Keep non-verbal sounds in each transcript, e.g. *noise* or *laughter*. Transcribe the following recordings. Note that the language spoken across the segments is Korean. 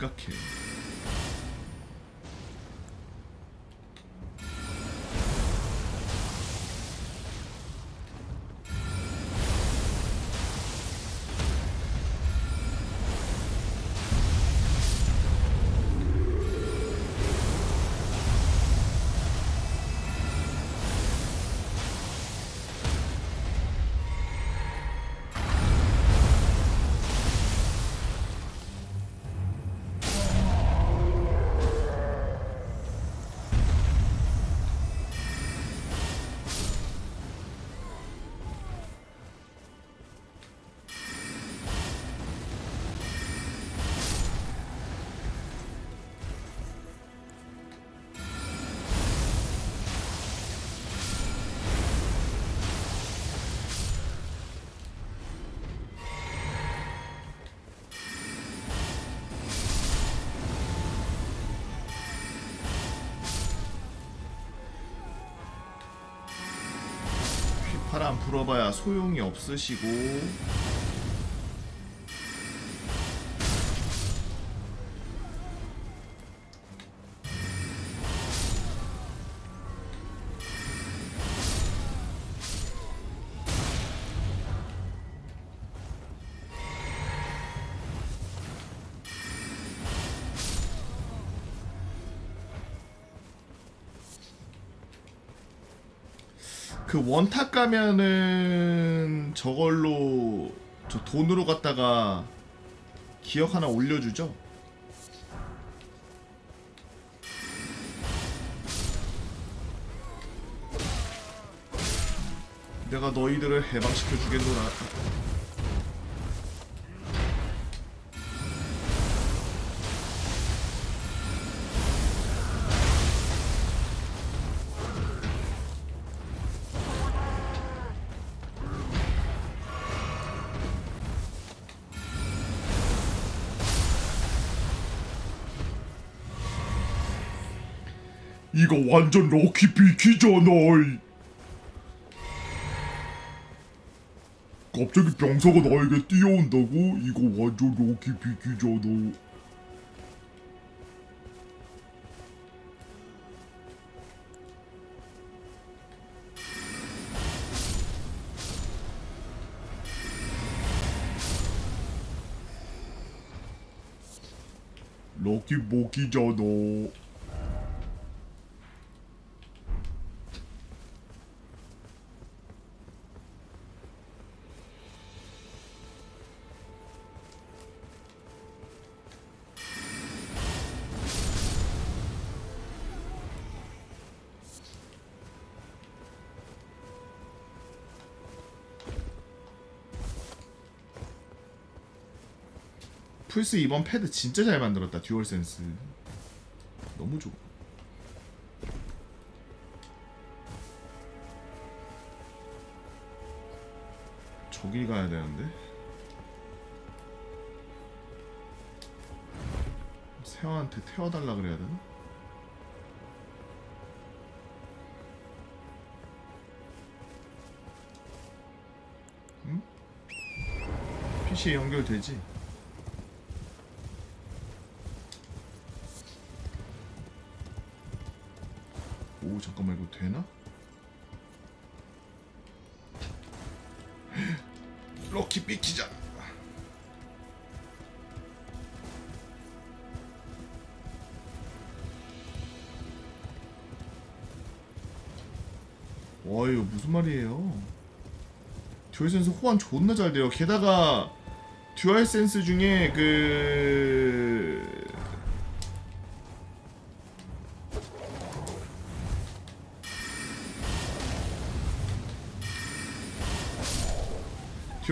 심각해 불어봐야 소용이 없으시고 그 원탁 가면은 저걸로 저 돈으로 갖다가 기억 하나 올려주죠? 내가 너희들을 해방시켜 주겠노라. 이거 완전 럭키 비키잖아. 갑자기 병사가 나에게 뛰어온다고? 이거 완전 럭키 비키잖아. 럭키모키잖아. 플스 이번 패드 진짜 잘 만들었다 듀얼 센스 너무 좋아 저길 가야 되는데 세화한테 태워달라 그래야 되나? 응? PC에 연결되지? 오 잠깐만 이거 되나? *gasps* 럭키 삐키자. 와 이거 무슨 말이에요? 듀얼 센스 호환 존나 잘 돼요. 게다가 듀얼 센스 중에 그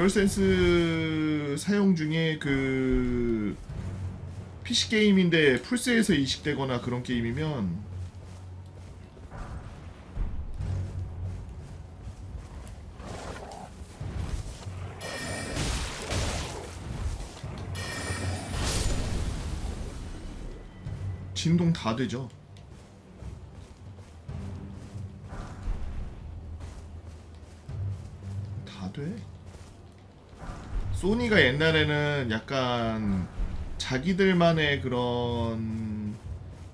듀얼센스 사용 중에 그 PC 게임인데 플스에서 이식되거나 그런 게임이면 진동 다 되죠. 소니가 옛날에는 약간 자기들만의 그런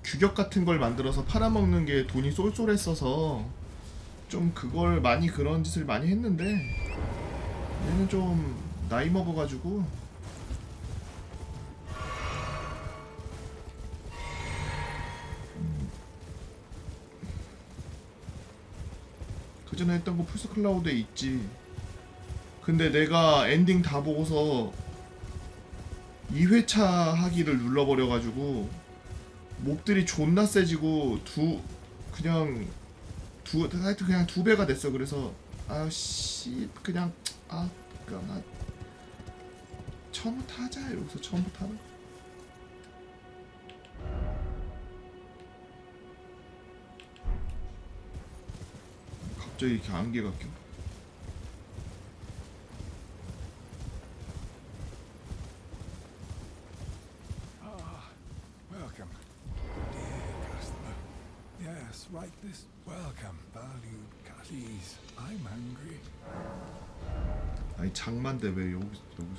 규격 같은 걸 만들어서 팔아먹는 게 돈이 쏠쏠했어서 좀 그걸 많이 그런 짓을 많이 했는데 얘는 좀 나이 먹어가지고 그 전에 했던 거 플스 클라우드에 있지. 근데 내가 엔딩 다 보고서 2회차 하기를 눌러버려가지고 mob들이 존나 세지고 두 그냥 두 하여튼 그냥 두 배가 됐어. 그래서 아씨 그냥 아 그냥 아, 처음부터 하자 여기서 처음부터 하는 거. 갑자기 이렇게 안개가 껴. 장만데 왜 여기서 여기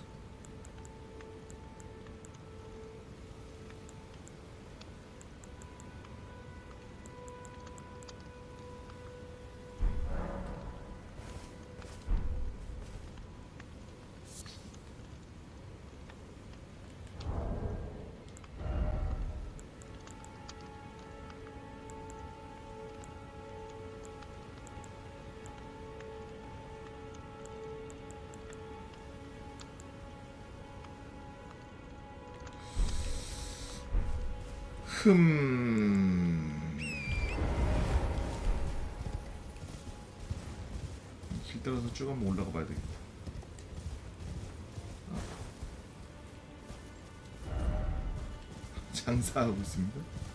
서 흠. 길 따라서 쭉 한번 올라가 봐야 되겠다. 아. *laughs* 장사하고 있습니다.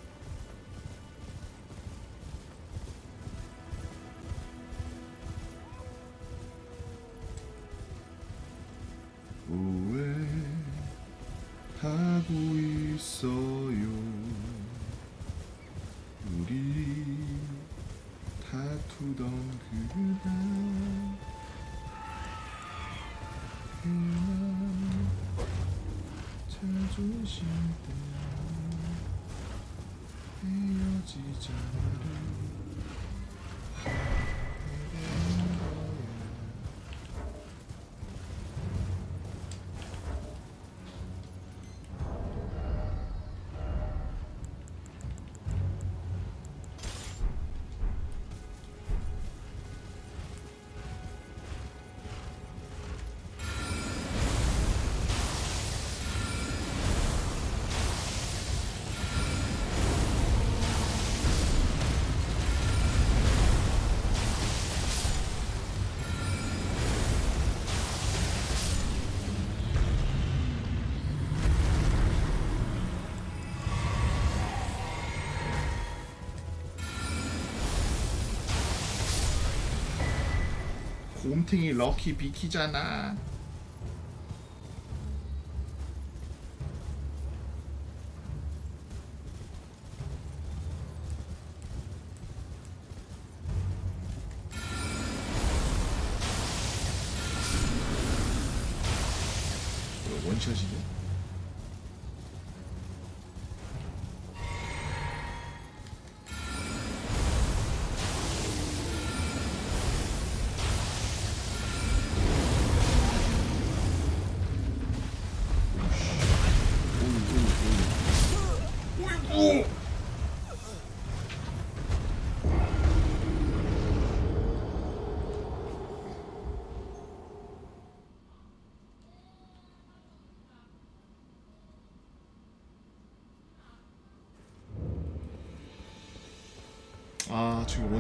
곰탱이 럭키 비키잖아.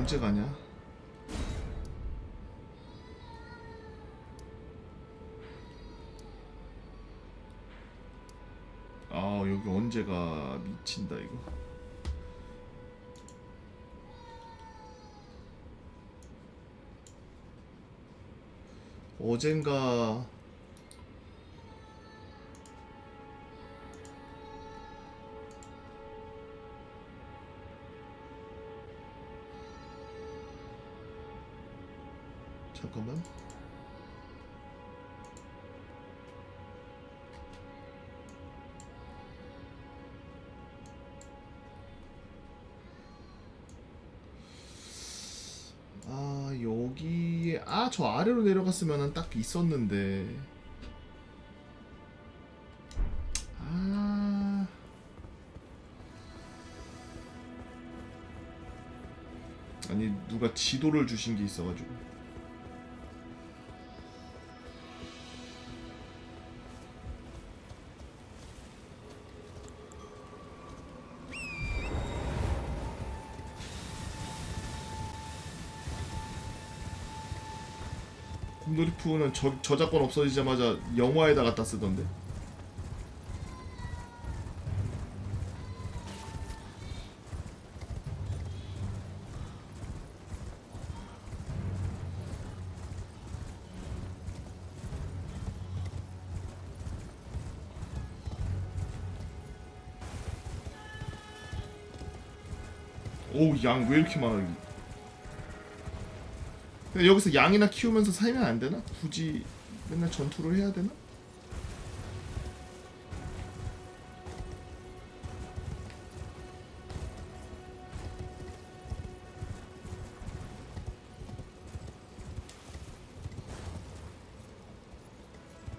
언제 가냐? 아 여기 언제가 미친다 이거. 어젠가 그럴 거면? 아 여기에 아 저 아래로 내려갔으면 딱 있었는데. 아. 아니 누가 지도를 주신 게 있어가지고. 곰돌이푸는 저, 저작권 없어지자마자 영화에다 갖다 쓰던데. 오우 양 왜 이렇게 많아 여기서 양이나 키우면서 살면 안 되나? 굳이 맨날 전투를 해야 되나?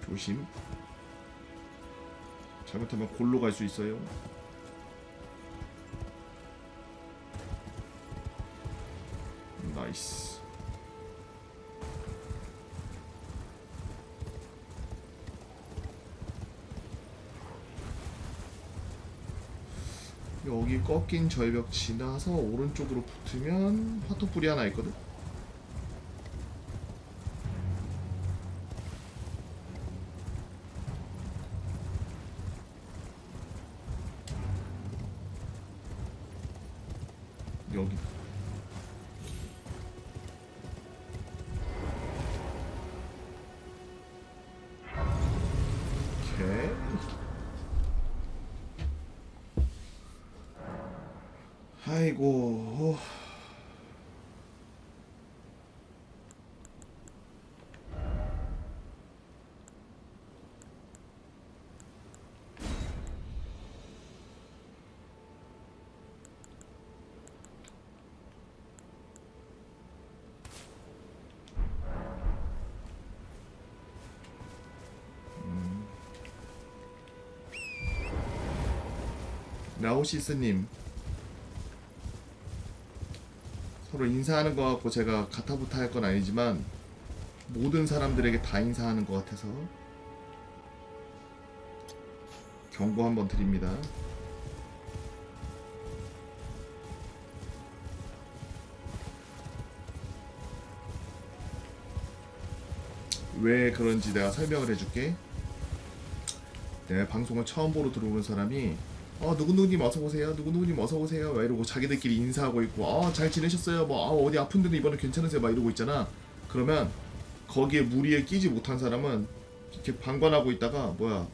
조심. 잘못하면 골로 갈 수 있어요. Nice. 여기 꺾인 절벽 지나서 오른쪽으로 붙으면 화톳불이 하나 있거든. 라오시스님 서로 인사하는 거 같고 제가 가타부타 할 건 아니지만 모든 사람들에게 다 인사하는 것 같아서 경고 한번 드립니다. 왜 그런지 내가 설명을 해줄게. 내 방송을 처음 보러 들어오는 사람이 어 누구누구님 어서 오세요. 누구누구님 어서 오세요. 막 이러고 자기들끼리 인사하고 있고 어잘 지내셨어요. 뭐 아, 어디 아픈 데는 이번에 괜찮으세요. 막 이러고 있잖아. 그러면 거기에 무리에 끼지 못한 사람은 이렇게 방관하고 있다가 뭐야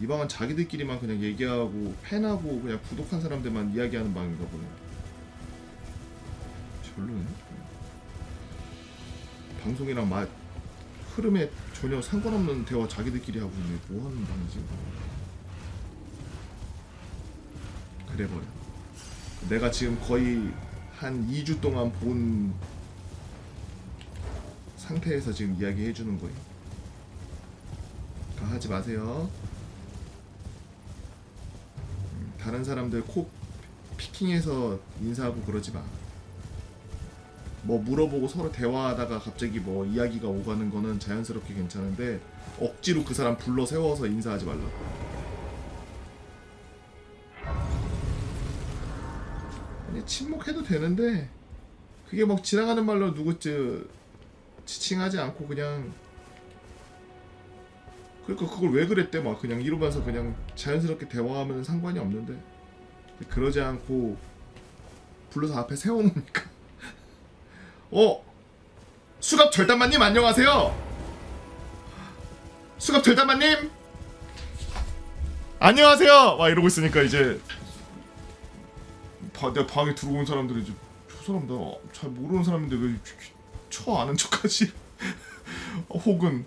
이 방은 자기들끼리만 그냥 얘기하고 팬하고 그냥 구독한 사람들만 이야기하는 방인가 보네. 별로네. 방송이랑 맛 흐름에 전혀 상관없는 대화 자기들끼리 하고 있네. 뭐 하는 방이지 그래 버려. 내가 지금 거의 한 2주 동안 본 상태에서 지금 이야기해 주는 거예요. 하지 마세요. 음, 다른 사람들 코 피킹해서 인사하고 그러지 마. 뭐 물어보고 서로 대화하다가 갑자기 뭐 이야기가 오가는 거는 자연스럽게 괜찮은데 억지로 그 사람 불러 세워서 인사하지 말라고. 침묵해도 되는데 그게 막 지나가는 말로 누구 저 지칭하지 않고 그냥 그러니까 그걸 왜 그랬대? 막 그냥 이러면서 그냥 자연스럽게 대화하면 상관이 없는데 그러지 않고 불러서 앞에 세워놓으니까. *laughs* 어? 수갑 절단마님 안녕하세요. 수갑 절단마님! 안녕하세요! 막 이러고 있으니까 이제 바, 내 방에 들어온 사람들이 이제 저 사람 나잘 모르는 사람인데 왜 쳐 아는 척하지? *laughs* 혹은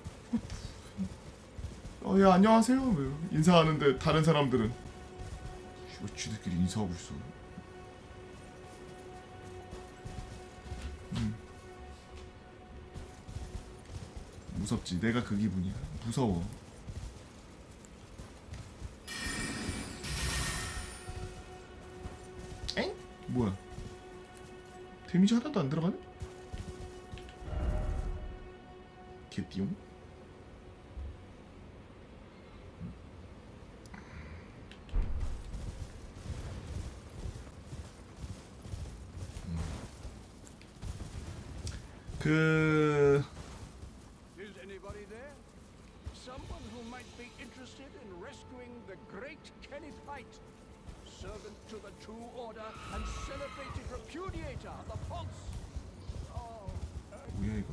어, 예 안녕하세요 뭐 인사하는데 다른 사람들은 씨발 쥐들끼리 인사하고 있어. 음. 무섭지. 내가 그 기분이야. 무서워. 뭐야? 데미지 하나도 안 들어가네? 개띠용? 그 repudiator of the false. Oh, 뭐야 이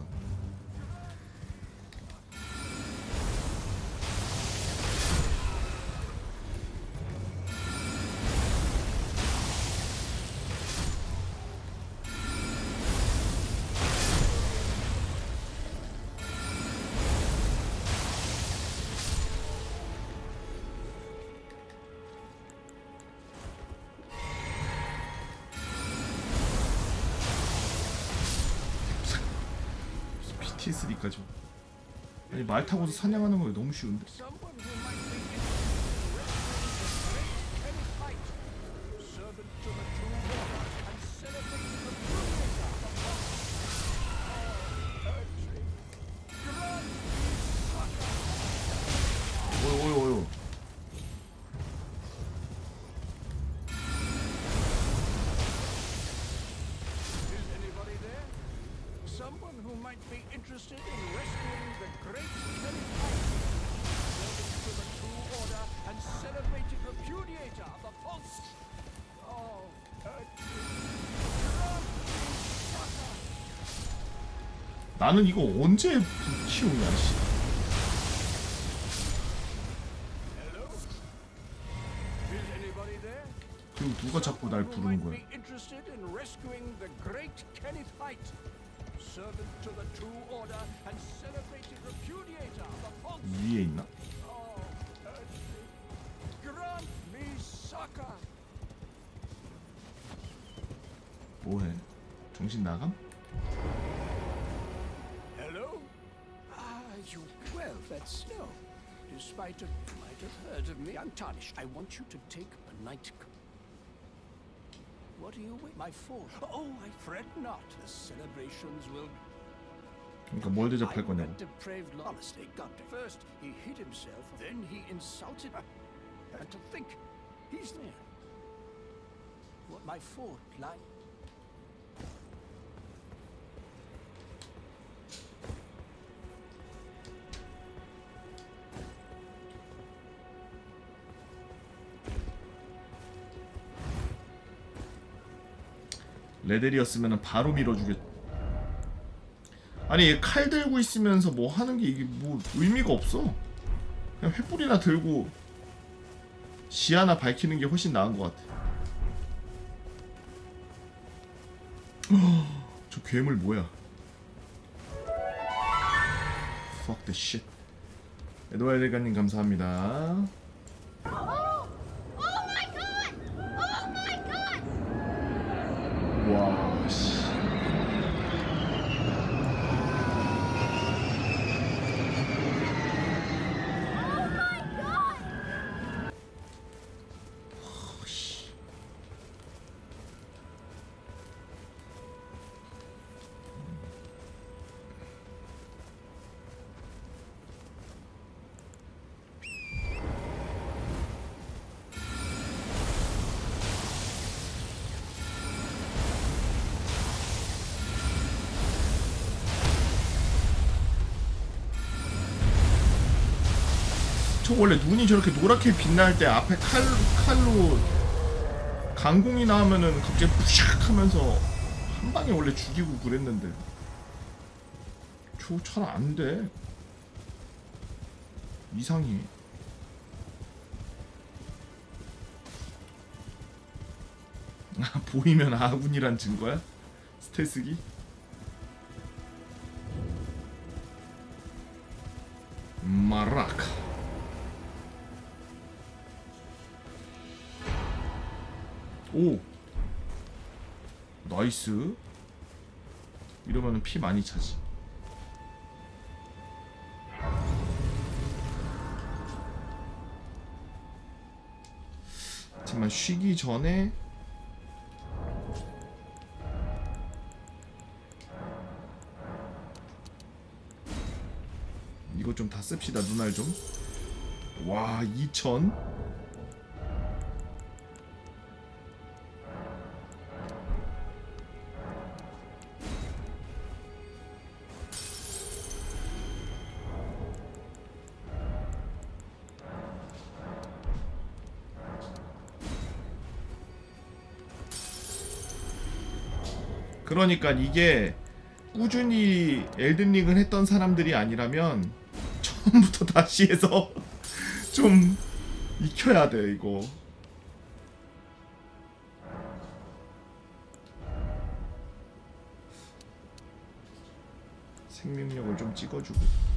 말 타고서 사냥하는 거 너무 쉬운데? 나는 이거 언제 키우냐? 그리고 누가 자꾸 날 부르는 거야? 위에 있나? Oh. 뭐해? 정신 나감? that snow. Despite of you might have heard of me, I'm tarnished. I want you to take a night. What are you? My fault. Oh, I fret not. The celebrations will. I'm Depraved honestly got first he hid himself, then he insulted her. And to think, he's there. What my fault like? 레델이었으면 바로 밀어주겠. 아니 얘칼 들고 있으면서 뭐 하는 게 이게 뭐 의미가 없어. 그냥 횃불이나 들고 시야나 밝히는 게 훨씬 나은 것 같아. *gasps* 저 괴물 뭐야? Fuck the shit. 에드와이드가님 감사합니다. 원래 눈이 저렇게 노랗게 빛날 때 앞에 칼, 칼로 강공이 나오면은 갑자기 푸샥 하면서 한 방에 원래 죽이고 그랬는데 저 잘 안돼 이상해 아 *laughs* 보이면 아군이란 증거야? 스텔스기? 나이스. 이러면 피 많이 차지. 잠깐만 쉬기 전에 이거 좀 다 씁시다 눈알 좀와 2000 그러니까 이게 꾸준히 엘든링을 했던 사람들이 아니라면 처음부터 *laughs* 다시 해서 좀 익혀야 돼 이거. 생명력을 좀 찍어주고.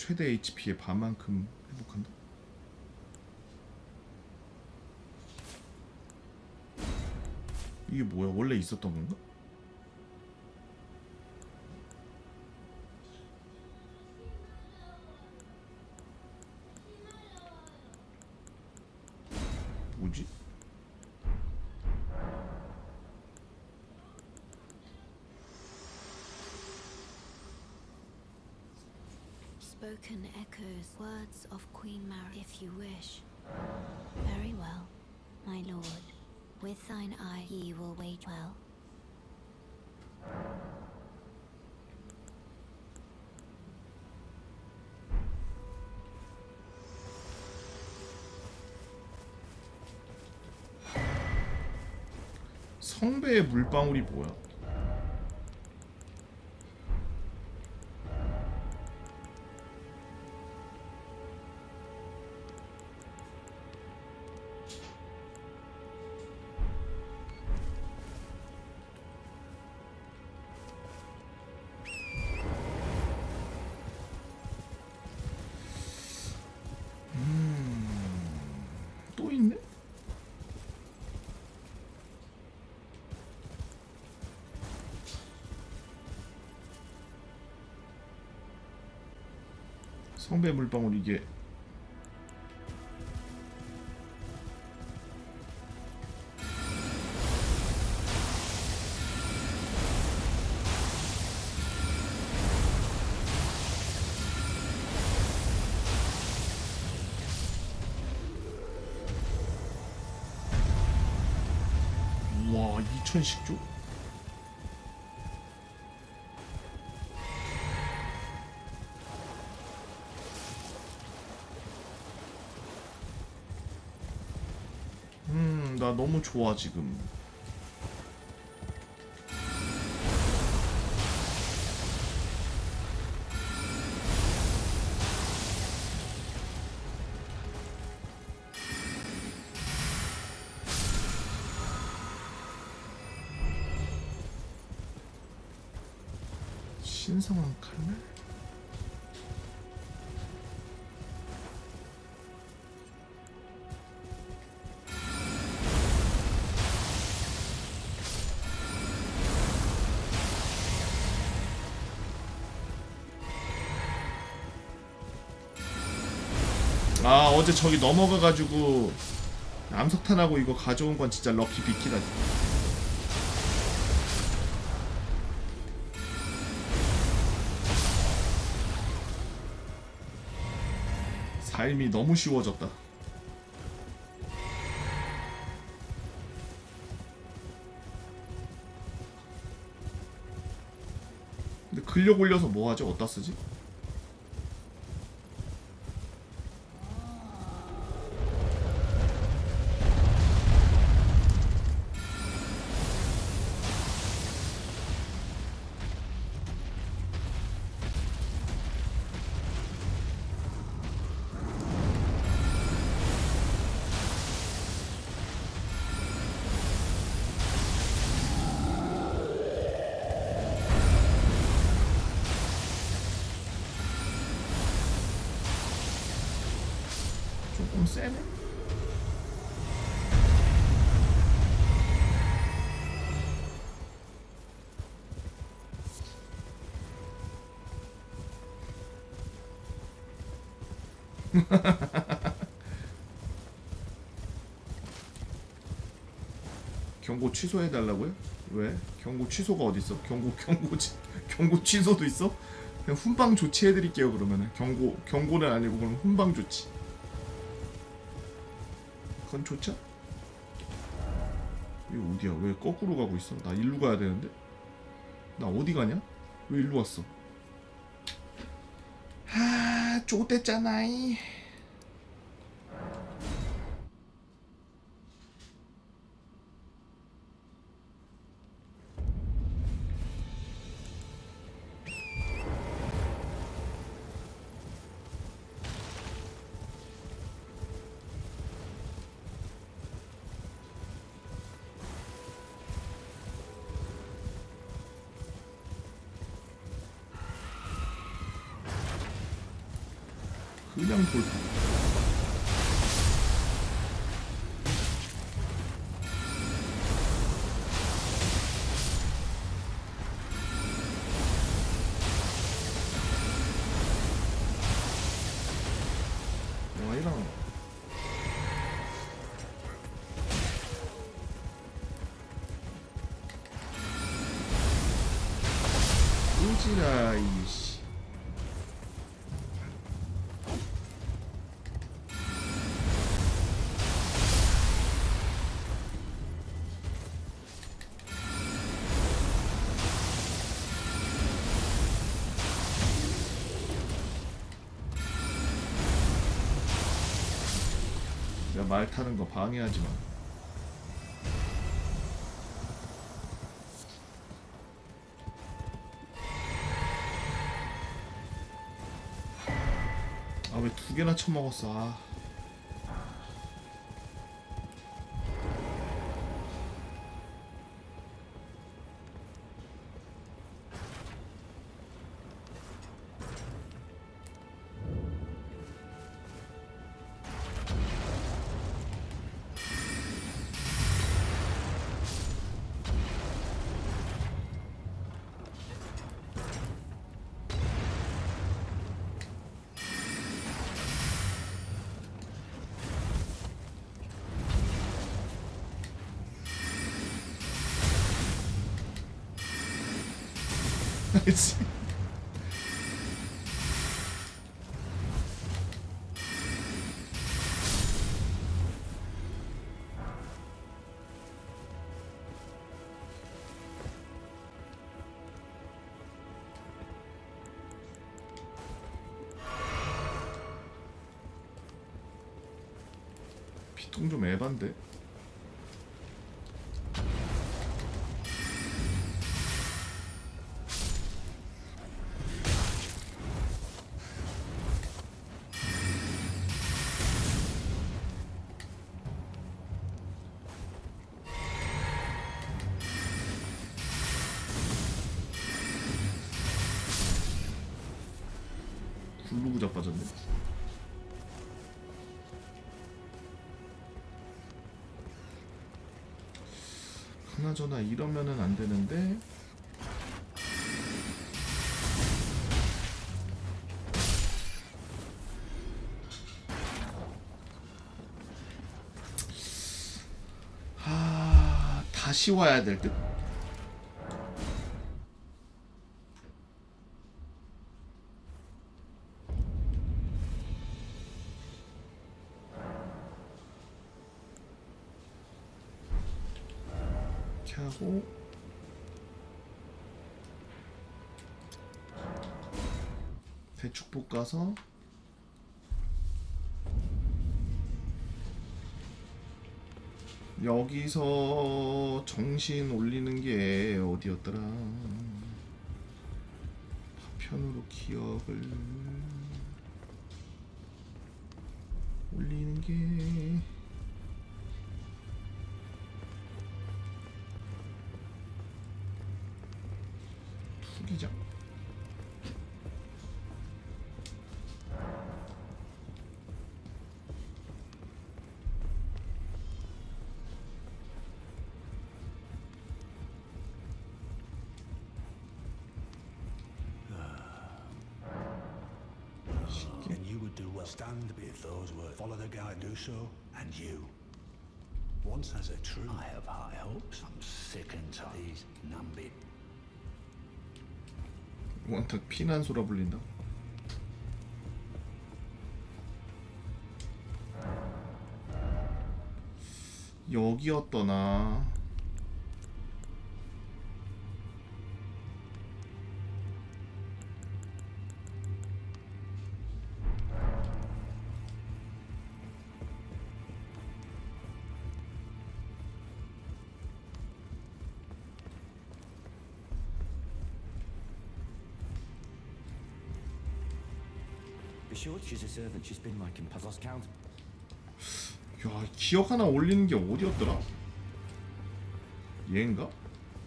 최대 HP의 반만큼 회복한다. 이게 뭐야? 원래 있었던 건가? words of Queen Mary, if you wish. Very well, my lord. With thine eye ye will wait well. 성배의 물방울이 뭐야? 성배 물방울 이게 와 2000씩 줘? 너무 좋아 지금. 어제 저기 넘어가가지고 암석탄하고 이거 가져온 건 진짜 럭키 비키다 삶이 너무 쉬워졌다 근데 근력 올려서 뭐하죠? 어디다 쓰지? 경고 취소해 달라고요? 왜? 경고 취소가 어디 있어? 경고 경고 치- 경고 취소도 있어? 그냥 훈방 조치해 드릴게요 그러면은 경고 경고는 아니고 그럼 훈방 조치. 그건 좋죠? 이거 어디야? 왜 거꾸로 가고 있어? 나 일로 가야 되는데? 나 어디 가냐? 왜 일로 왔어? 하, 쪼댔잖아이. 말 타는 거 방해하지 마. 아 왜 두 개나 처먹었어? 아. 좀 에반데. 굴루구 자빠졌네. 그나저나 이러면은 안 되는데. 아, 다시 와야 될 듯. 하고 대축 볶아서 여기서 정신 올리는 게 어디였더라? 파편으로 기억을 do well. Stand with those words. Follow the guide, do so, and you. Once as a true, I have high hopes. I'm sick and tired these numbing. 원탁 피난소라 불린다. 여기였더나. Servant. She's been like in Pavlos Count. 야 기억 하나 올리는 게 어디였더라? 얘인가?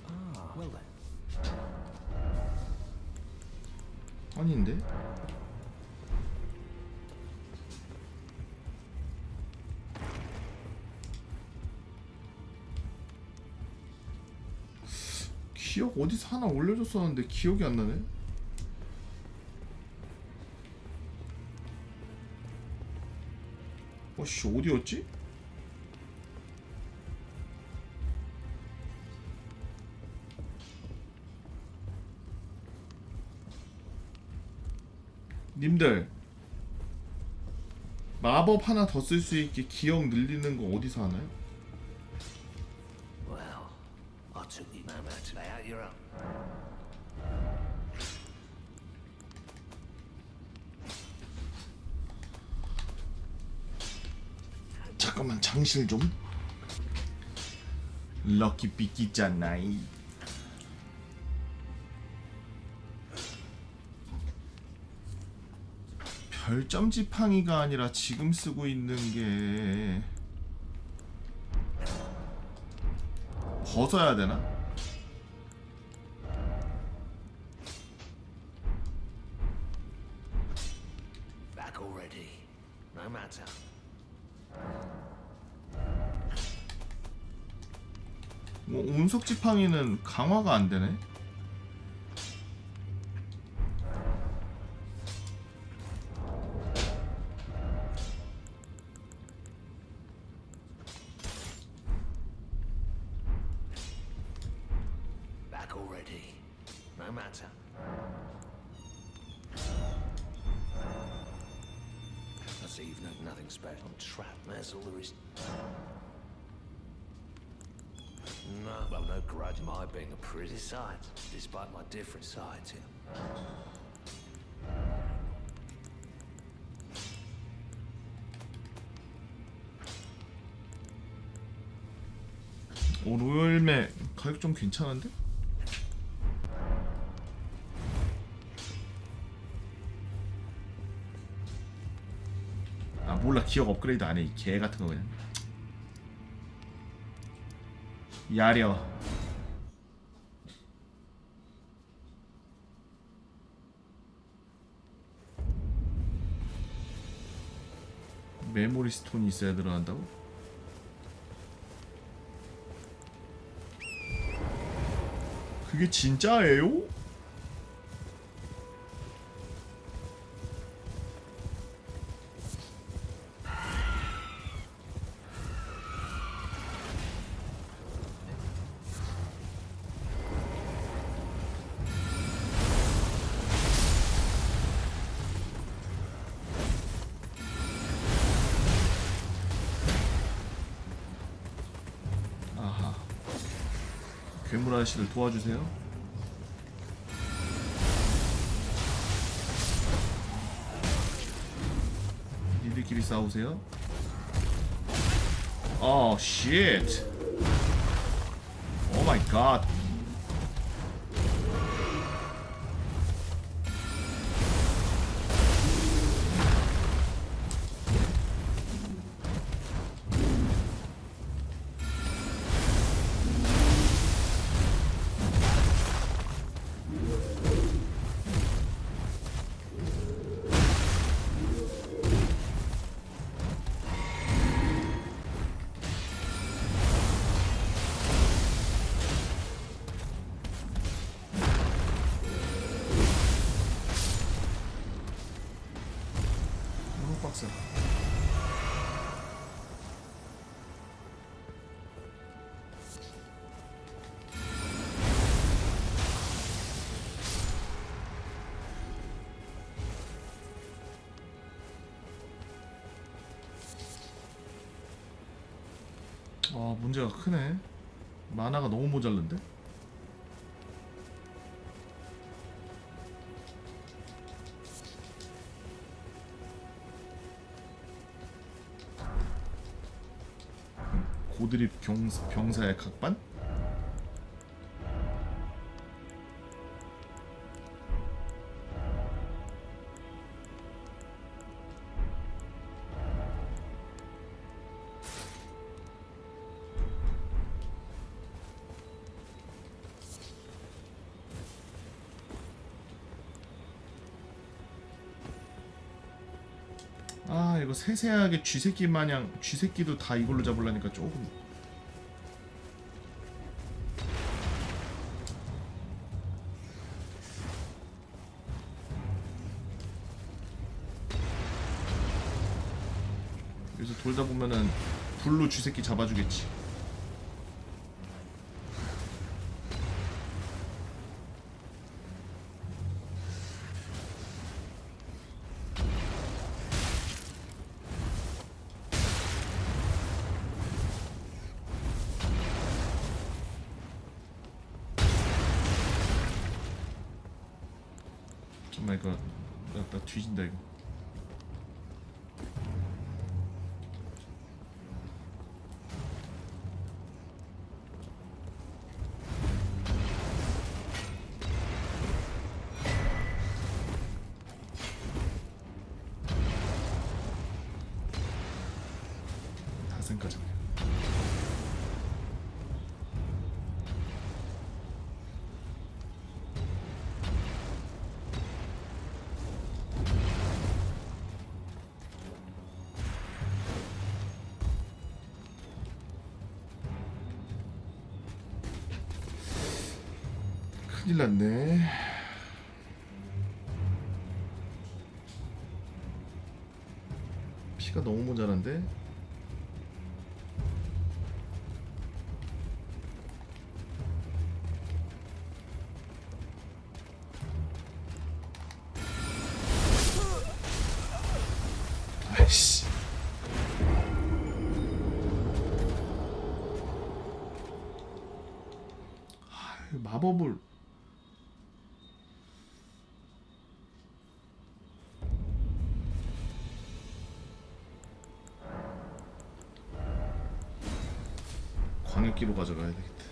Ah. 아닌데? 기억 어디서 하나 올려줬었는데 기억이 안 나네. 어씨 어디였지? 님들 마법 하나 더 쓸 수 있게 기억 늘리는 거 어디서 하나요? 장실 좀 럭키 삐끼잖아이 별점 지팡이가 아니라 지금 쓰고 있는 게 벗어야 되나? 지팡이는 강화가 안 되네. 괜찮은데? 아 몰라 기억 업그레이드 안해 이개 같은 거 그냥 야려 메모리 스톤이 있어야 들어간다고? 그게 진짜예요? 아저씨를 도와주세요 니들끼리 싸우세요 어 쉣. 오 마이 갓. 모자른데? 고드립 경, 병사의 각반? 세세하게 쥐새끼 마냥 쥐새끼도 다 이걸로 잡으려니까 조금. 여기서 돌다 보면은 불로 쥐새끼 잡아주겠지 정말 이거 나, 나 뒤진다 이거 큰일 났네. 피가 너무 모자란데? 광역기로 가져가야 되겠다.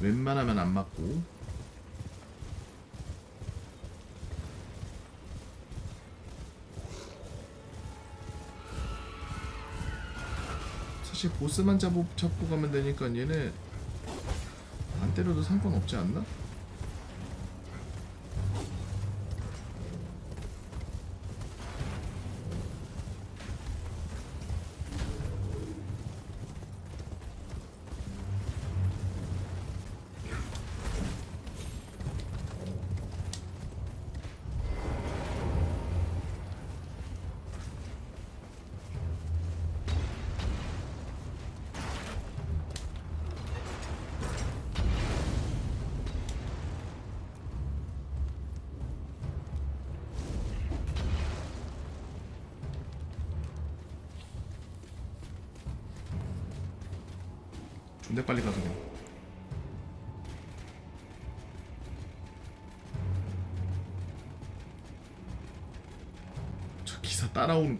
웬만하면 안 맞고 사실 보스만 잡고, 잡고 가면 되니까 얘네 안 때려도 상관없지 않나?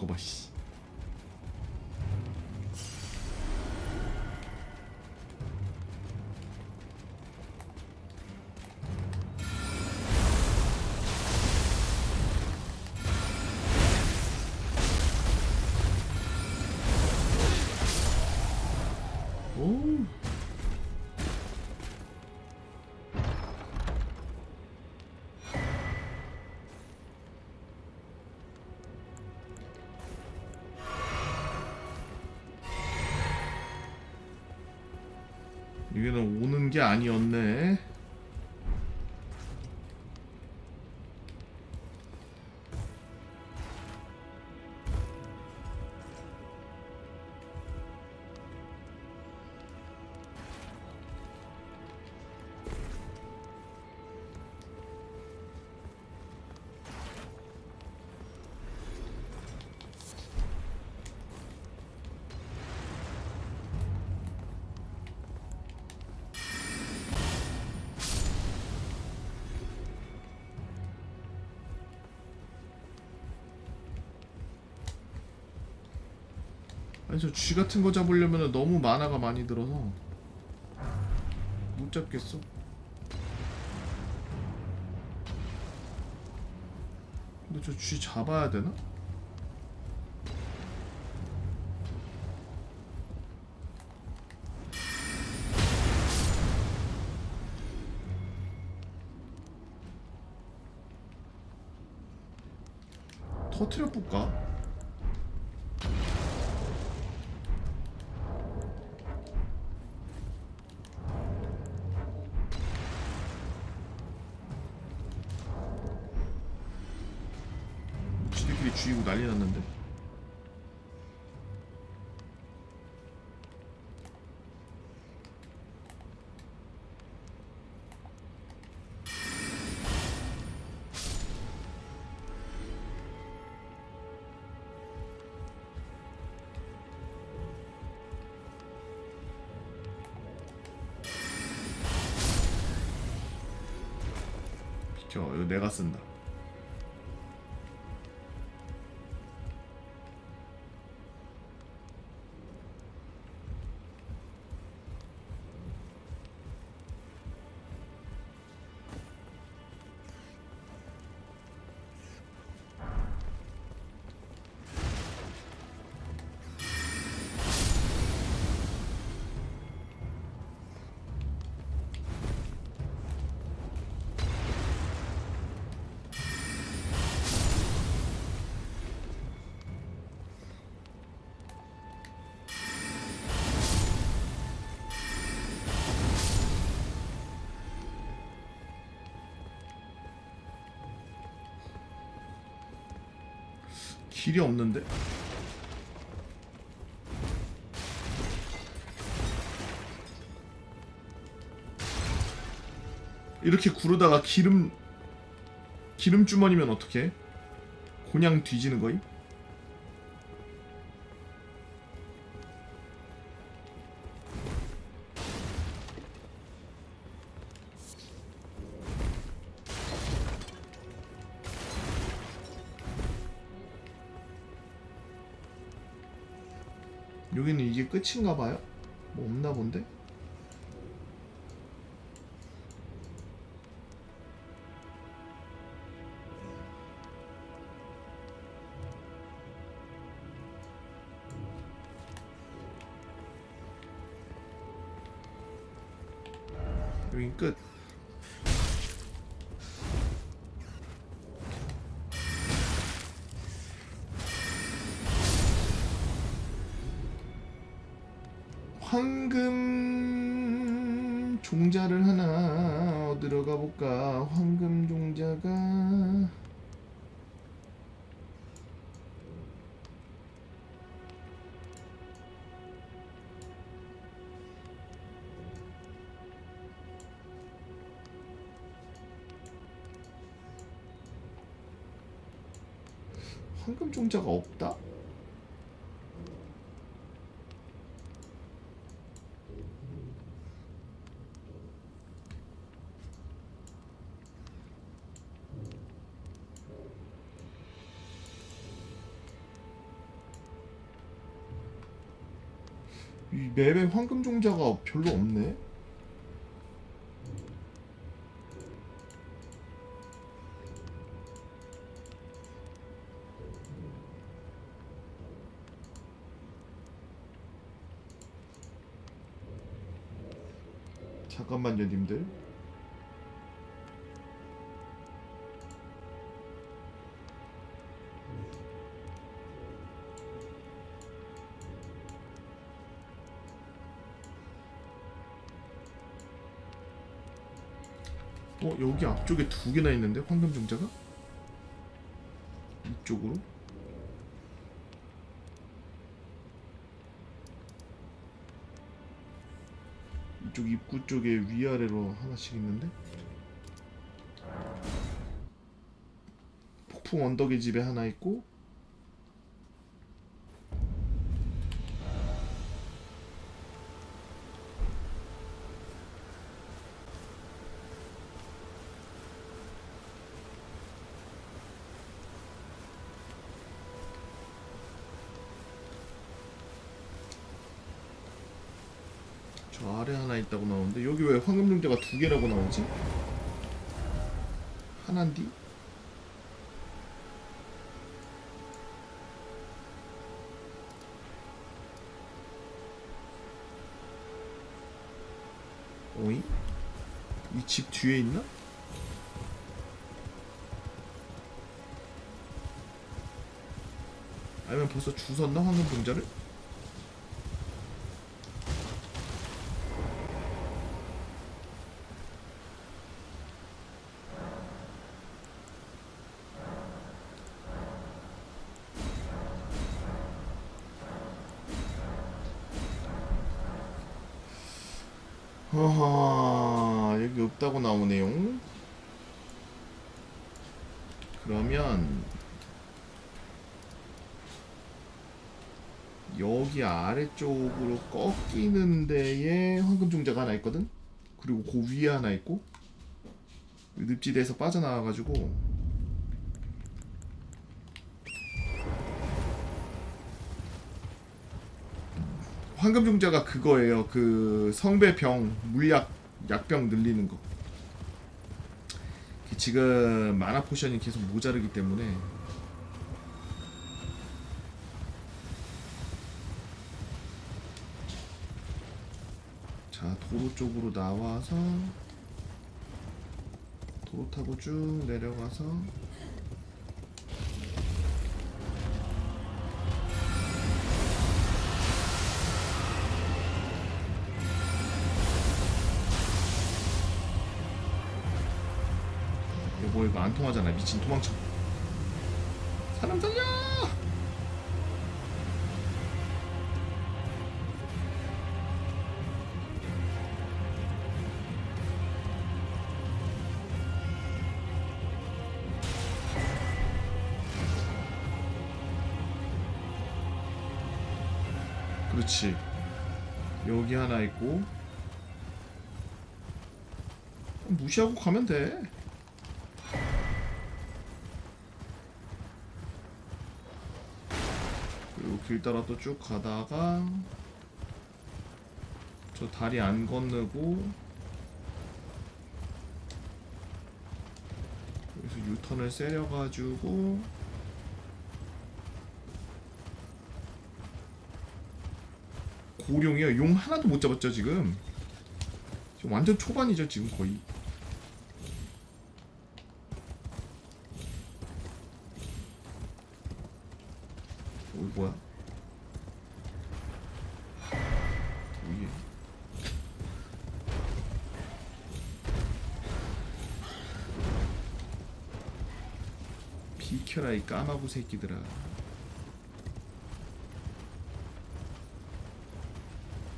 따라 게 아니었네. 저 쥐 같은 거 잡으려면 너무 만화가 많이 들어서 못 잡겠어. 근데 저 쥐 잡아야 되나? 터트려 볼까? 이거 내 길이 없는데? 이렇게 구르다가 기름 기름 주머니면 어떡해? 그냥 뒤지는 거임? 끝인가 봐요? 뭐 없나 본데? 여긴 끝. 종자가 없다? 이 맵에 황금 종자가 별로 없네. 안돼 님들. 어 여기 앞쪽에 두 개나 있는데? 황금 종자가? 이쪽으로? 이쪽 입구 쪽에 위아래로 하나씩 있는데? 폭풍 언덕의 집에 하나 있고 저 아래 하나 있다고 나오는데 여기 왜 황금 종자가 나오지? 하나인디? 오이? 이 집 뒤에 있나? 아니면 벌써 주웠나 황금 종자를? 나오네요 그러면 여기 아래쪽으로 꺾이는 데에 황금 종자가 하나 있거든 그리고 그 위에 하나 있고 늪지대에서 빠져나와가지고 황금 종자가 그거예요. 그 성배병 물약 약병 늘리는 거. 지금 마나 포션이 계속 모자르기 때문에. 자 도로 쪽으로 나와서 도로 타고 쭉 내려가서 통하잖아 미친 도망쳐. 사람 살려! 그렇지. 여기 하나 있고. 무시하고 가면 돼 그리고 길 따라 또 쭉 가다가 저 다리 안 건너고 여기서 유턴을 세려가지고 고룡이요? 용 하나도 못 잡았죠 지금? 지금 완전 초반이죠 지금 거의 어, 이거 뭐야? 위에. 비켜라 이 까마구 새끼들아.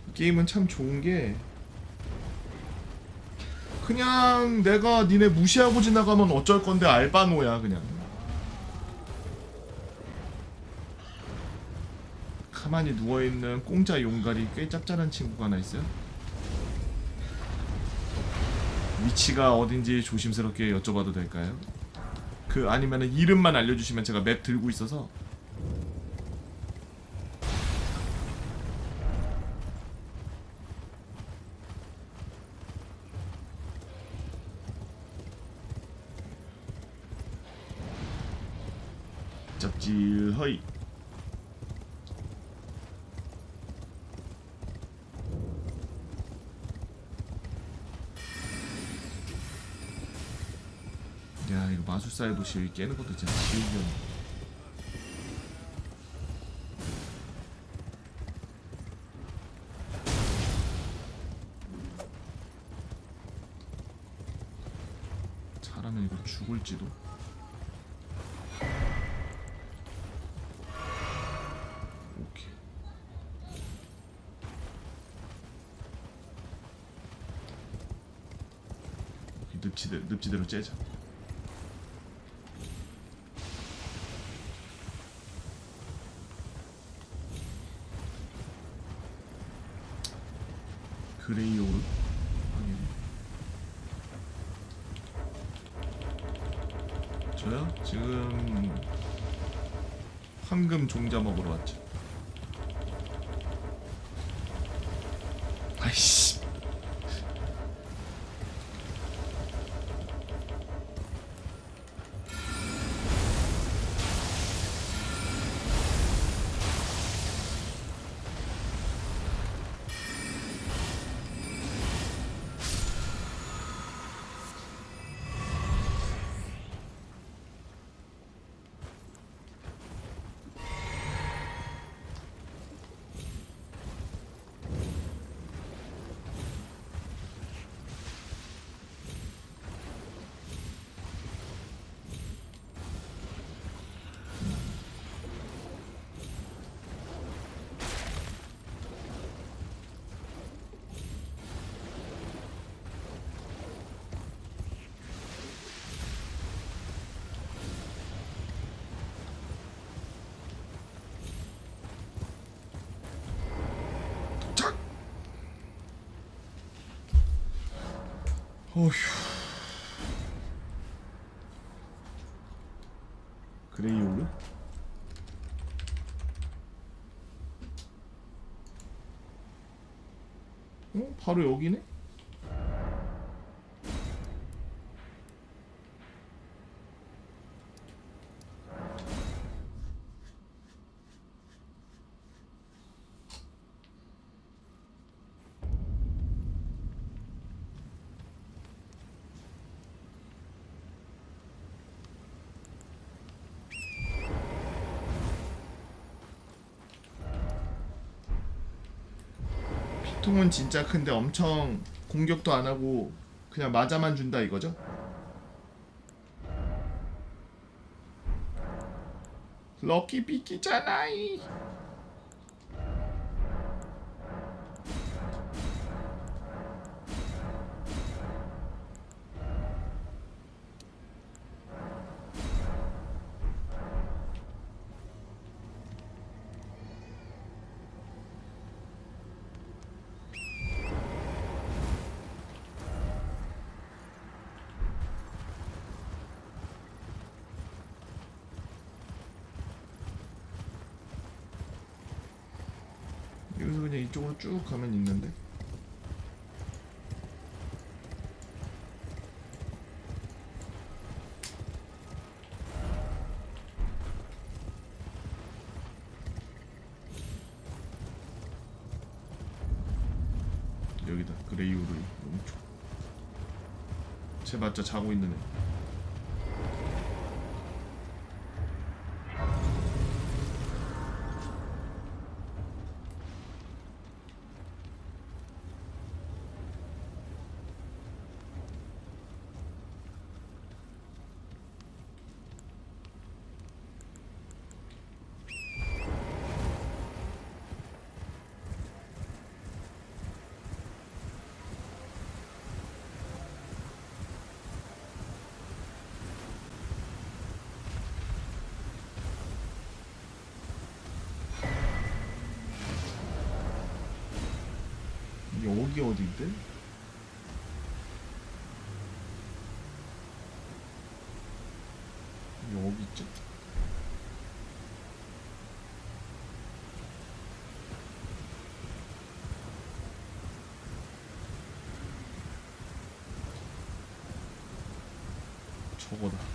이 게임은 참 좋은 게 그냥 내가 니네 무시하고 지나가면 어쩔 건데 알바노야 그냥. 가만히 누워있는 공짜 용가리 꽤 짭짤한 친구가 하나 있어요. 위치가 어딘지 조심스럽게 여쭤봐도 될까요? 그 아니면은 이름만 알려주시면 제가 맵 들고 있어서 짭질허이 야 이거 마술사의 도시 여기 깨는 것도 진짜 쉬운 게 없네. 죽을지도. 오케이. 오케이, 늪지대 늪지대로 째자. 그레이오 어휴. 그레이오르? 어? 바로 여기네? 피통은 진짜 큰데 엄청 공격도 안 하고 그냥 맞아만 준다 이거죠? 럭키 비키잖아이. 쭉 가면 있는데? 여기다 그레이우르 왼쪽 쟤맞자 자고 있는 애 어딘데? 여기 있죠? 저거다.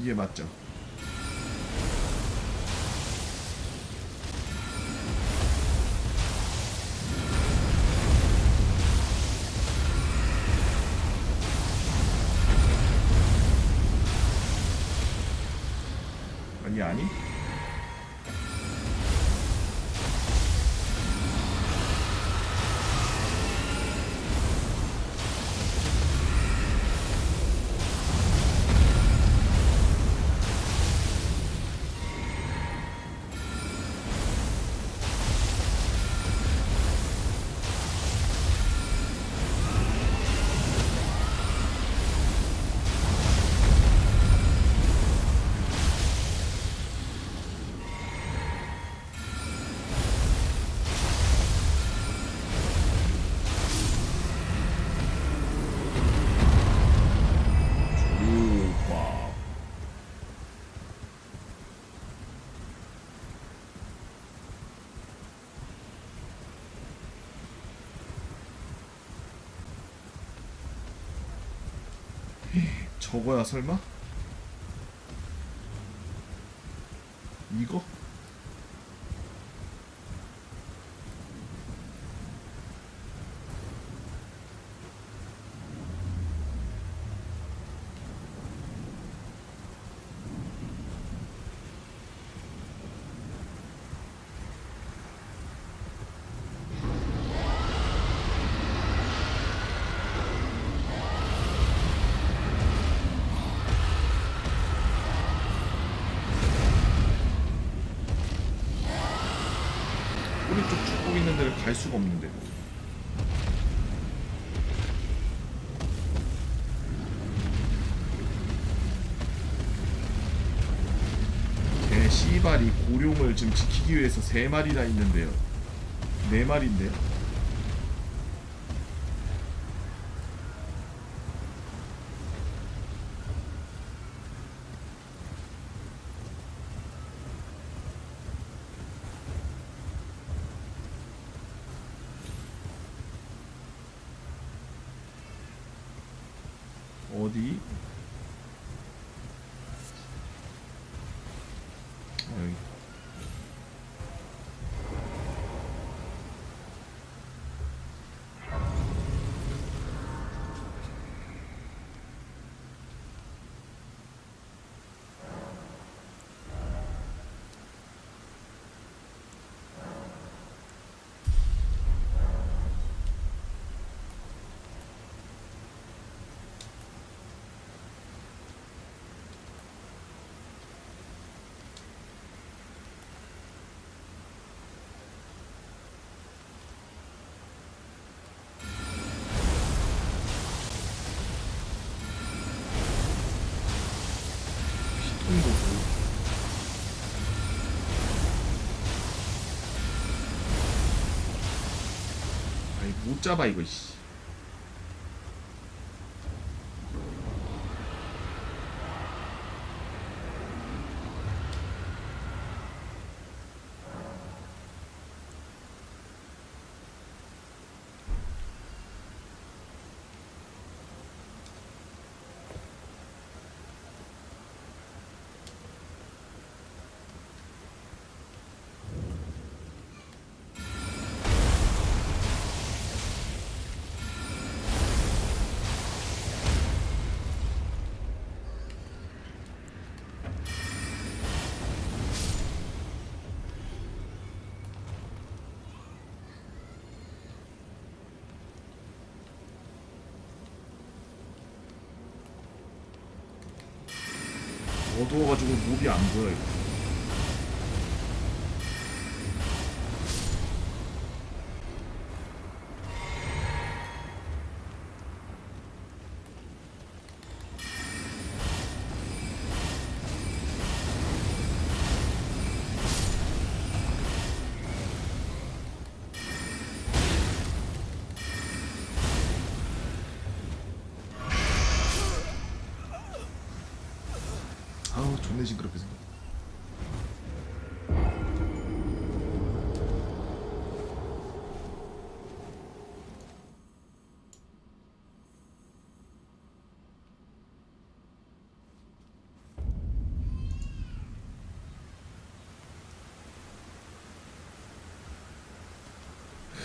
이게 맞죠? 아니 아니 저거야 설마? 이거? 꼬리 쪽 축복 있는 데를 갈 수가 없는데 개 씨발이 고룡을 지키기 위해서 세 마리나 있는데요. 네 마리인데요 어디? 아, 여기. 피통도구 아이 못 잡아 이거 씨. 어두워가지고 몹이 안 보여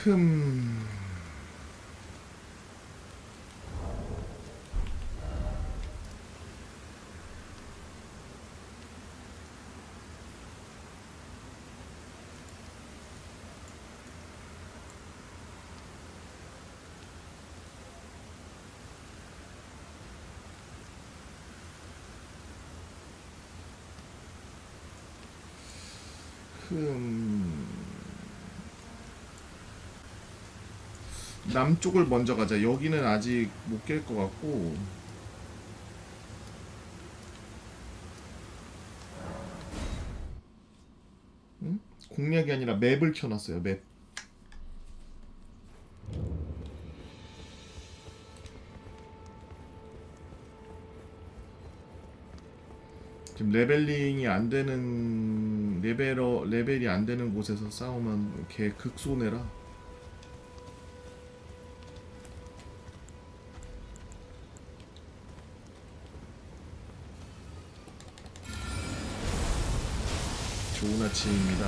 哼。哼。 남쪽을 먼저 가자. 여기는 아직 못 깰 것 같고. 응? 공략이 아니라 맵을 켜놨어요. 맵. 지금 레벨링이 안 되는 레벨어 레벨이 안 되는 곳에서 싸우면 개 극손해라. 좋은 아침입니다.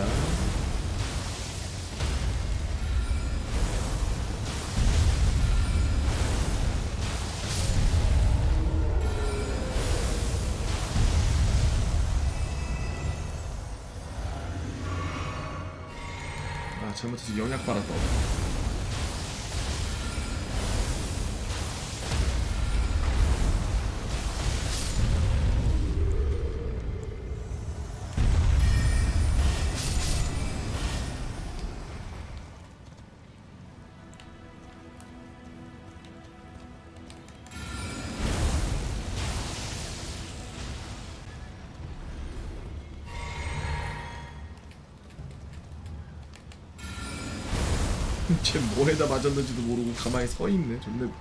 아 잘못해서 영약 빨았다. 쟤 뭐에다 맞았는지도 모르고 가만히 서 있네. 존나.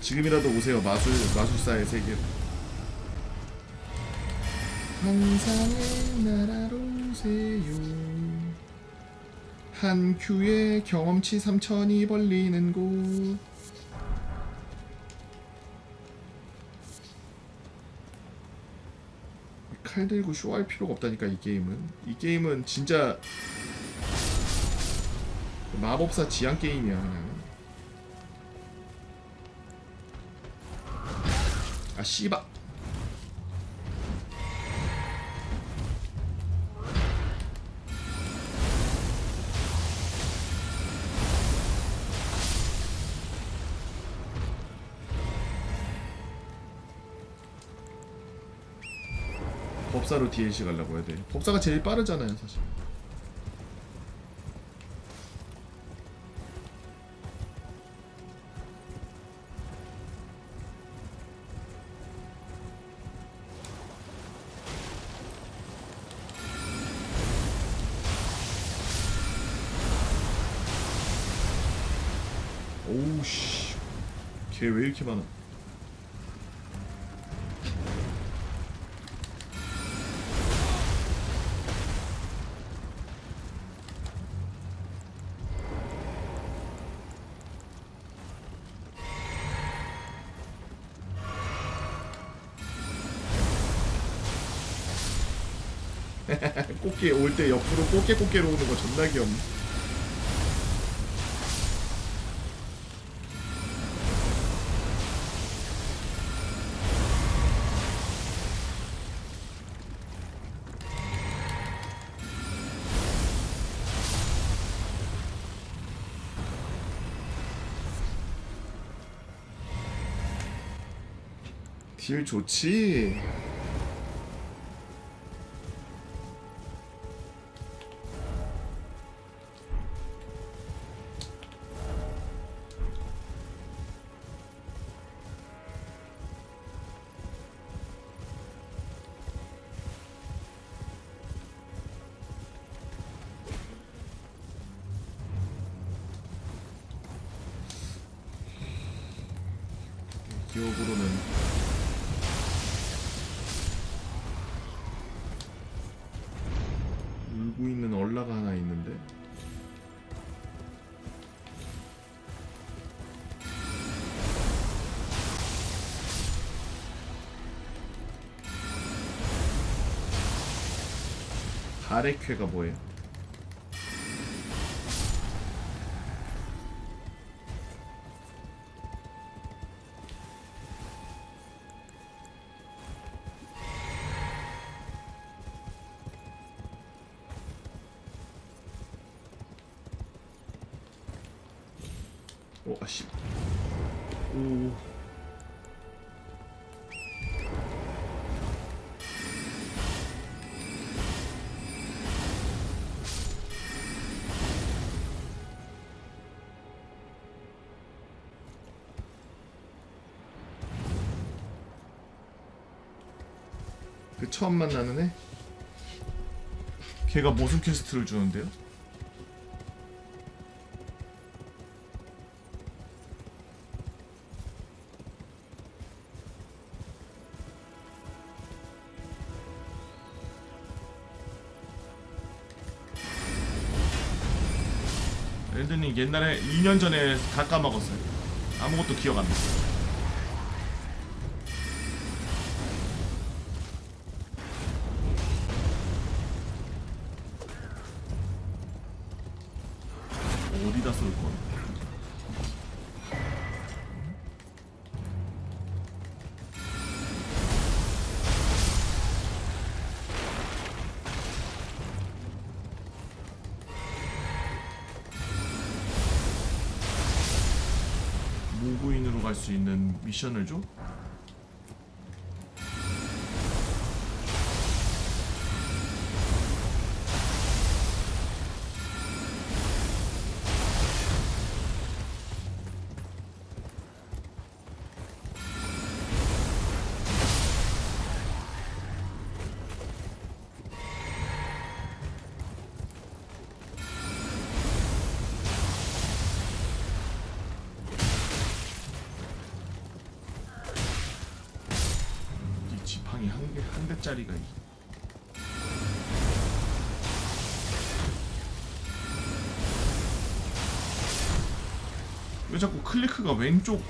지금이라도 오세요 마술 마술사의 세계로. 환상의 나라로 오세요. 한 큐에 경험치 3천이 벌리는 곳. 칼 들고 쇼할 필요가 없다니까 이 게임은. 이 게임은 진짜 마법사 지향 게임이야 그냥. 아 씨바. 법사로 DLC 가려고 해야 돼. 법사가 제일 빠르잖아요, 사실. 꽃게 꽃게로 오는 거 존나 귀엽네. 딜 좋지. 아래 쾌가 뭐예요? 처음 만나는 애? 걔가 무슨 quest를 주는데요? 엘든링 옛날에 2년 전에 다 까먹었어요. 아무것도 기억 안 났어요. 미션을 줘? 이 지팡이 한 개 한 대짜리가 이- 왜 자꾸 클리크가 왼쪽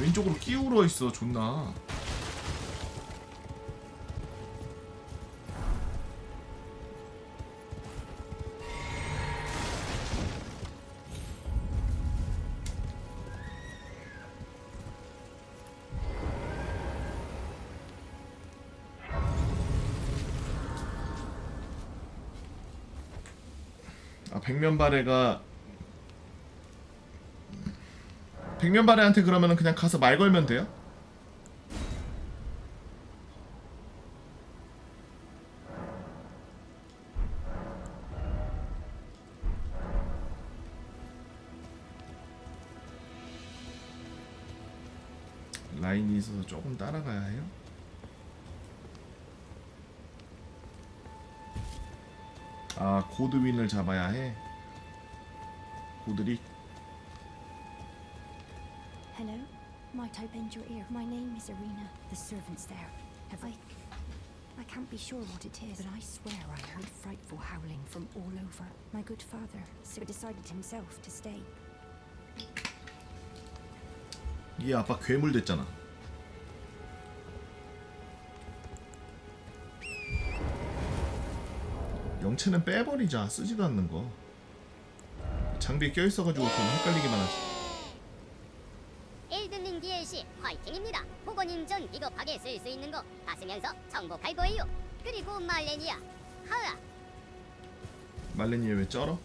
왼쪽으로 끼우러 있어 존나 백면바레가 백면바레한테 그러면은 그냥 가서 말 걸면 돼요? 라인이 있어서 조금 따라가야 해요? 아 고드윈을 잡아야 해. 고드릭 Hello? Might I bend your ear? My name is Irina. The servant's there. Have I... I can't be sure what it is, but I swear I heard frightful howling from all over. My good father so decided himself to stay. 이 아빠 괴물 됐잖아. 영체는 빼버리자 쓰지도 않는 거. 장비에 껴있어가지고 좀 헷갈리기만 하지. 일든링 DLC 화이팅입니다. 보고님 전 비겁하게 쓸수 있는 거 다 쓰면서 정복할 거예요. 그리고 말레니아 하아 말레니 왜 쩔어?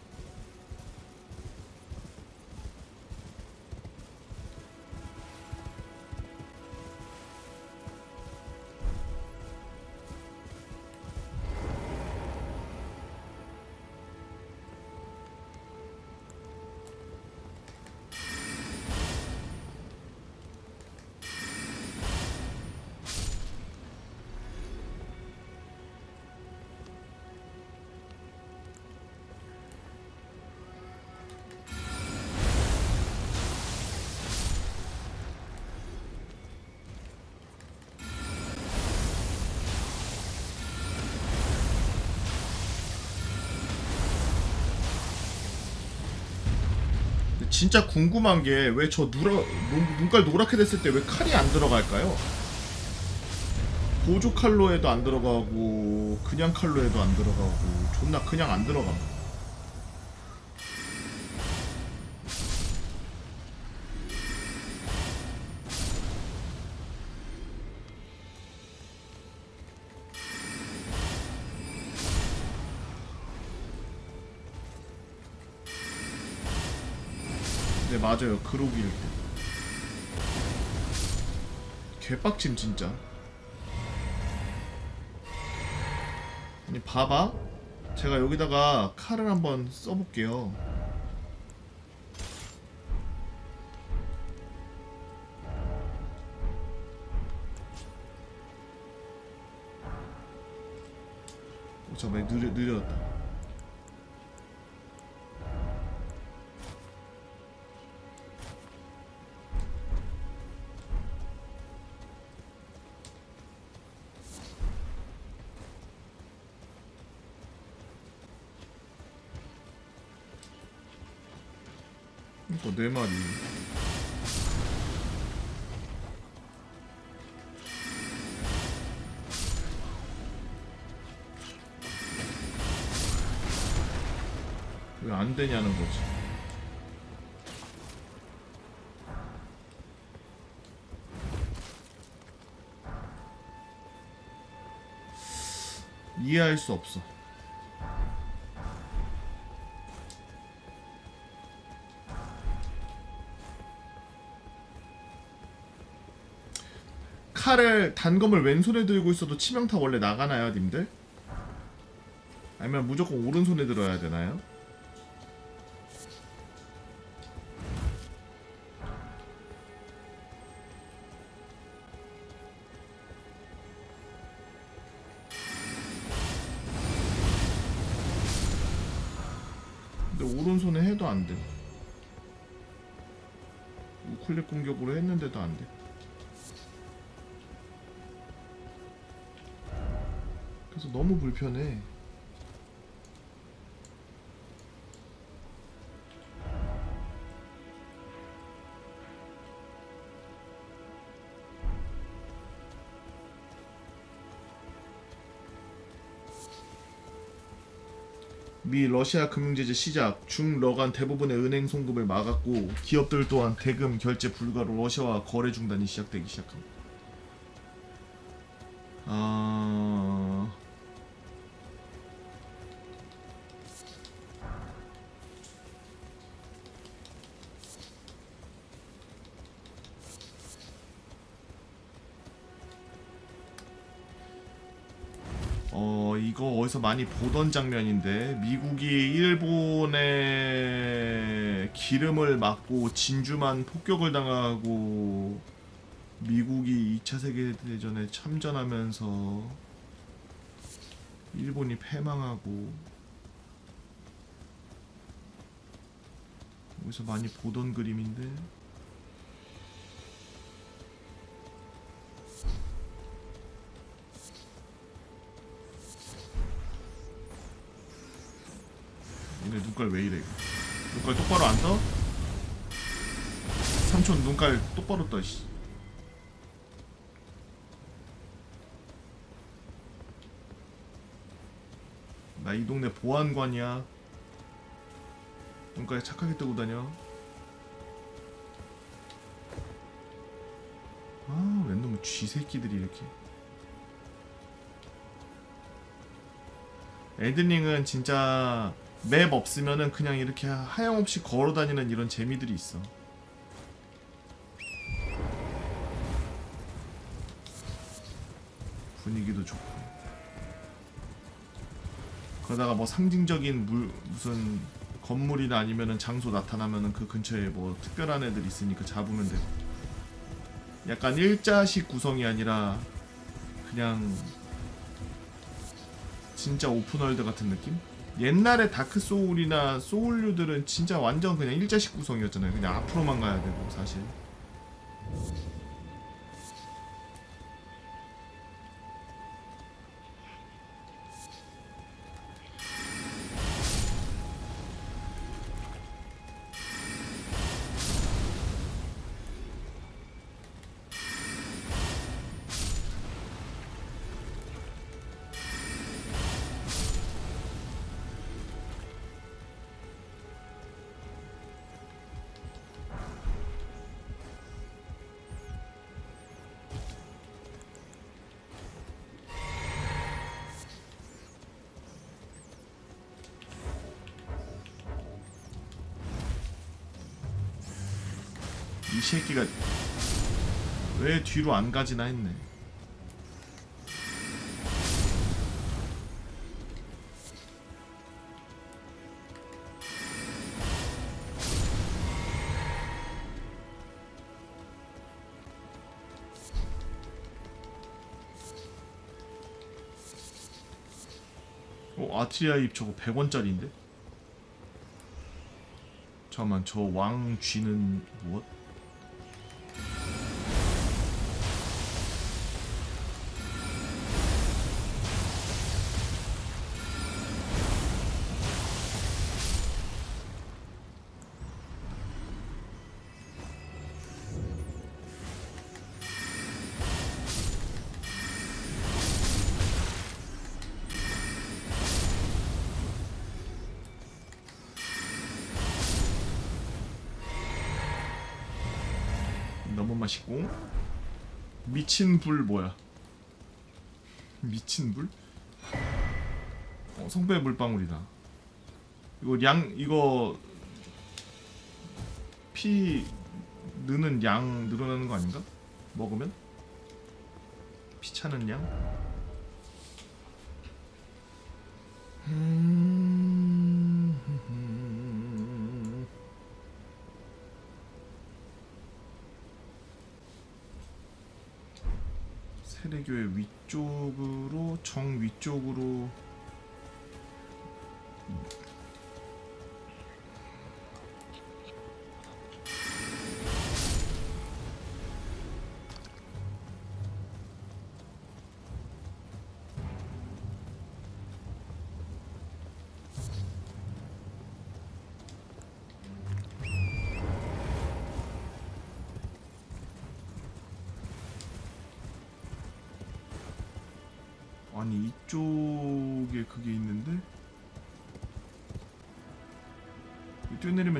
진짜 궁금한 게 왜 저 누라 눈, 눈깔 노랗게 됐을 때 왜 칼이 안 들어갈까요? 보조 칼로에도 안 들어가고 그냥 칼로에도 안 들어가고 존나 그냥 안 들어가. 맞아요. 그로기일 때 개빡침 진짜. 아니 봐봐. 제가 여기다가 칼을 한번 써볼게요. 어, 잠깐만. 느려, 느렸다 네 마리. 왜 안 되냐는 거지. 이해할 수 없어 칼을 단검을 왼손에 들고 있어도 치명타 원래 나가나요, 님들? 아니면 무조건 오른손에 들어야 되나요? 미 러시아 금융제재 시작 중러 간 대부분의 은행 송금을 막았고 기업들 또한 대금 결제 불가로 러시아와 거래 중단이 시작되기 시작합니다. 많이 보던 장면인데 미국이 일본에 기름을 막고 진주만 폭격을 당하고 미국이 2차 세계대전에 참전하면서 일본이 패망하고 어디서 많이 보던 그림인데 눈깔 왜 이래 눈깔 똑바로 안 떠? 삼촌 눈깔 똑바로 떠 씨. 나 이 동네 보안관이야 눈깔 착하게 뜨고 다녀 아 웬놈의 쥐새끼들이 이렇게 에드링은 진짜 맵 없으면은 그냥 이렇게 하염없이 걸어다니는 이런 재미들이 있어. 분위기도 좋고. 그러다가 뭐 상징적인 물 무슨 건물이나 아니면은 장소 나타나면은 그 근처에 뭐 특별한 애들 있으니까 잡으면 되고. 약간 일자식 구성이 아니라 그냥 진짜 open world 같은 느낌? 옛날에 다크 소울이나 소울류들은 진짜 완전 그냥 일자식 구성이었잖아요. 그냥 앞으로만 가야 되고 사실. 새끼가 왜 뒤로 안 가지나 했네. 어, 아트리아 입 저거 100원짜리인데? 잠깐만, 저 왕 쥐는 무엇? 미친 불 뭐야? 미친 불? 어, 성배 물방울이다. 이거 양 이거 피 느는 양 늘어나는 거 아닌가? 먹으면 피 차는 양?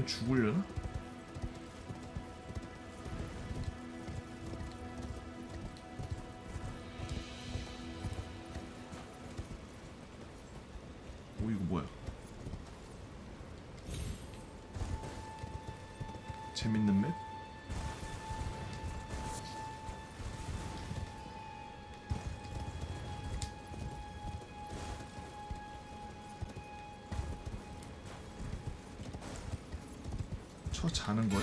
죽으려나? 쳐 자는 거야?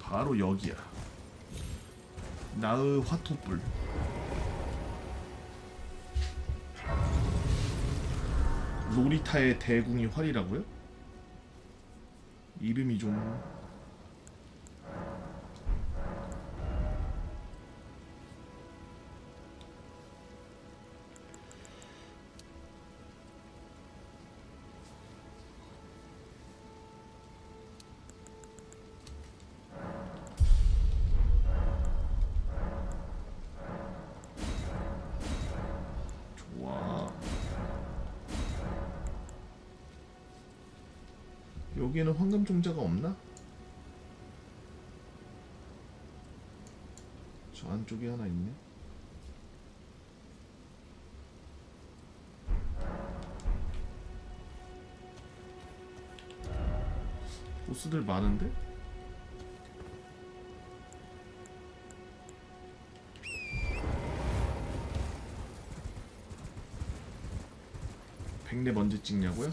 바로 여기야. 나의 화토불. 로리타의 대궁이 활이라고요? 이름이 좀 여기에는 황금 종자가 없나? 저 안쪽에 하나 있네. 보스들 많은데? 백랩 언제 찍냐고요?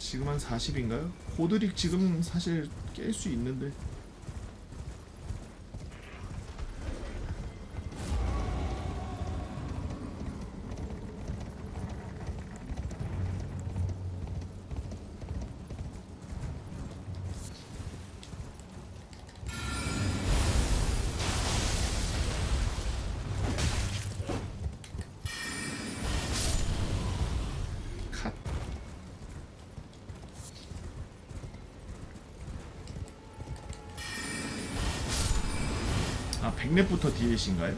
지금 한 40인가요? 고드릭 지금 사실 깰 수 있는데 8부터 DLC인가요?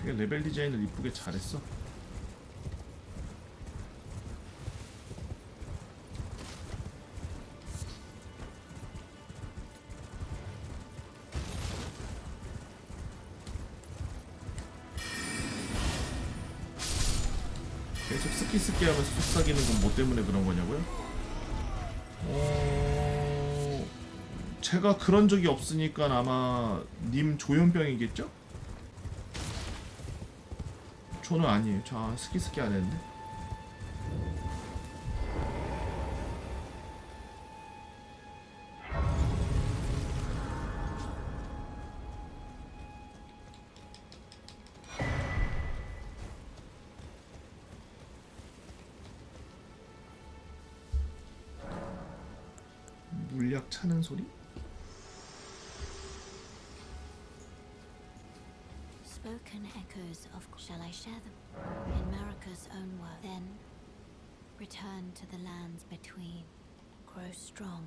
되게 레벨 디자인을 이쁘게 잘했어 때문에 그런 거냐고요? 어... 제가 그런 적이 없으니까 아마 님 조현병이겠죠? 저는 아니에요. 저 스키스키 안 했는데. I share them? In Marika's own words. Then return to the lands between. Grow strong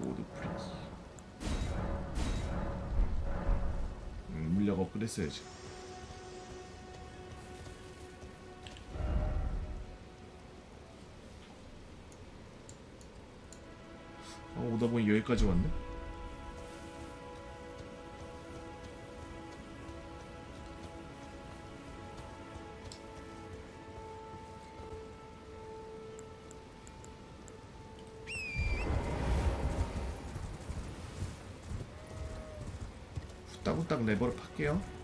모두 프리즈. 음, 물약 업그레이드 했어야지. 어, 오다 보니 여기까지 왔네. 딱후딱 레버를 팔게요.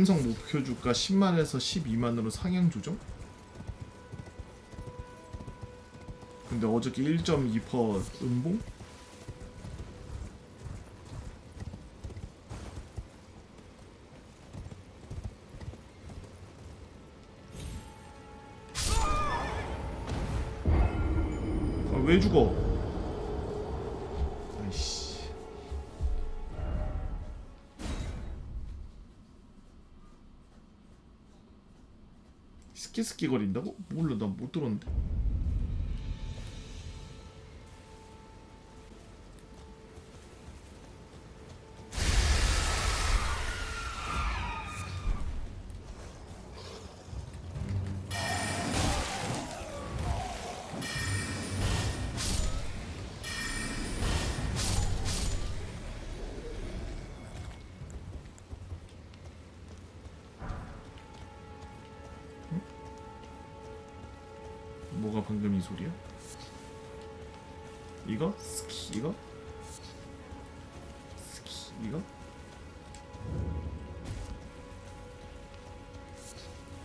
삼성 목표 주가 10만에서 12만으로 상향 조정? 근데 어저께 1.2% 음봉? 스키스키 거린다고? 몰라 난 못 들었는데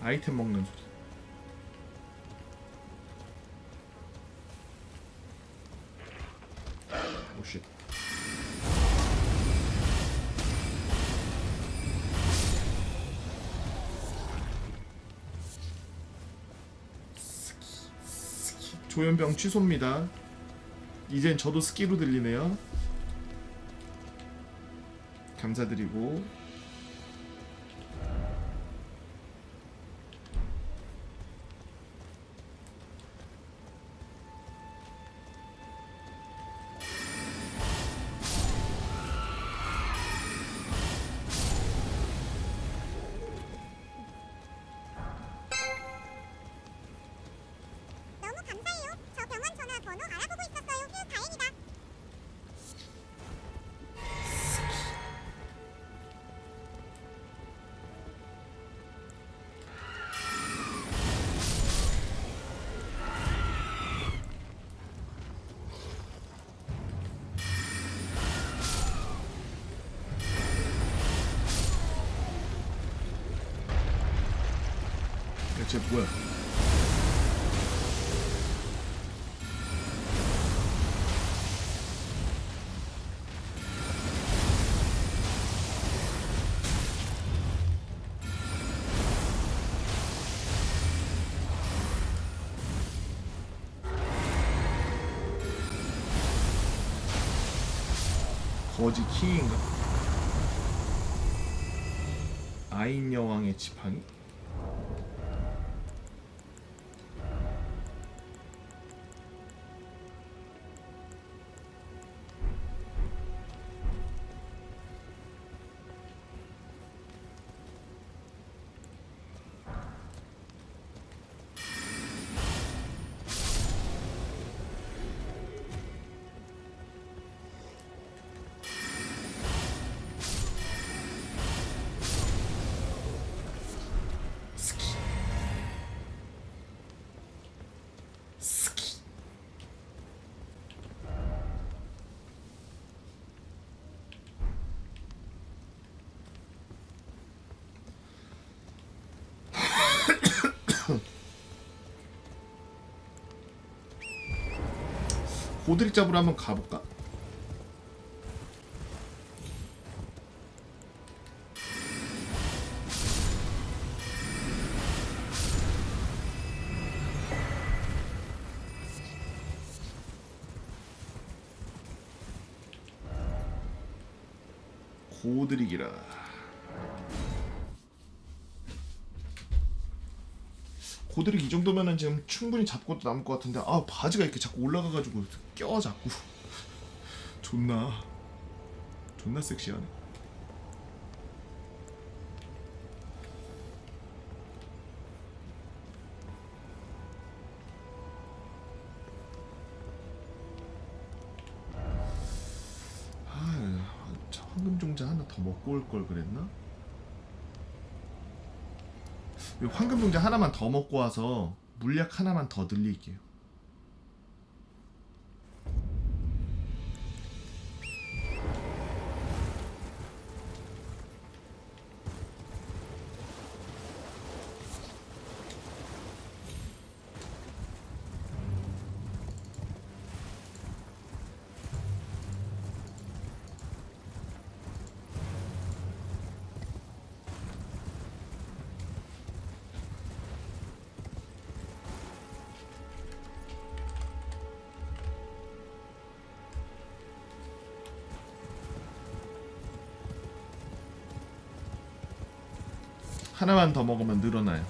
아이템 먹는 소리 오쉣 스키 조현병 취소입니다. 이젠 저도 스키로 들리네요. 감사드리고 거지 킹인가? 아인 여왕의 지팡이? 고드리 잡으러 한번 가볼까? 고드리기라 고드릭 이 정도면은 지금 충분히 잡고도 남을 것 같은데 아 바지가 이렇게 자꾸 올라가가지고 껴 자꾸 존나 존나 섹시하네 아, 저 황금 종자 하나 더 먹고 올 걸 그랬나? 이 황금 종자 하나만 더 먹고 와서 물약 하나만 더 늘릴게요. 하나만 더 먹으면 늘어나요.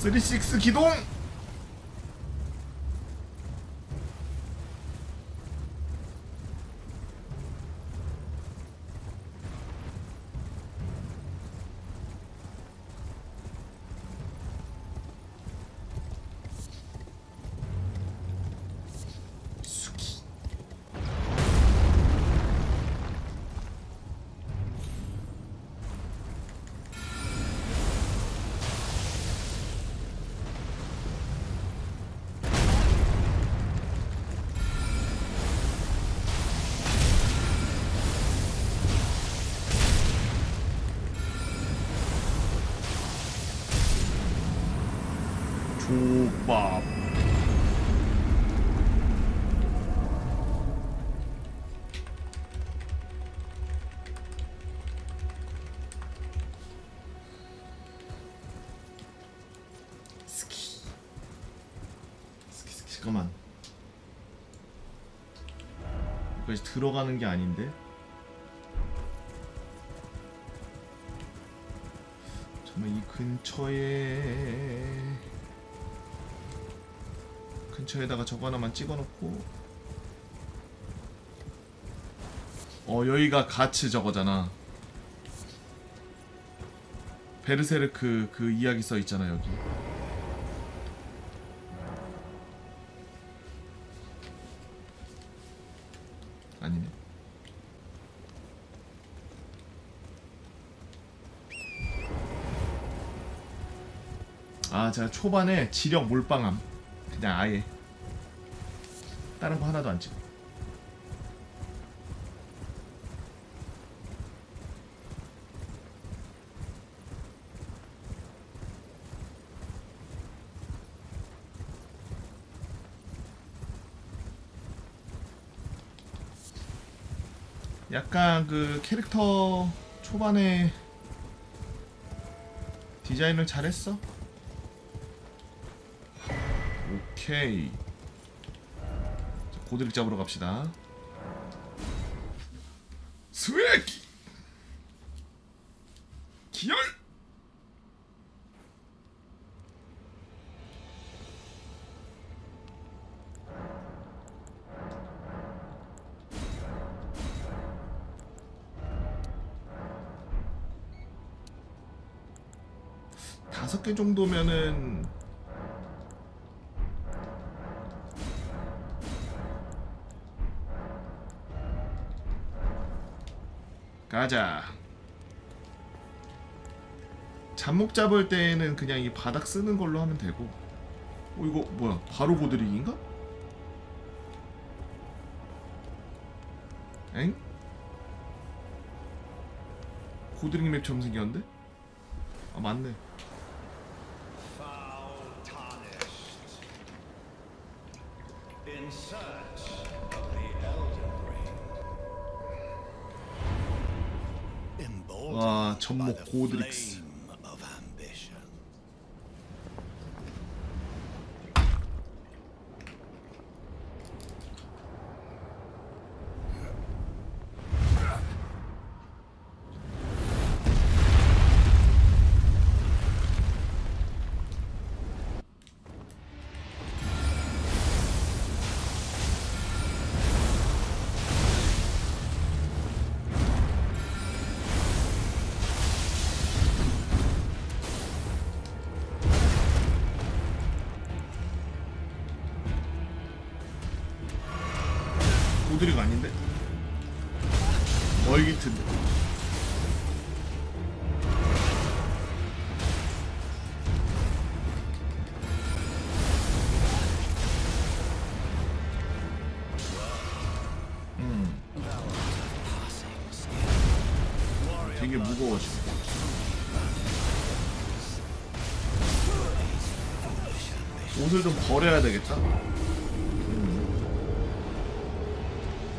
쓰리식스 기동! 들어가는 게 아닌데? 잠깐만 이 근처에 근처에다가 저거 하나만 찍어놓고 어 여기가 가츠 저거잖아. 베르세르크 그 이야기 써 있잖아 여기 제가 초반에 지력 몰빵함. 그냥 아예. 다른 거 하나도 안 찍어 약간 그 캐릭터 초반에 디자인을 잘했어? 오케이. 자, 고드릭 잡으러 갑시다. 스웨기! 기열! 다섯 개 정도면은 가자. 잡목 잡을 때에는 그냥 이 바닥 쓰는 걸로 하면 되고. 어 이거 뭐야? 바로 고드릭인가? 엥? 고드릭 맵처럼 생겼는데? 아 맞네. Foul 전목 the 고드릭스. 버려야 되겠다.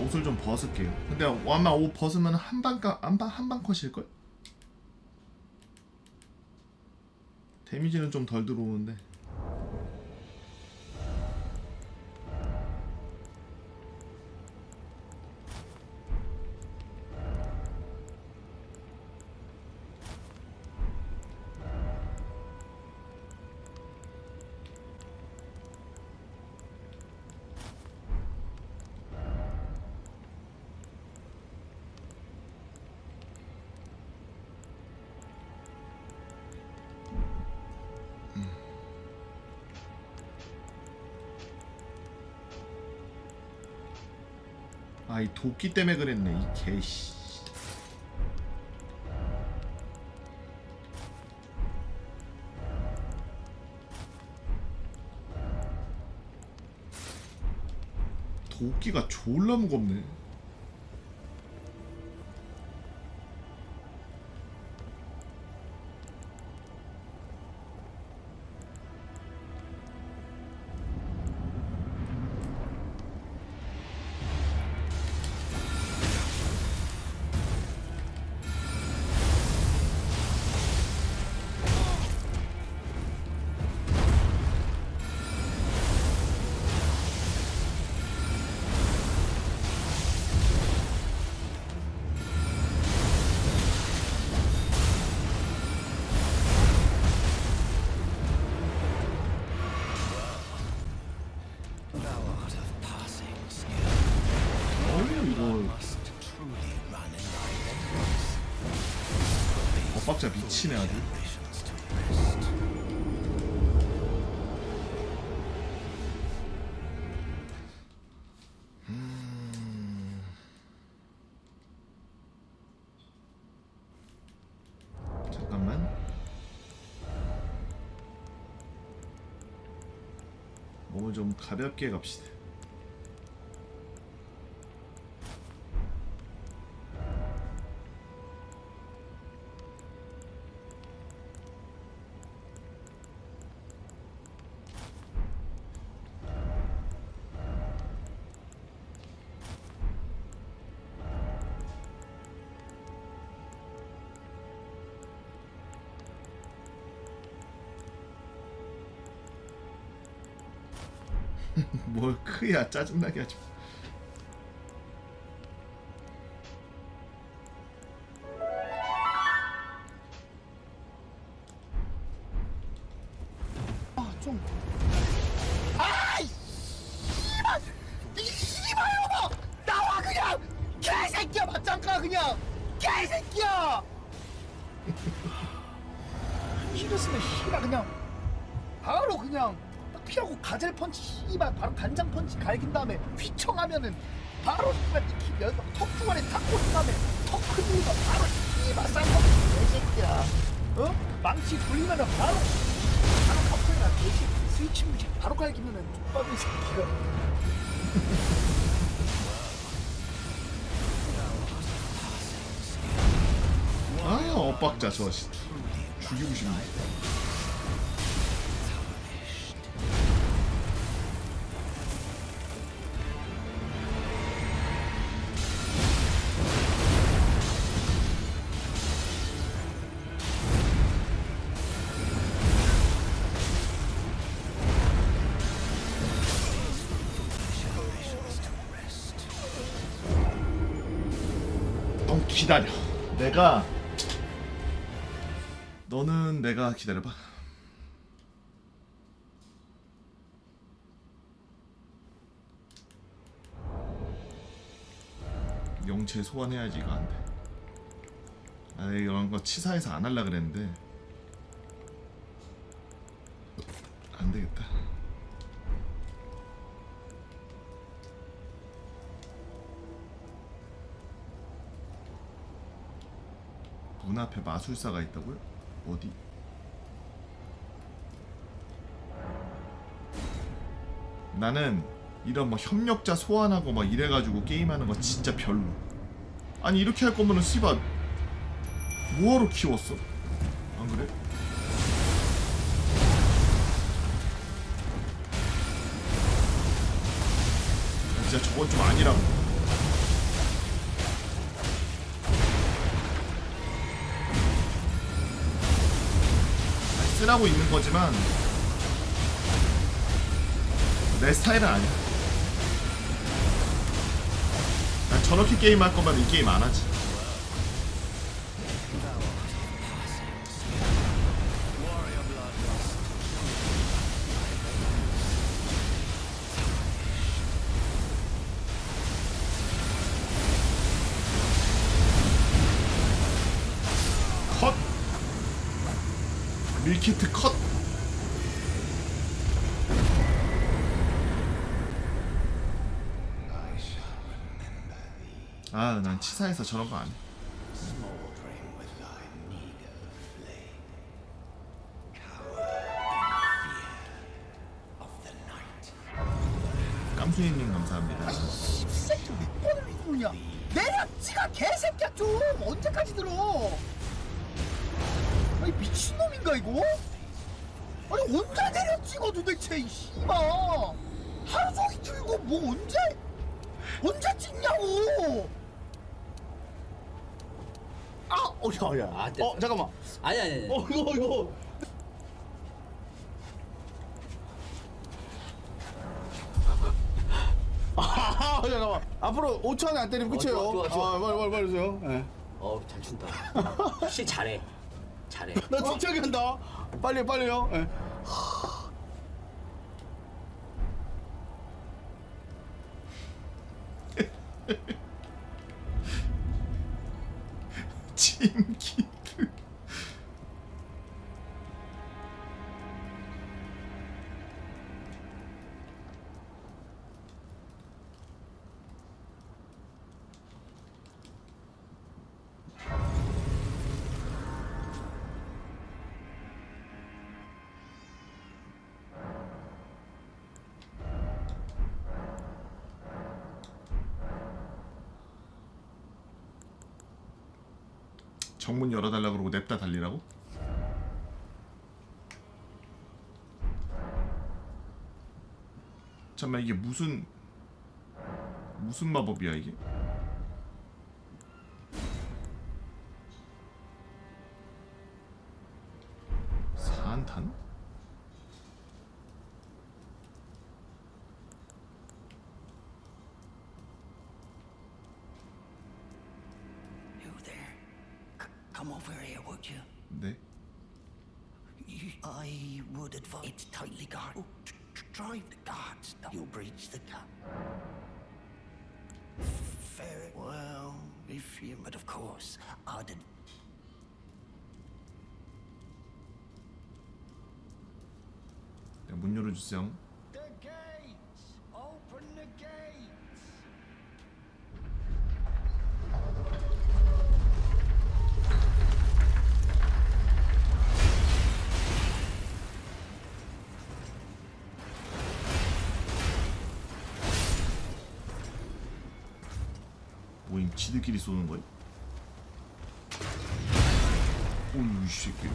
옷을 좀 벗을게요. 근데 아마 옷 벗으면 한방 한방 한방 컷일 걸? 데미지는 좀 덜 들어오는데. 도끼 때문에 그랬네 이 개씨. 도끼가 졸라 무겁네. 가볍게 갑시다. 뭘 크야 하면은 바로 씨발 니키 면턱 중간에 탁 꽂은 다음에 턱 흔들고 바로 씨발 쌍꺼풀 개새끼야 어? 망치 돌리면은 바로 바로 커플이나 개새끼 스위치 뮤직 바로 갈기면은 족밥이 새끼가 아 엇박자 저 씨. 죽이고 싶네. 내가 너는 내가 기다려봐. 영체 소환해야지 이거 안 돼. 아 이런 거 치사해서 안 할라 그랬는데 앞에 마술사가 있다고요? 어디? 나는 이런 뭐 협력자 소환하고 막 이래가지고 게임하는 거 진짜 별로. 아니 이렇게 할 거면은 씨발 뭐하러 키웠어? 안 그래? 아, 진짜 저건 좀 아니라고. 쓰라고 있는 거지만 내 스타일은 아니야. 난 저렇게 게임 할 거면 이 게임 안 하지. 아, 난 치사해서 저런 거 night. 깜수이님 감사합니다. 새끼 몇 번을 믿느냐 내려 지가 개새끼야 좀 언제까지 들어 아니 미친놈인가 이거? 아니 언제 내려 찍어 도대체 이 씨발 하루 종일 들고 뭐 언제 언제 찍냐고 아, 어, 야, 야. 아. 어, 잠깐만. 아니 아니 아니. 어, 이거, 이거. *laughs* 아, 잠깐만. 앞으로 5초 안에 안 때리면 끝이에요. 좋아, 좋아, 좋아. 아, 빨리, 빨리, 빨리 주세요. 예. 어, 잘 춘다. *laughs* 확실히 잘해. 잘해. 나 뒤차게 한다. 빨리, 빨리요. 예. *laughs* 침키 정문 열어달라 그러고 냅다 달리라고? 잠깐만 이게 무슨 무슨 마법이야 이게? 산탄? I would advise it's tightly guarded. Oh, tr- tr- drive the guards. You'll breach the cap. Fair. Well, if you, but of course, I'd. ad- 네, 문 열어주세요. 모임 지들끼리 쏘는 거야? 오이 새끼가.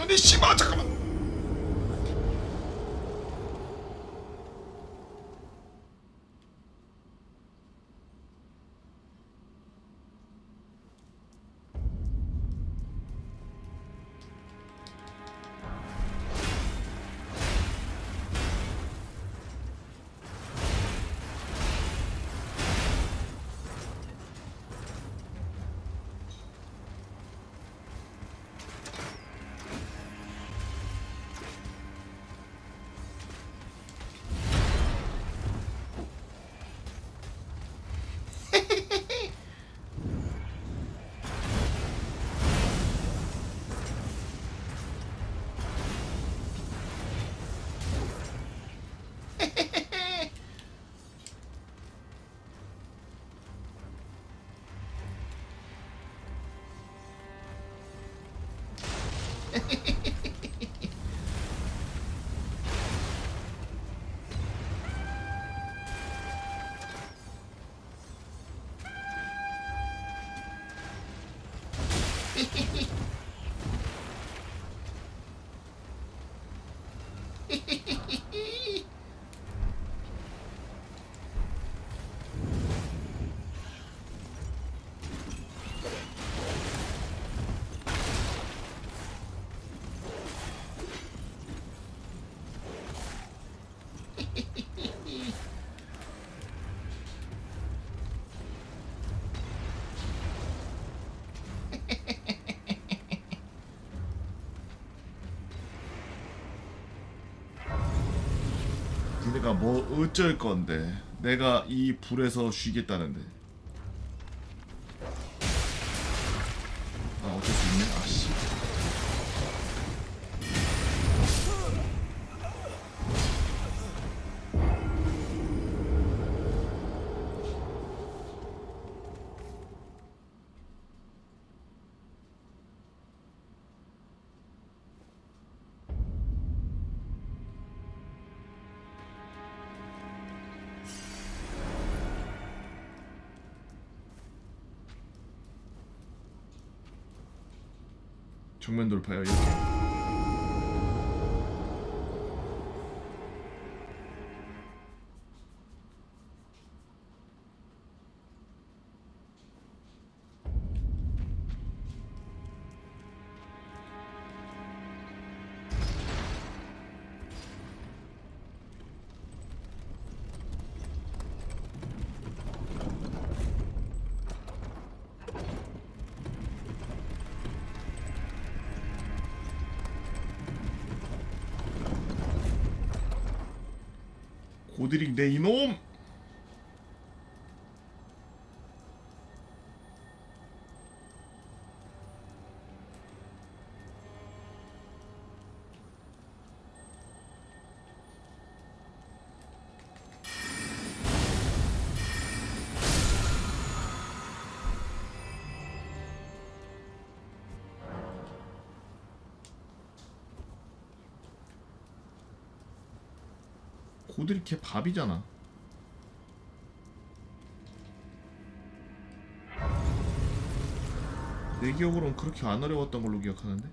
아니 씨발 잠깐만. 니네가 뭐 어쩔 건데? 내가 이 불에서 쉬겠다는데 정면 돌파요 이렇게 Frode Rygde innom. 놈들이 걔 밥이잖아. 내 기억으론 그렇게 안 어려웠던 걸로 기억하는데?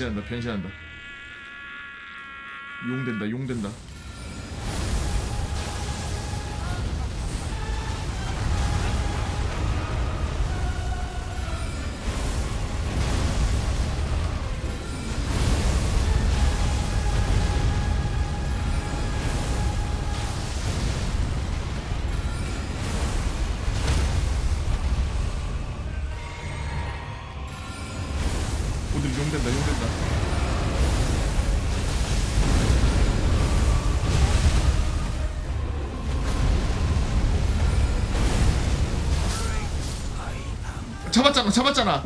변신한다 변신한다. 용 된다 용 된다 잡았잖아.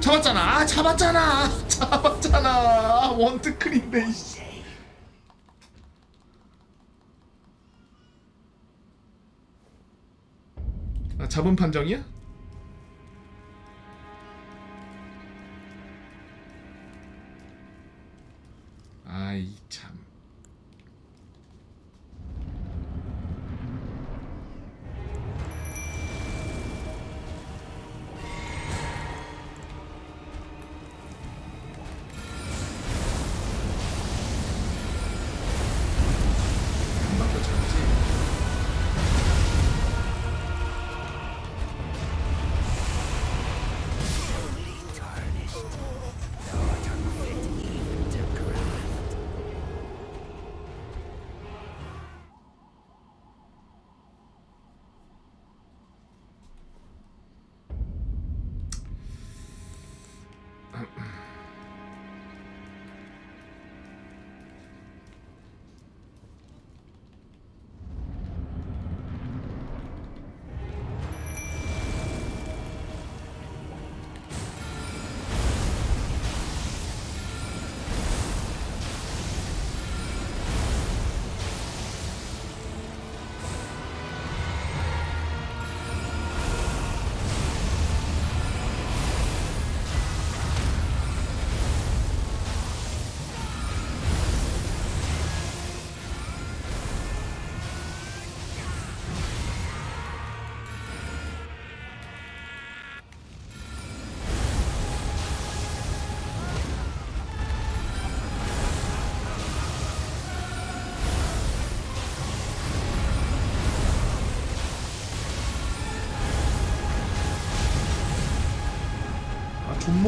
잡았잖아. 아 잡았잖아. *laughs* 잡았잖아. 원트클인데 이씨. 아 잡은 판정이야?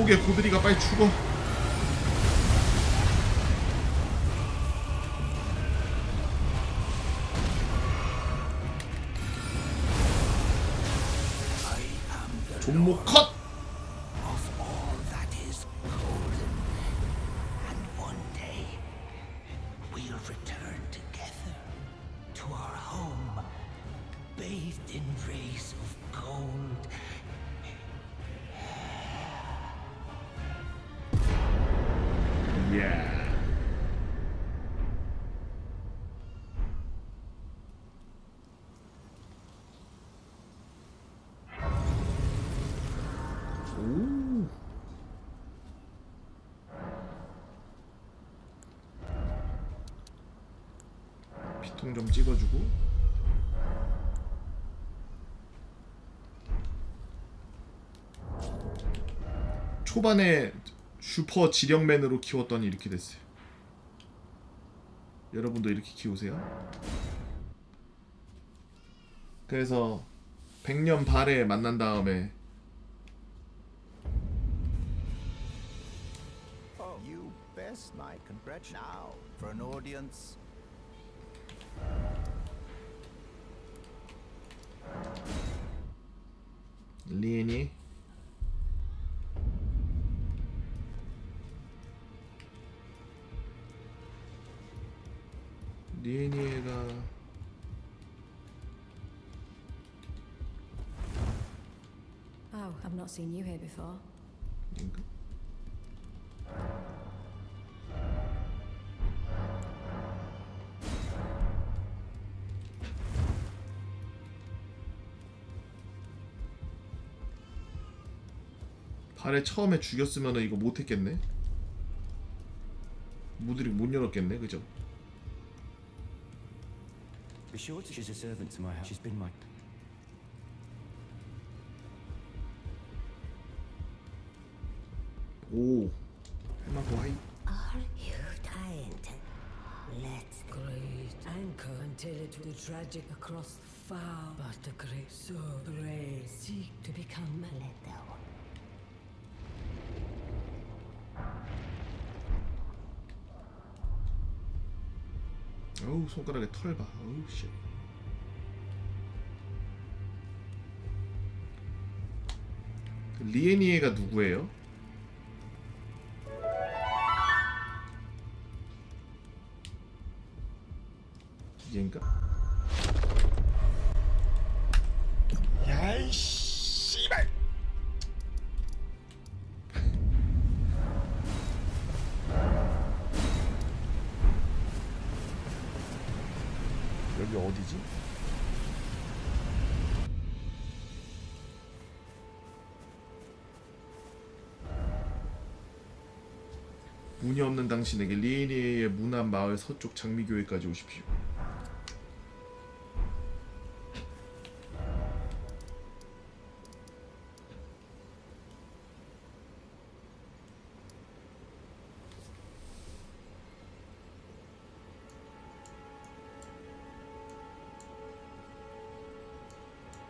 아 존목의 고드리가 빨리 죽어 피통 좀 찍어주고. 초반에 슈퍼 지령맨으로 키웠더니 이렇게 됐어요. 여러분도 이렇게 키우세요? 그래서 100년 발에 만난 다음에. Now, for an audience. Linear. DNA가 Oh, I've not seen you here before. 발에 처음에 죽였으면 이거 못했겠네. 무들이 못 열었겠네, 그죠? Be sure to she's a servant to my house. She's been my 오, 해마고 하이. Are you dying to let great anchor until it will tragic across far but the great so great seek to become a little 손가락에 털 봐. 어우 씨. 그 리에니에가 누구예요? 당신에게 리에니에의 문안 마을 서쪽 장미교회까지 오십시오.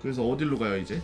그래서 어디로 가요 이제?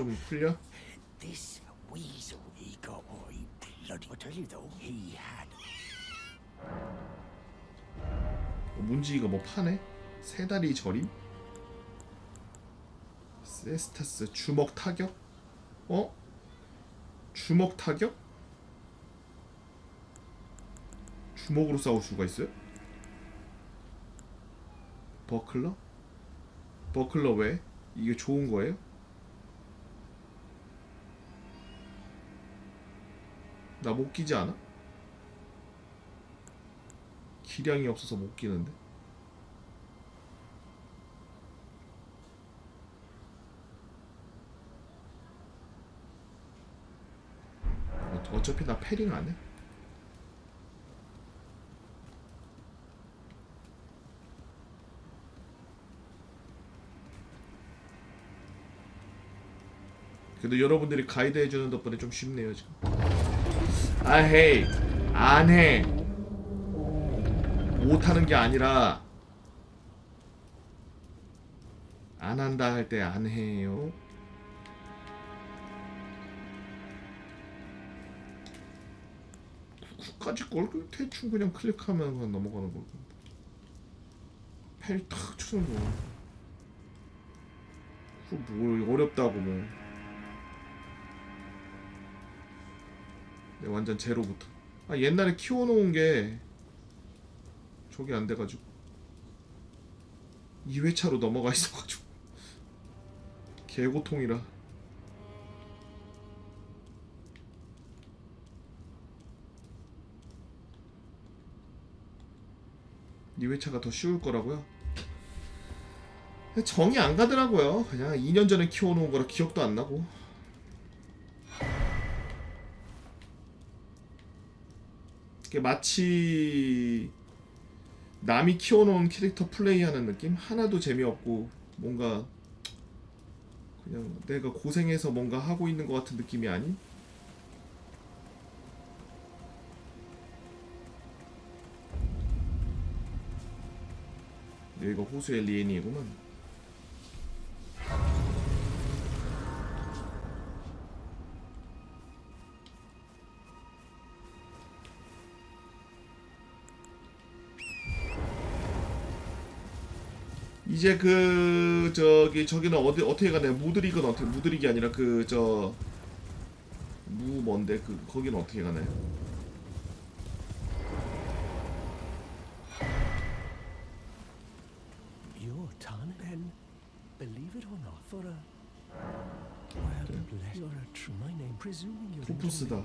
좀 풀려? This weasel he got my bloody. I tell you though, he had. 어, 문지기가 뭐 파네? 세 다리 저림? 세스타스 주먹 타격? 어? 주먹 타격? 주먹으로 싸울 수가 있어요? 버클러? 버클러 왜? 이게 좋은 거예요? 나 못 끼지 않아? 기량이 없어서 못 끼는데 어, 어차피 나 패링 안 해. 그래도 여러분들이 가이드 해주는 덕분에 좀 쉽네요 지금. 아 헤이 안 해. 못하는 게 아니라 안 한다 할 때 안 해요. 국까지 걸그 대충 그냥 클릭하면 그냥 넘어가는 거. 펠탁 쳐서 뭐. 그뭘 어렵다고 뭐. 네, 완전 제로부터. 아 옛날에 키워놓은 게 저게 안 돼가지고 2회차로 넘어가 있어가지고 개고통이라. 이 회차가 더 쉬울 거라고요? 정이 안 가더라고요. 그냥 2년 전에 키워놓은 거라 기억도 안 나고. 마치 남이 키워놓은 캐릭터 플레이하는 느낌? 하나도 재미없고 뭔가 그냥 내가 고생해서 뭔가 하고 있는 것 같은 느낌이 아닌? 여기가 호수의 리엔이구만 이제 그 저기 저기는 어디 어떻게 가나요? 무드릭은 어떻게 무드릭이 아니라 그 저 무 뭔데 그 거기는 어떻게 가나요? 토푸스다.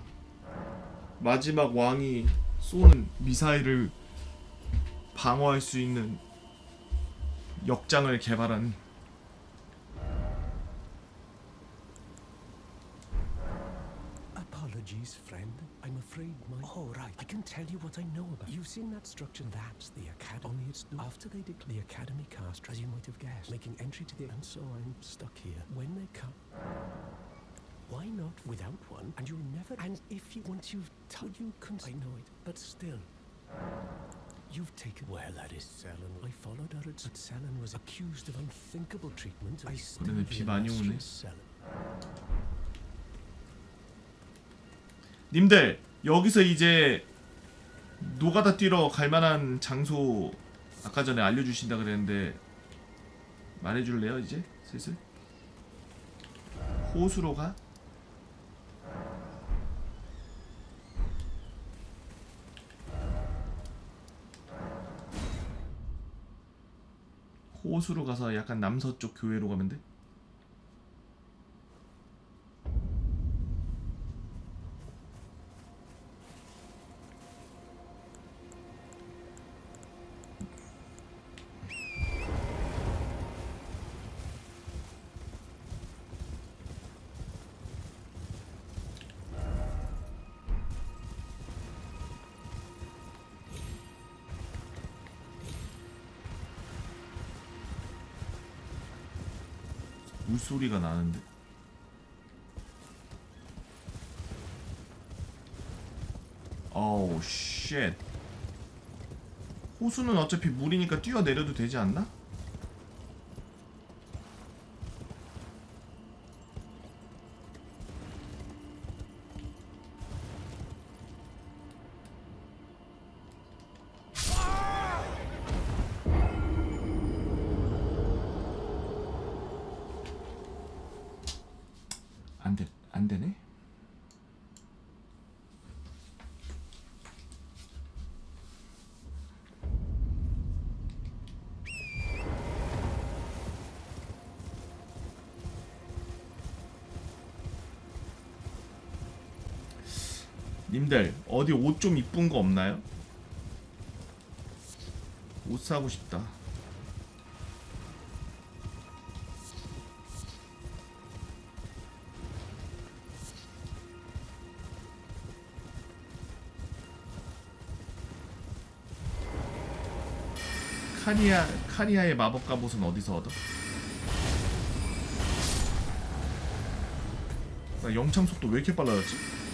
마지막 왕이 쏘는 미사일을 방어할 수 있는 역장을 개발한 Apologies, friend. I'm afraid my... Oh, right. I can tell you what I know about. You've seen that structure? That's the academy. Only it's... After they declare the academy cast, as you might have guessed, making entry to the... And so I'm stuck here. When they come... Why not without one? And you'll never... And if you... Once you've... told you... Con- I know it. But still... You've taken... Well, that is Selen. I followed her. But Selen was accused of unthinkable treatment. I still... 비 많이 오네. 님들 여기서 이제 노가다 뛰러 갈 만한 장소 아까 전에 알려주신다 그랬는데 말해줄래요 이제 슬슬 호수로 가? 호수로 가서 약간 남서쪽 교회로 가면 돼? 소리가 나는데 어우 쉣 호수는 어차피 물이니까 뛰어내려도 되지 않나? 어디 옷 좀 이쁜 거 없나요? 옷 사고 싶다. 카니아 카니아의 마법 갑옷은 어디서 얻어? 나 영창 속도 왜 이렇게 빨라졌지?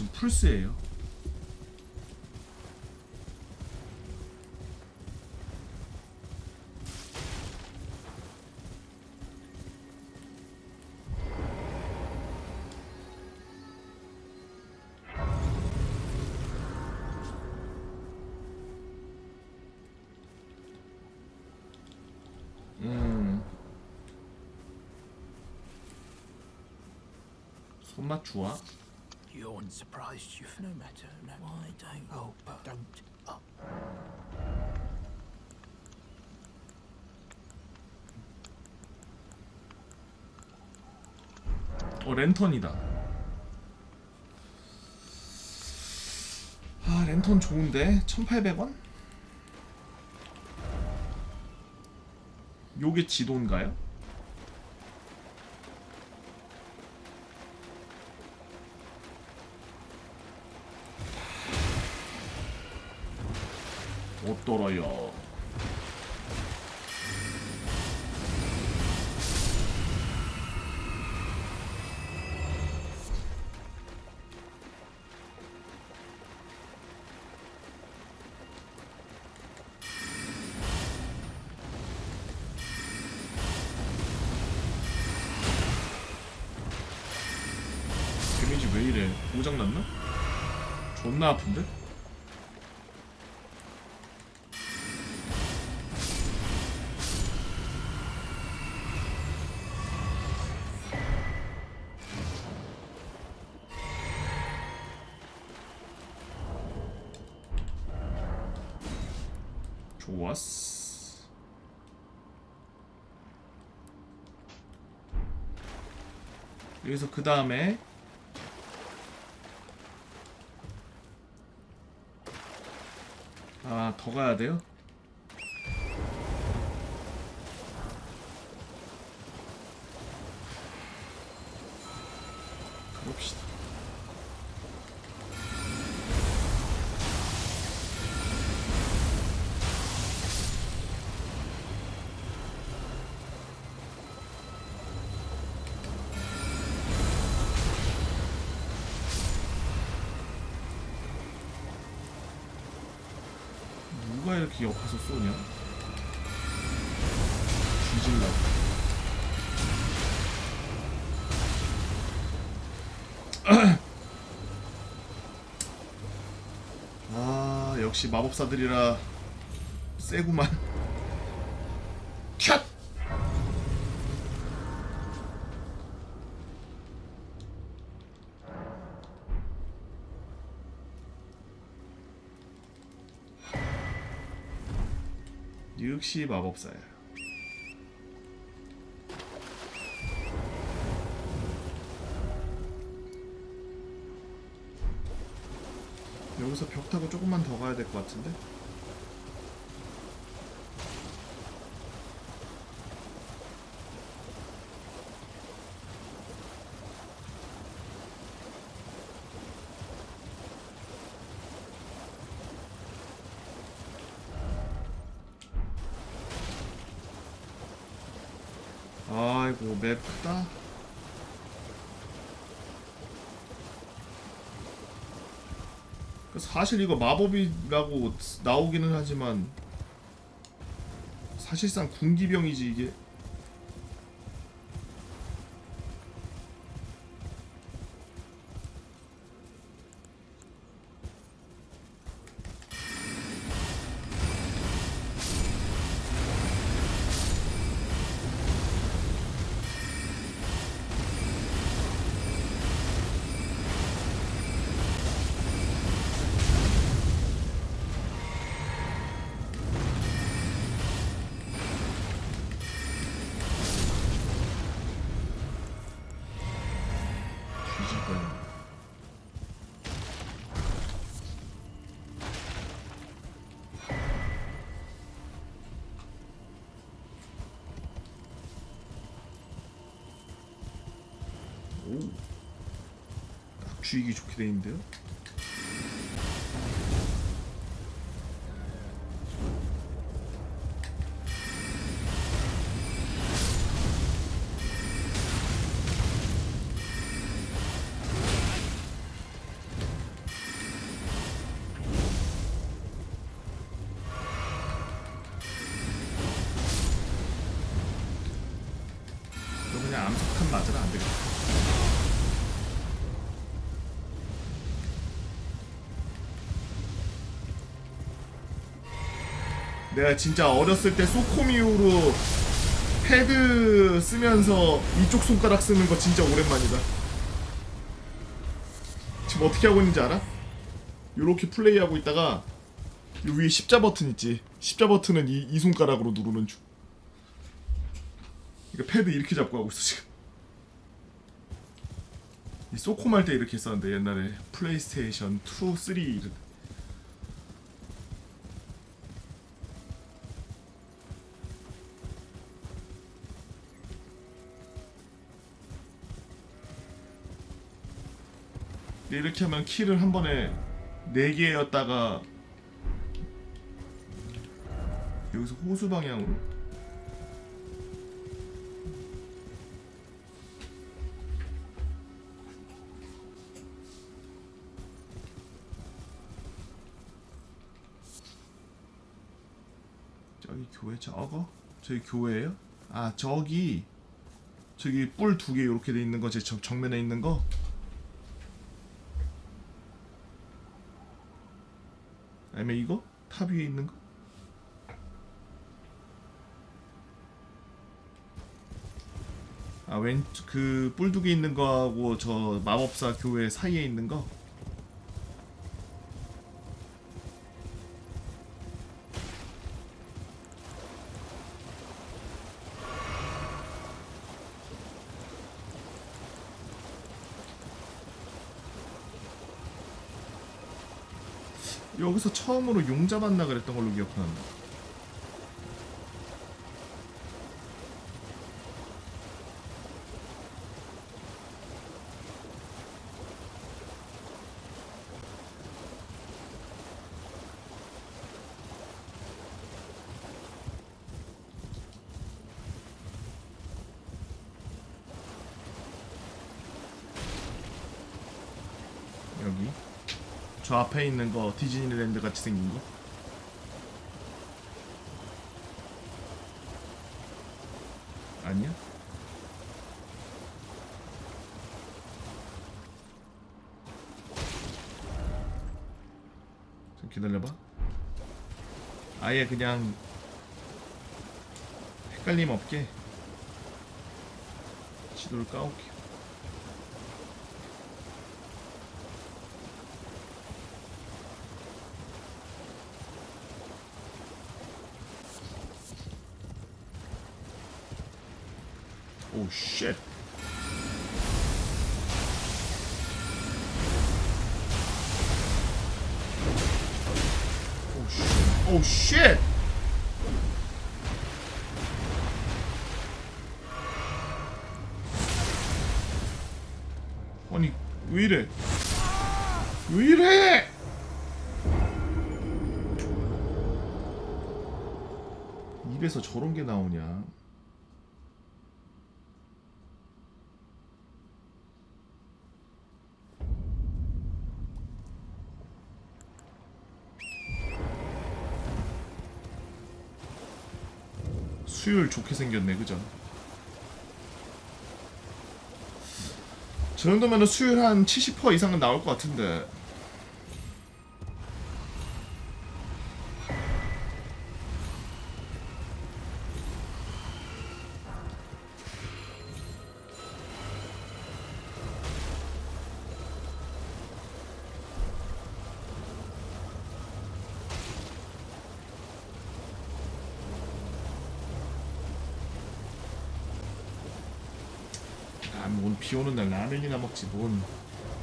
지금 풀스예요. 음. 손맛 좋아? You're unsurprised, you've no matter. No, why don't? Oh, but don't. Oh. 어 랜턴이다. 아 랜턴 좋은데 1,800원? 요게 지도인가요? 어떨어요? 데미지 왜 이래? 고장났나? 존나 아픈데? 좋았어. 여기서 그 다음에 아, 더 가야 돼요? 이렇게 옆에서 쏘냐? 뒤질라고. *clears throat* 아, 역시 마법사들이라 세구만. 역시 마법사야. 여기서 벽 타고 조금만 더 가야 될 것 같은데? 아이고 맵 크다 그 사실 이거 마법이라고 나오기는 하지만 사실상 군기병이지 이게 주익이 좋게 돼 있는데요? 내가 진짜 어렸을 때 SOCOM 이후로 패드 쓰면서 이쪽 손가락 쓰는 거 진짜 오랜만이다. 지금 어떻게 하고 있는지 알아? 요렇게 플레이하고 있다가 요 위에 십자 버튼 있지. 십자 버튼은 이, 이 손가락으로 누르는 중. 그러니까 패드 이렇게 잡고 하고 있어 지금. 이 SOCOM 할 때 이렇게 했었는데 옛날에 플레이스테이션 2, 3 이런. 이렇게 하면 키를 한 번에 4개였다가 여기서 호수 방향으로 저기 교회 저거? 저기 교회예요? 아 저기 저기 뿔 두 개 이렇게 돼 있는 거 제 정면에 있는 거? 아니면 이거? 탑 위에 있는 거? 아, 왼, 그, 뿔두개 있는 거하고 저 마법사 교회 사이에 있는 거? 여기서 처음으로 용 잡았나 그랬던 걸로 기억하는데. 여기 저 앞에 있는 거 디즈니랜드 같이 생긴 거? 아니야? 좀 기다려봐. 아예 그냥 헷갈림 없게. 지도를 까올게 Oh shit. Oh shit. Oh shit. 아니 왜 이래? 왜 이래? 입에서 저런 게 나오냐? 수율 좋게 생겼네 그죠? 저 정도면 수율 한 70% 이상은 나올 것 같은데 라면이나 먹지. 뭔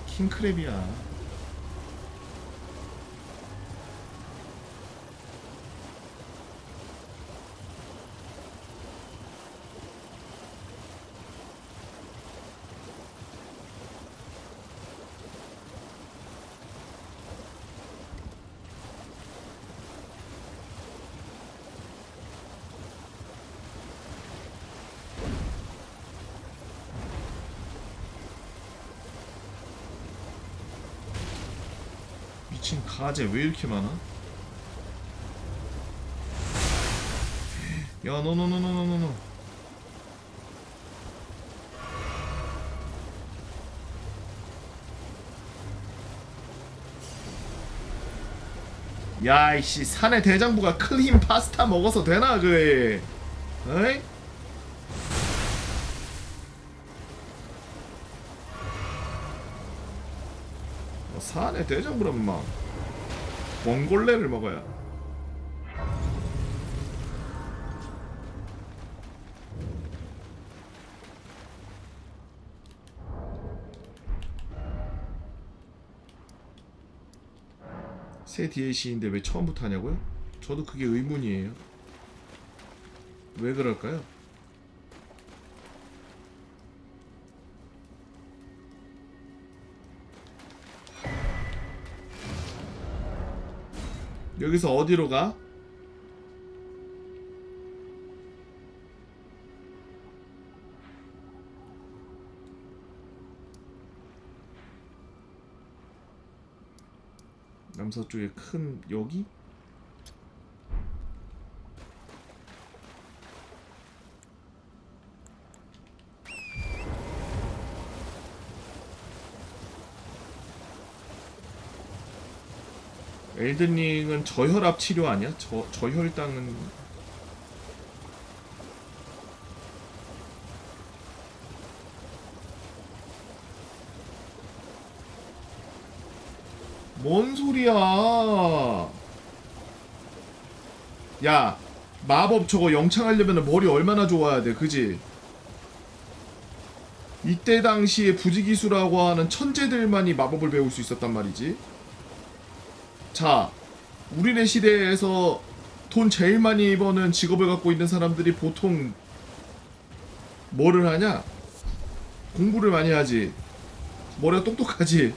킹크랩이야 가재 왜 이렇게 많아? 야 노노노노노노노 야이씨 산의 대장부가 클린 파스타 먹어서 되나 그래 어이? 뭐 산의 대장부란 막 봉골레를 먹어야 새 DLC인데 왜 처음부터 하냐고요? 저도 그게 의문이에요. 왜 그럴까요? 여기서 어디로 가? 남서쪽에 큰 여기? 엘든링은 저혈압 치료 아니야? 저 저혈당은 뭔 소리야? 야, 마법 저거 영창하려면 머리 얼마나 좋아야 돼, 그지? 이때 당시에 부지기수라고 하는 천재들만이 마법을 배울 수 있었단 말이지. 자, 우리네 시대에서 돈 제일 많이 버는 직업을 갖고 있는 사람들이 보통 뭐를 하냐? 공부를 많이 하지. 머리가 똑똑하지.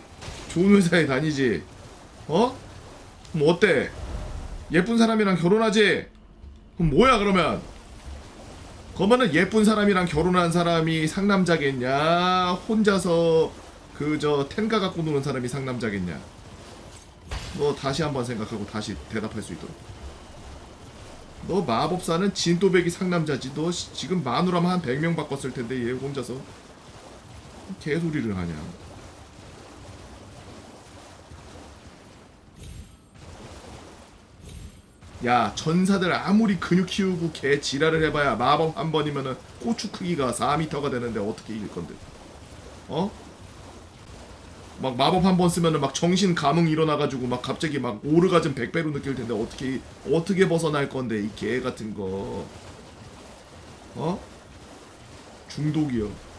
좋은 회사에 다니지. 어? 그럼 어때? 예쁜 사람이랑 결혼하지? 그럼 뭐야 그러면? 그러면은 예쁜 사람이랑 결혼한 사람이 상남자겠냐? 혼자서 그저 텐가 갖고 노는 사람이 상남자겠냐? 너 다시 한번 생각하고 다시 대답할 수 있도록. 너 마법사는 진또배기 상남자지. 너 시- 지금 마누라만 한 100명 바꿨을 텐데 얘 혼자서 개소리를 하냐? 야 전사들 아무리 근육 키우고 개 지랄을 해봐야 마법 한 번이면은 고추 크기가 4m가 되는데 어떻게 이길 건데? 어? 막 마법 한 번 쓰면은 막 정신 감흥 일어나가지고 막 갑자기 막 오르가즘 100배로 느낄 텐데 어떻게 어떻게 벗어날 건데 이 개 같은 거? 어? 중독이요.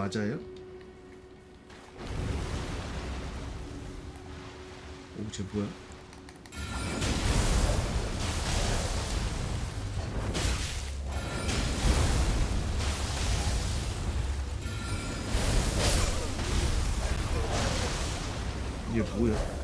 맞아요? 오, 쟤 뭐야? 얘 뭐야?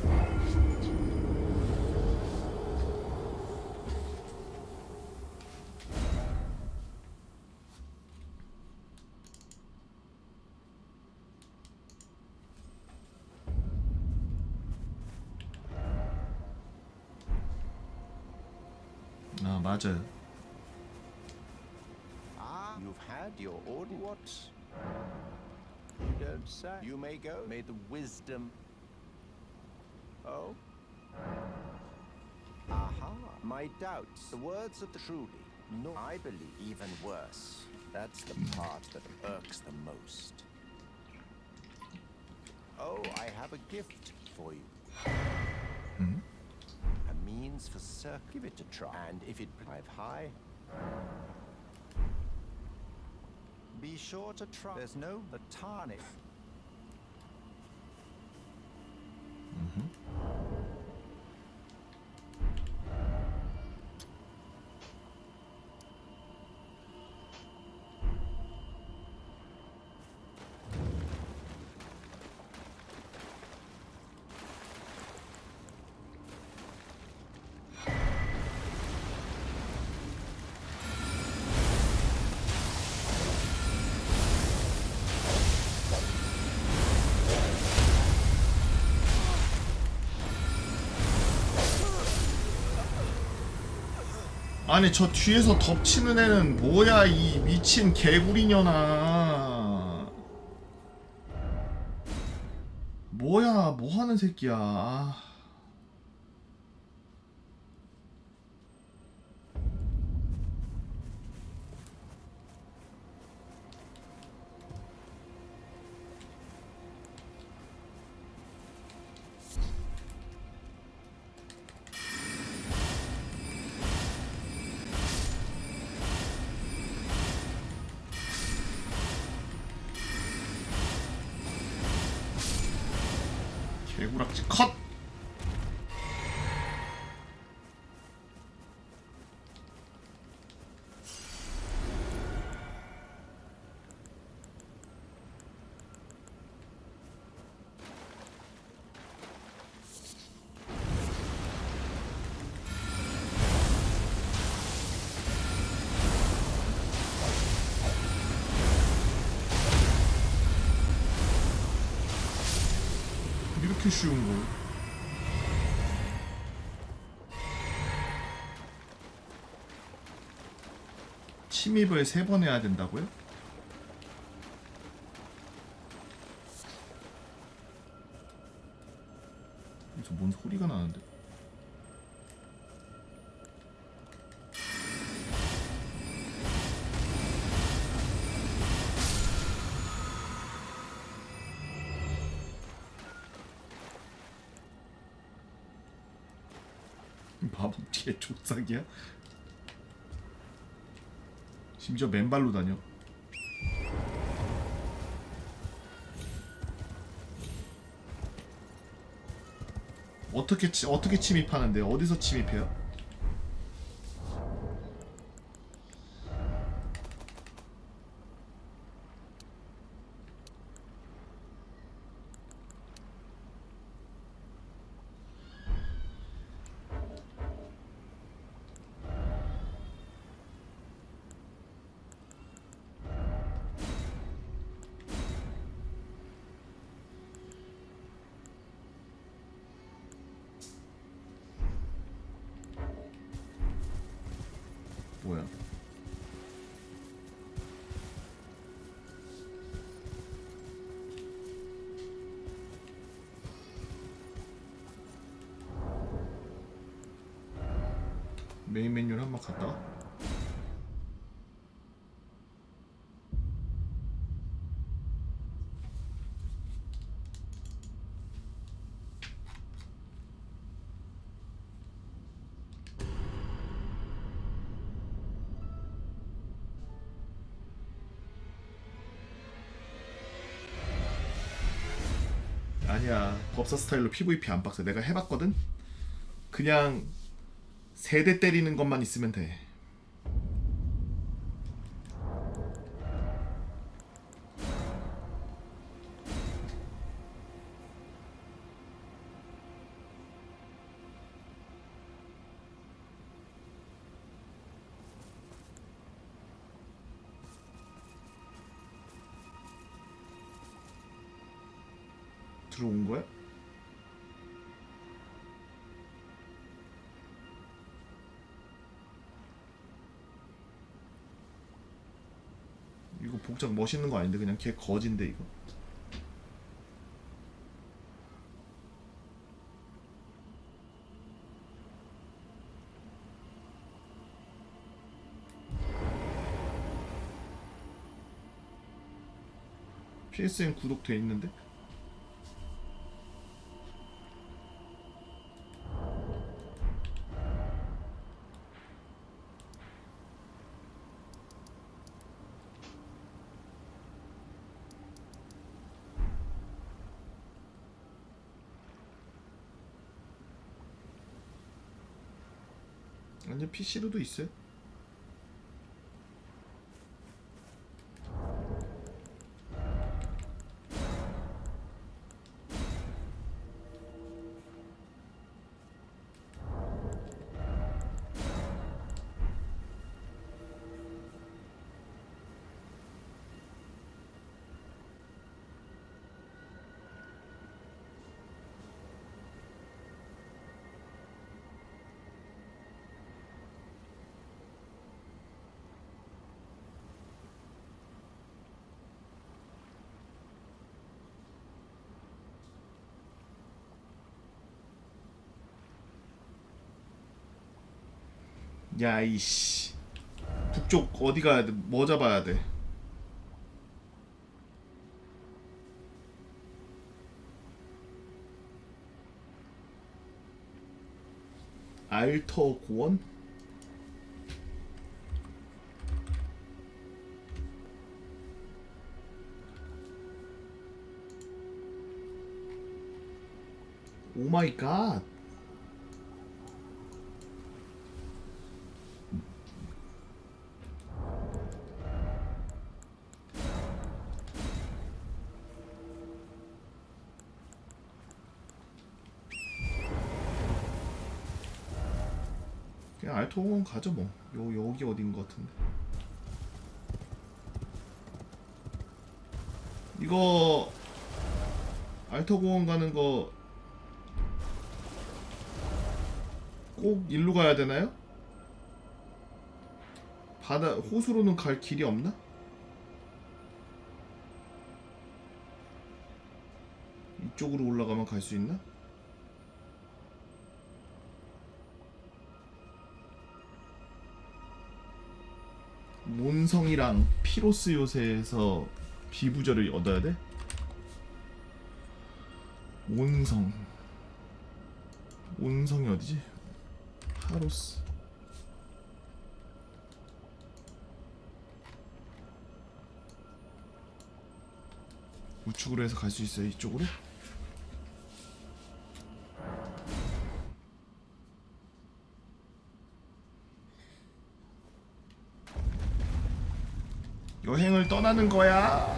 Ah, you've had your order. What? You don't say. You may go. May the wisdom. Oh. Aha. My doubts. The words of the truly. No, I believe even worse. That's the part that irks the most. Oh, I have a gift for you. Means for circ. Give it a try. And if it drive high, be sure to try. There's no the 아니 저 뒤에서 덮치는 애는 뭐야 이 미친 개구리년아 뭐야 뭐하는 새끼야 쉬운 거 침입을 세 번 해야 된다고요? 족삭이야? 심지어 맨발로 다녀. 어떻게 치, 어떻게 침입하는데 어디서 침입해요? 법사 스타일로 PVP 안 빡세 내가 해봤거든? 그냥 세대 때리는 것만 있으면 돼 복장 멋있는 거 아닌데 그냥 걔 거진데 이거 PSN 구독돼 있는데? 아니 PC로도 있어요. 야 이씨 북쪽 어디 가야 돼? 뭐 잡아야 돼? 알터 고원? 오 마이 갓. 알토공원 가죠 뭐. 요 여기 어딘 것 같은데. 이거 알토공원 가는 거 꼭 일로 가야 되나요? 바다 호수로는 갈 길이 없나? 이쪽으로 올라가면 갈 수 있나? 몬성이랑 피로스 요새에서 비부저를 얻어야 돼? 몬성 몬성이 어디지? 파로스 우측으로 해서 갈 수 있어요 이쪽으로? 떠나는 거야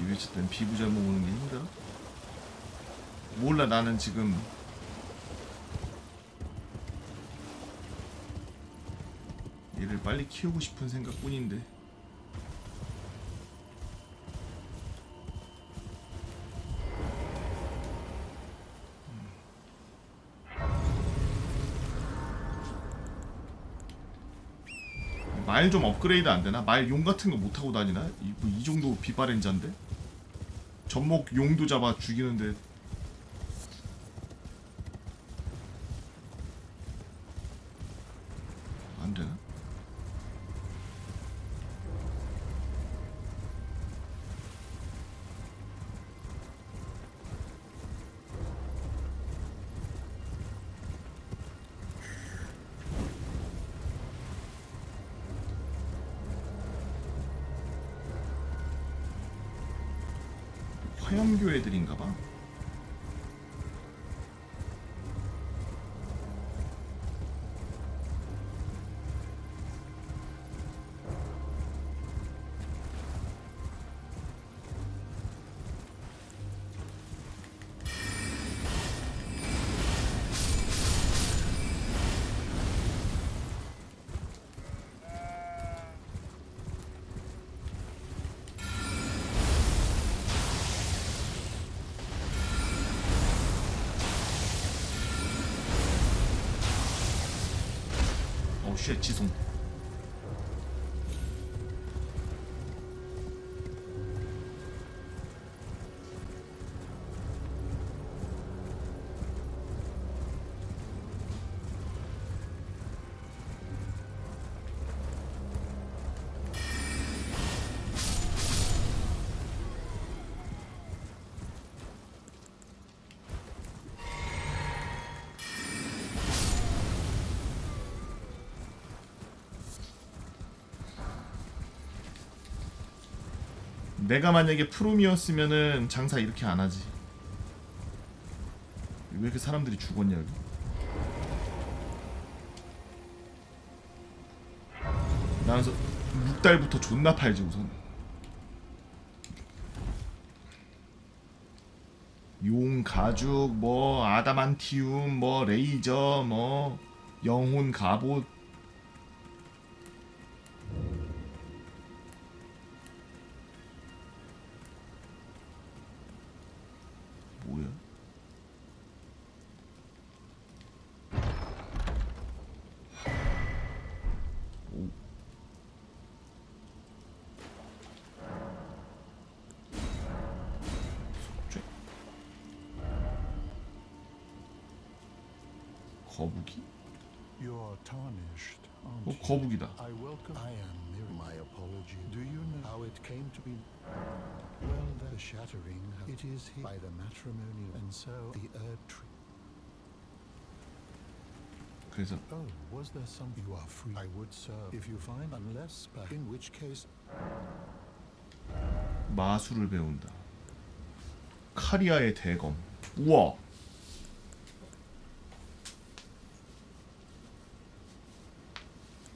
이 위치 때는 피부 잘못 보는 게 힘들어? 몰라 나는 지금 얘를 빨리 키우고 싶은 생각뿐인데 말 좀 업그레이드 안 되나? 말 용 같은 거못 타고 다니나? 이, 뭐 이 정도 비바렌자인데? 전목 용도 잡아 죽이는데 내가 만약에 프롬이었으면은 장사 이렇게 안 하지. 왜 이렇게 사람들이 죽었냐 여기? 나는 6달부터 존나 팔지 우선. 용 가죽 뭐 아다만티움 뭐 레이저 뭐 영혼 갑옷 거북이? 어? 거북이다. I welcome. I am Mir. My apology. Do you know how it came to be? Well, the shattering. It is he- by the matrimonial, and so the Erd tree. 그래서 Oh, was there some? You are free. I would serve if you find, unless, but in which case, 마술을 배운다. 카리아의 대검. 우와.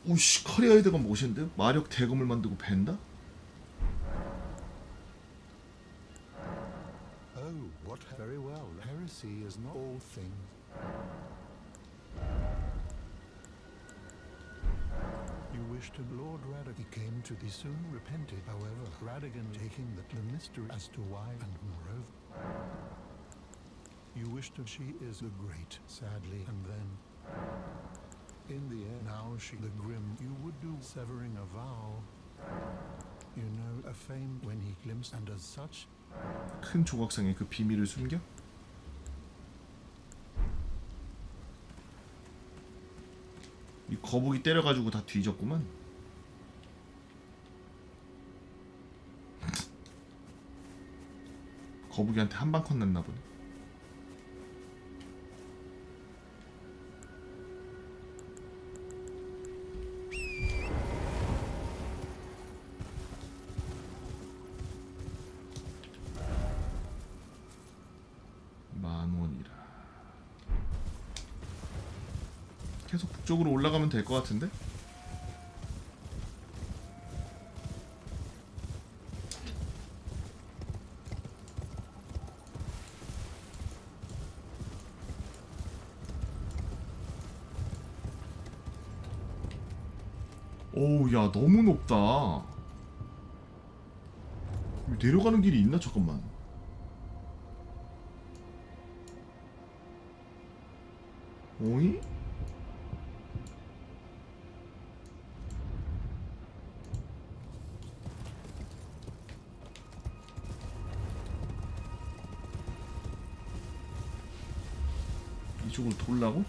오씨 카리아의 대검 멋있는데? 마력 대검을 만들고 벤다? Oh, what? Very well. Heresy is not all things. You wish to Lord Radigan he came to thee soon repented. However, Radigan taking the, the mystery as to why and moreover. You wish to she is the great, sadly, and then In the end now she the grim you would do severing a vow. You know a fame when he glimpsed and as such 큰 조각상에 그 비밀을 숨겨? 이 거북이 때려가지고 다 뒤졌구만. 거북이한테 한 방 컷 났나 보네. 계속 북쪽으로 올라가면 될 것 같은데? 오우 야 너무 높다 내려가는 길이 있나 잠깐만 오이? 돌라고?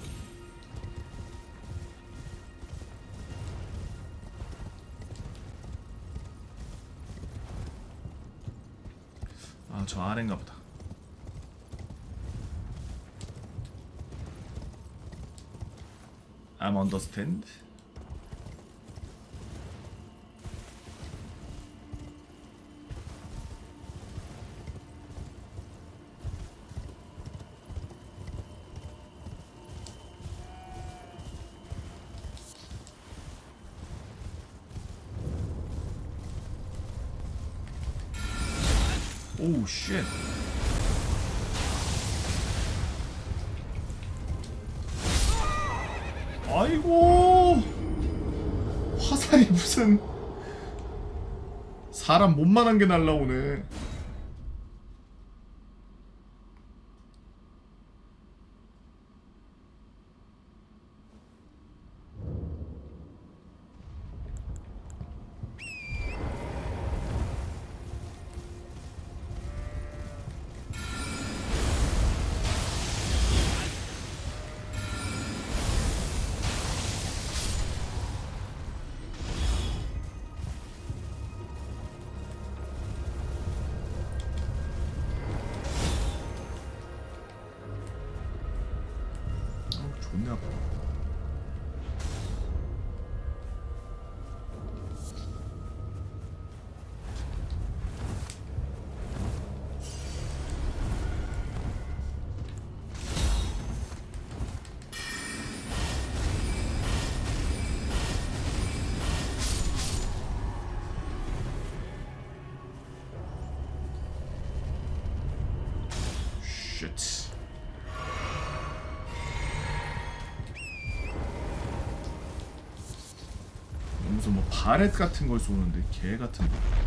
아 저 아래인가 보다 I'm understand 오우 쉣 아이고. 화살이 무슨 사람 몸만한 게 날라오네 바렛 같은 걸 쏘는데 개 같은 거.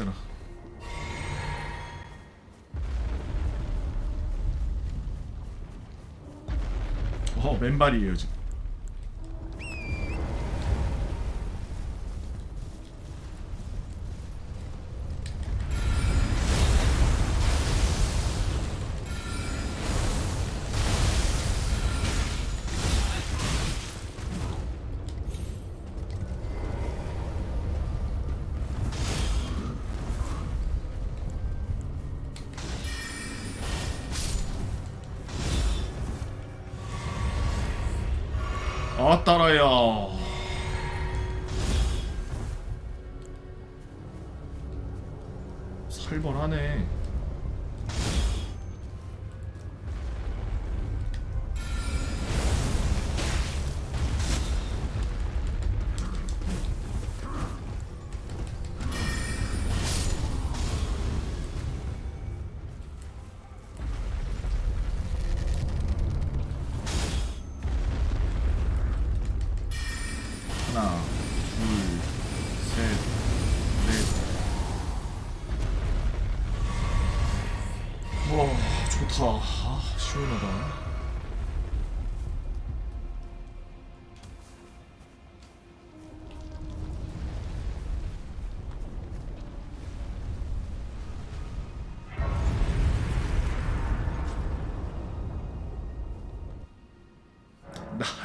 어 빡세라. 어 맨발이에요 지금.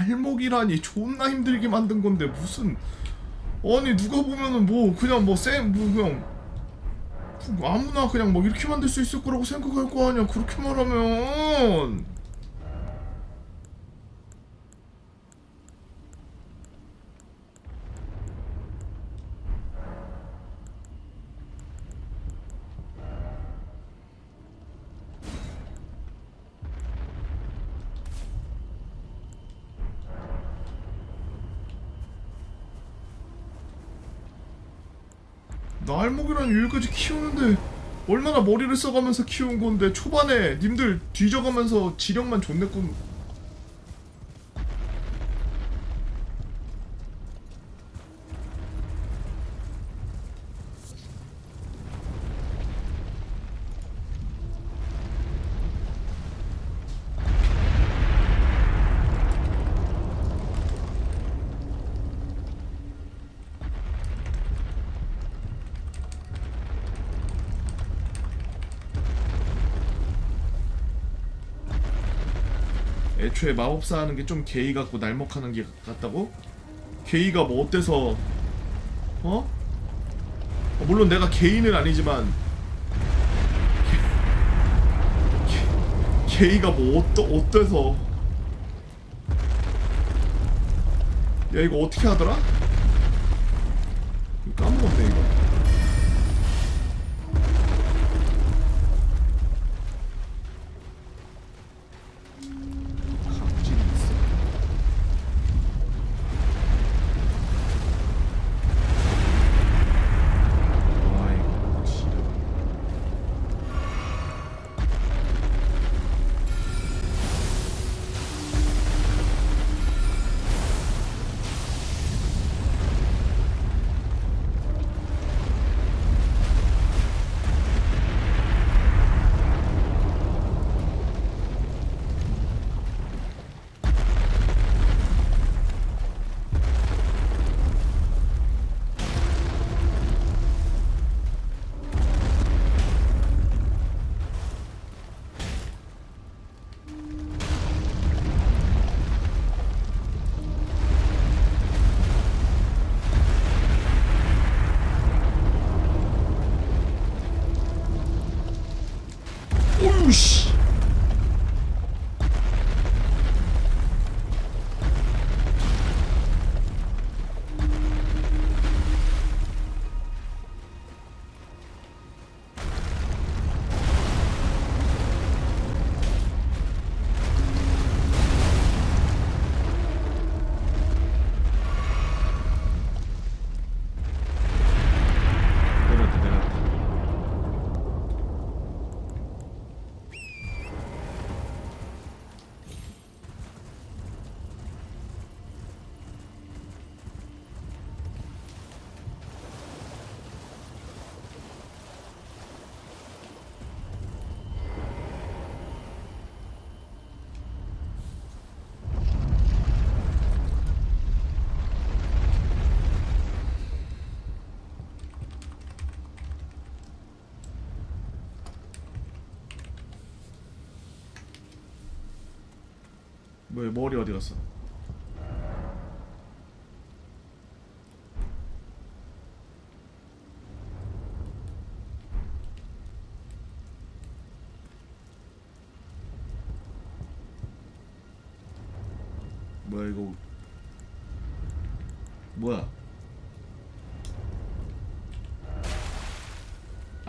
날목이라니 존나 힘들게 만든 건데 무슨 아니 누가 보면은 뭐 그냥 뭐쌤뭐 그냥 뭐 아무나 그냥 뭐 이렇게 만들 수 있을 거라고 생각할 거 아니야. 그렇게 말하면 날목이란 여기까지 키우는데 얼마나 머리를 써가면서 키운 건데 초반에 님들 뒤져가면서 지력만 존냈군 애초에 마법사 하는 게 좀 게이 같고 날먹하는 게 같다고? 게이가 뭐 어때서 어? 어, 물론 내가 게이는 아니지만 게이가 뭐 어떠, 어때서 야 이거 어떻게 하더라?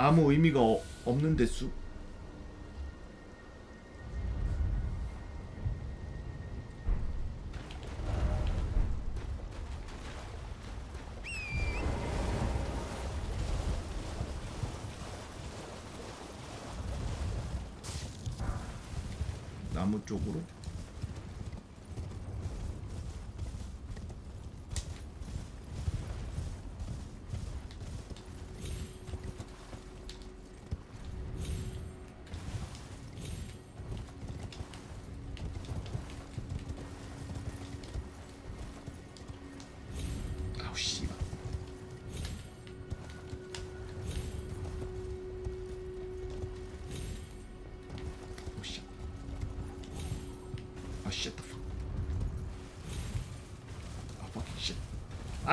아무 의미가 어, 없는 데 수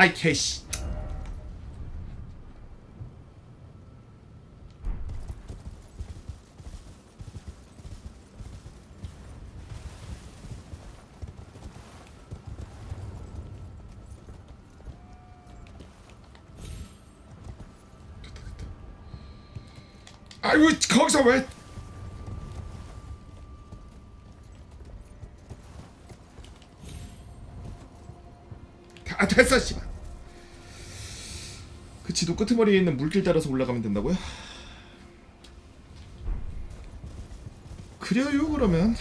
아이 개씨 아이고 거기서 왜? 다 됐어 씨발 그 지도 끄트머리에 있는 물길 따라서 올라가면 된다고요? 그래요 그러면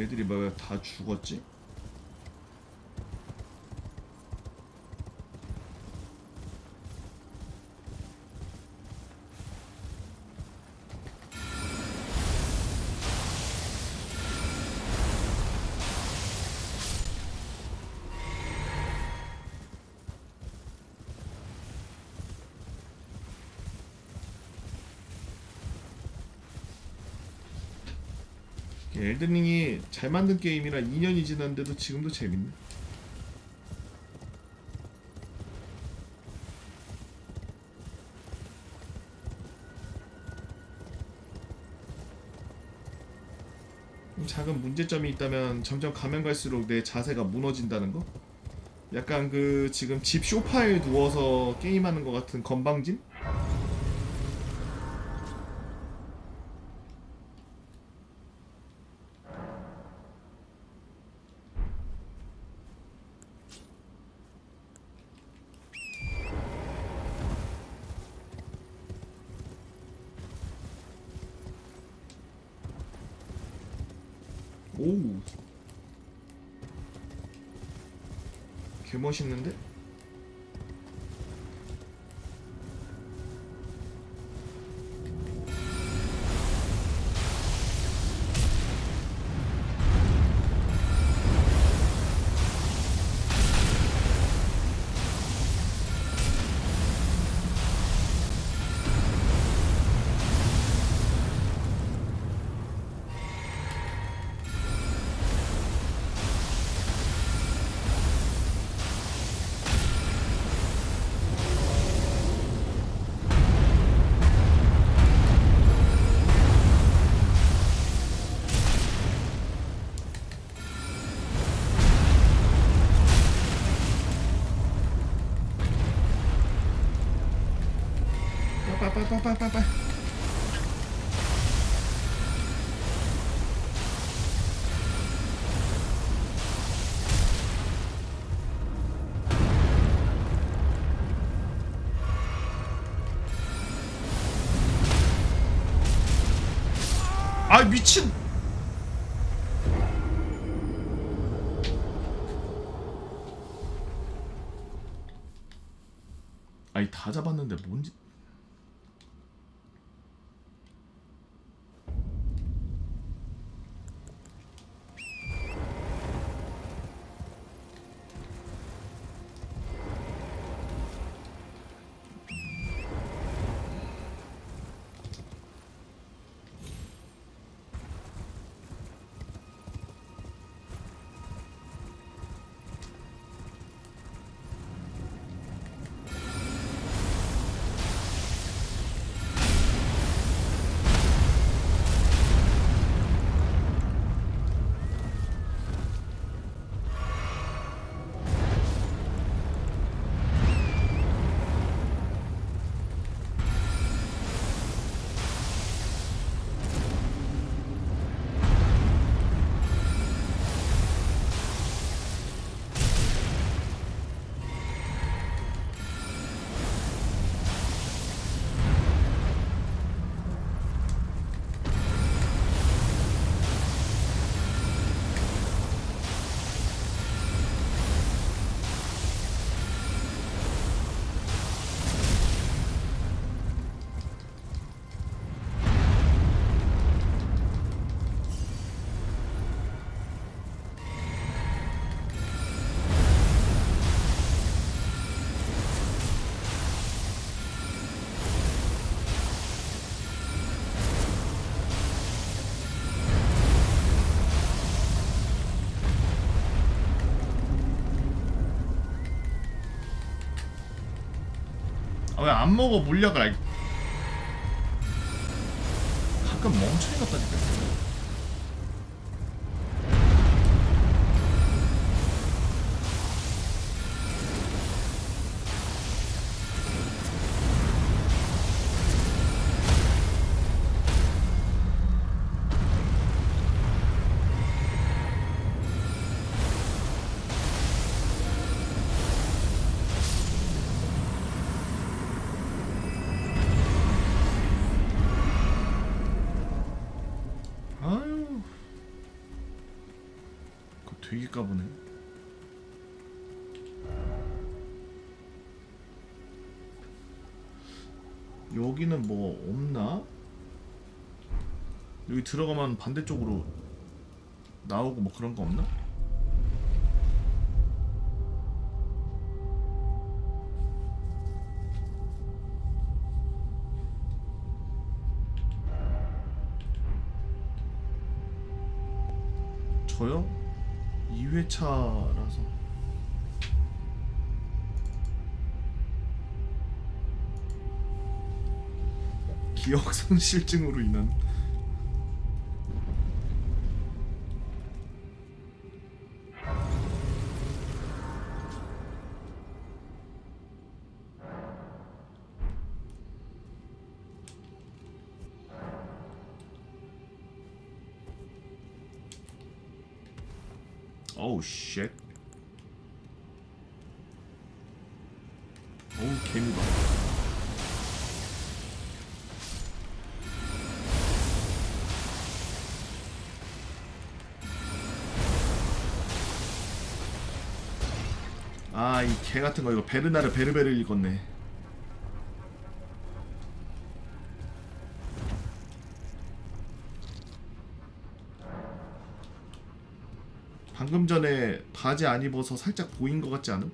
애들이 뭐야 다 죽었지? 잘 만든 게임이라 2년이 지났는데도 지금도 재밌네. 작은 문제점이 있다면 점점 가면 갈수록 내 자세가 무너진다는 거? 약간 그 지금 집 소파에 누워서 게임하는 것 같은 건방짐? 개멋 아, 왜안 먹어 물약을 여기는 뭐 없나? 여기 들어가면 반대쪽으로 나오고 뭐 그런 거 없나? 저요? 2회차라서 기억 상실증으로 인한 개 같은 거 이거 베르나르 베르베르 읽었네 방금 전에 바지 안 입어서 살짝 보인 것 같지 않음?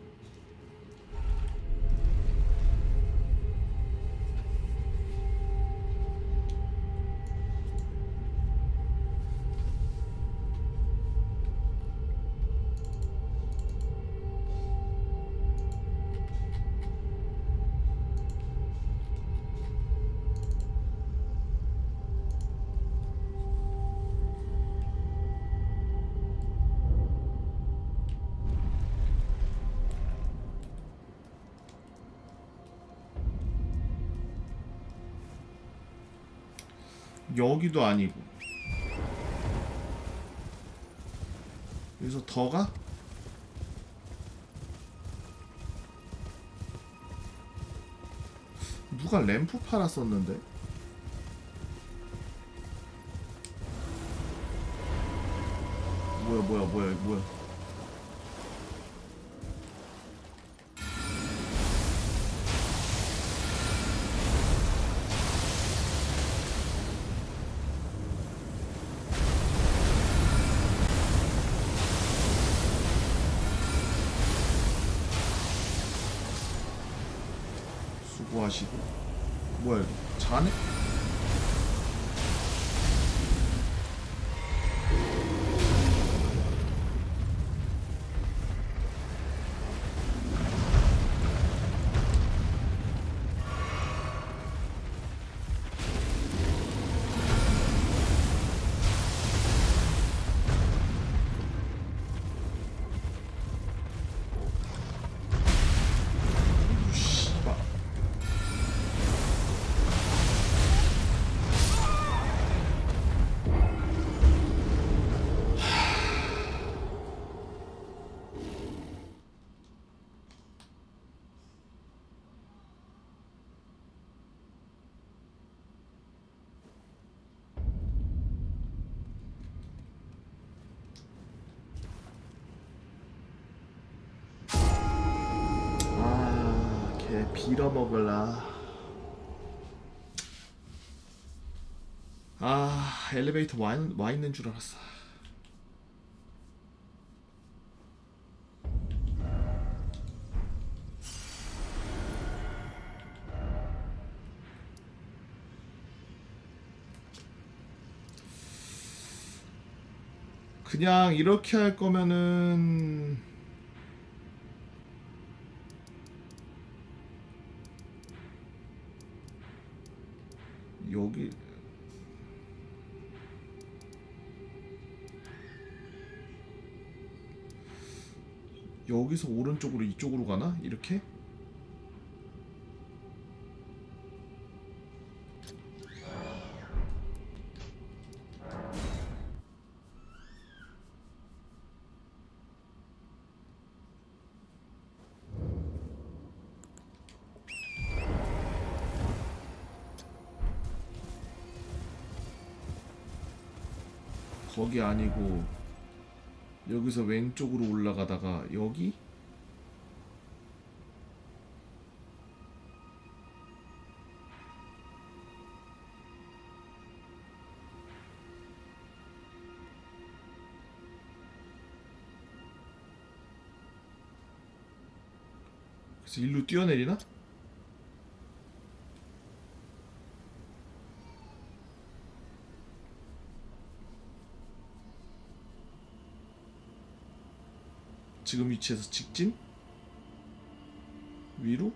여기도 아니고 여기서 더 가? 누가 램프 팔았었는데? 뭐야 뭐야 뭐야 뭐야 엘리베이터 와, 있- 와 있는 줄 알았어. 그냥 이렇게 할 거면은 여기서 오른쪽으로 이쪽으로 가나? 이렇게? 거기 아니고 여기서 왼쪽으로 올라가다가 여기? 그래서 일로 뛰어내리나? 지금 위치에서 직진? 위로?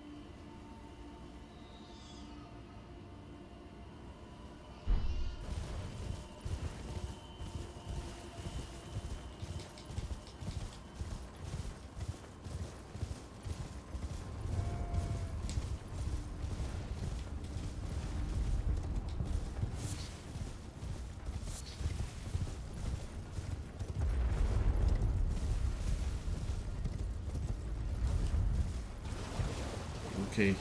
오케이.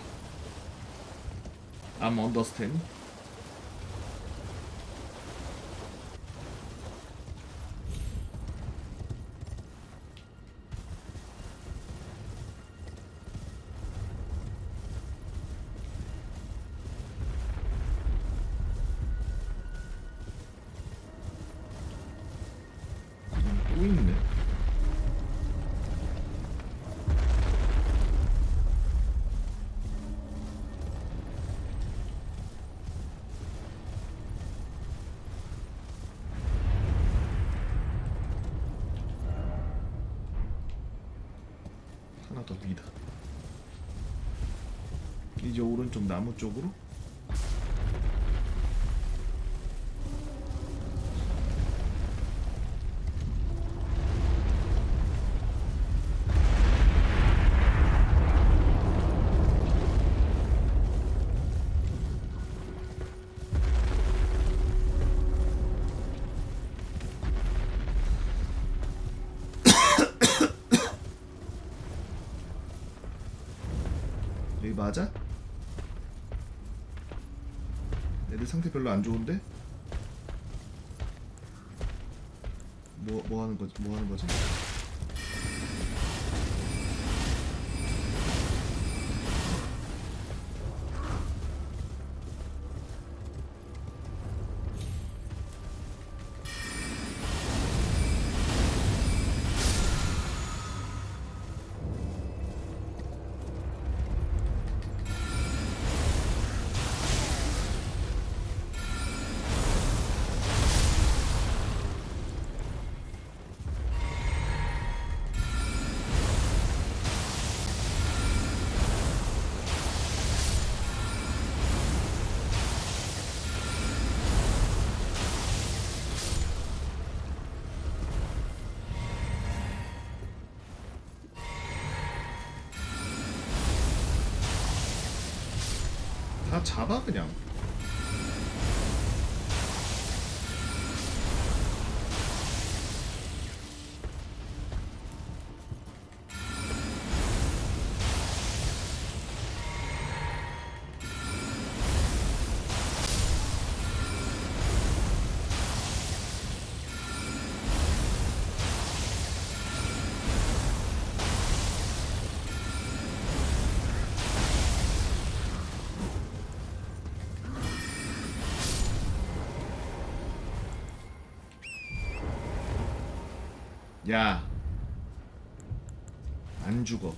위다. 이제 오른쪽 나무 쪽으로. 상태 별로 안 좋은데? 뭐, 뭐 하는 거지? 뭐 하는 거지? 다 잡아 그냥. 야. 안 죽어.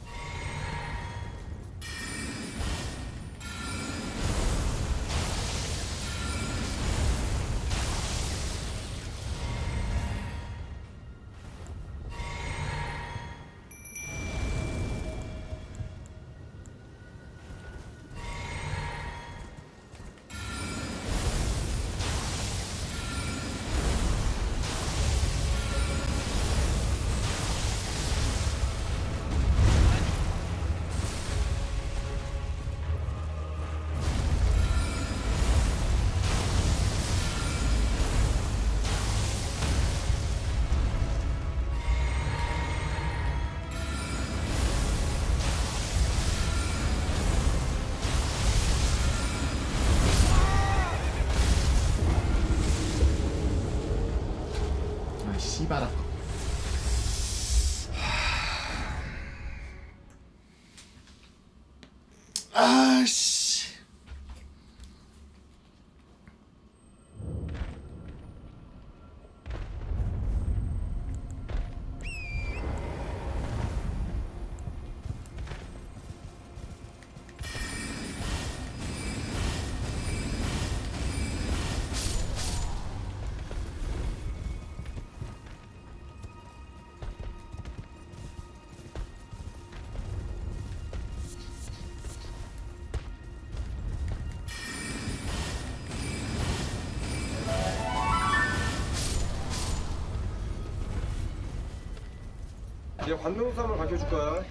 이제 관동섬을 가르쳐줄 거야.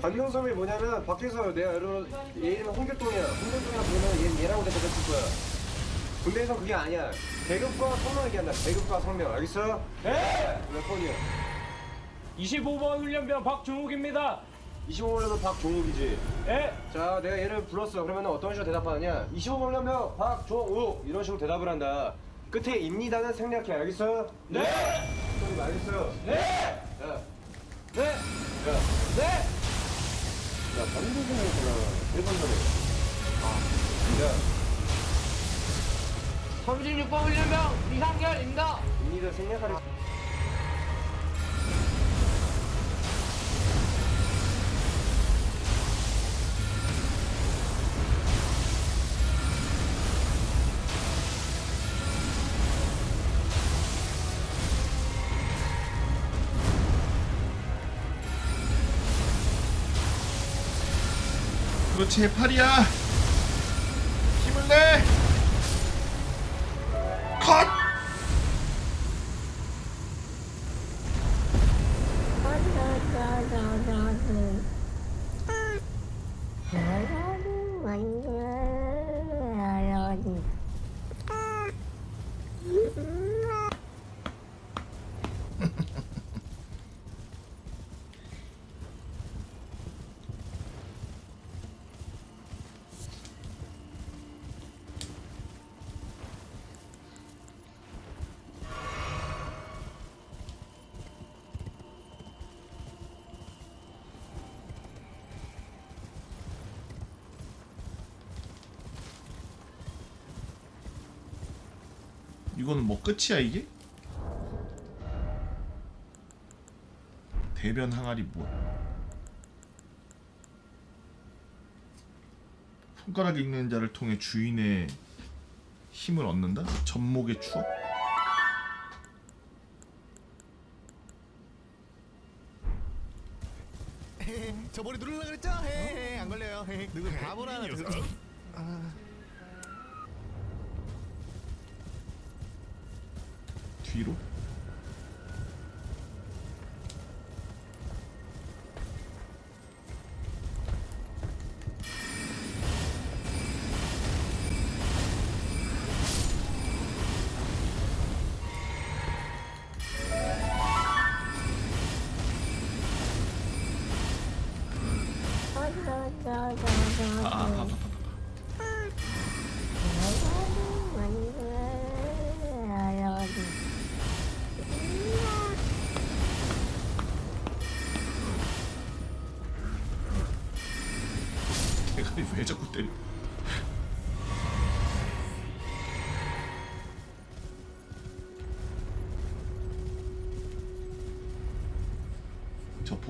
관동섬이 뭐냐면 밖에서 내가 여러 얘 이름 홍길동이야. 홍길동이라 부르면 얘는 얘라고 대답해 줄 거야. 군대에서 그게 아니야. 계급과 성명 얘기한다. 계급과 성명. 알겠어? 네. 몇 번이야? 25번 훈련병 박종욱입니다. 25번이면 박종욱이지. 예. 자, 내가 얘를 불렀어. 그러면 어떤 식으로 대답하느냐? 25번 훈련병 박종욱 이런 식으로 대답을 한다. 끝에 입니다는 생략해. 알겠어? 네. 소리 알겠어? 네. 자. 네. 야, 반도생이구나. 1번 전에. 아. 야. 36번 훈련병 이상결입니다. 입니다 생략하래. 그렇지 팔이야. 이거는 뭐 끝이야 이게? 대변 항아리 뭐? 손가락 읽는 자를 통해 주인의 힘을 얻는다? 전목의 추억? 저 머리 누르려고 그랬죠? 헤헤 안 걸려요. 누구 바보라. 아. 뒤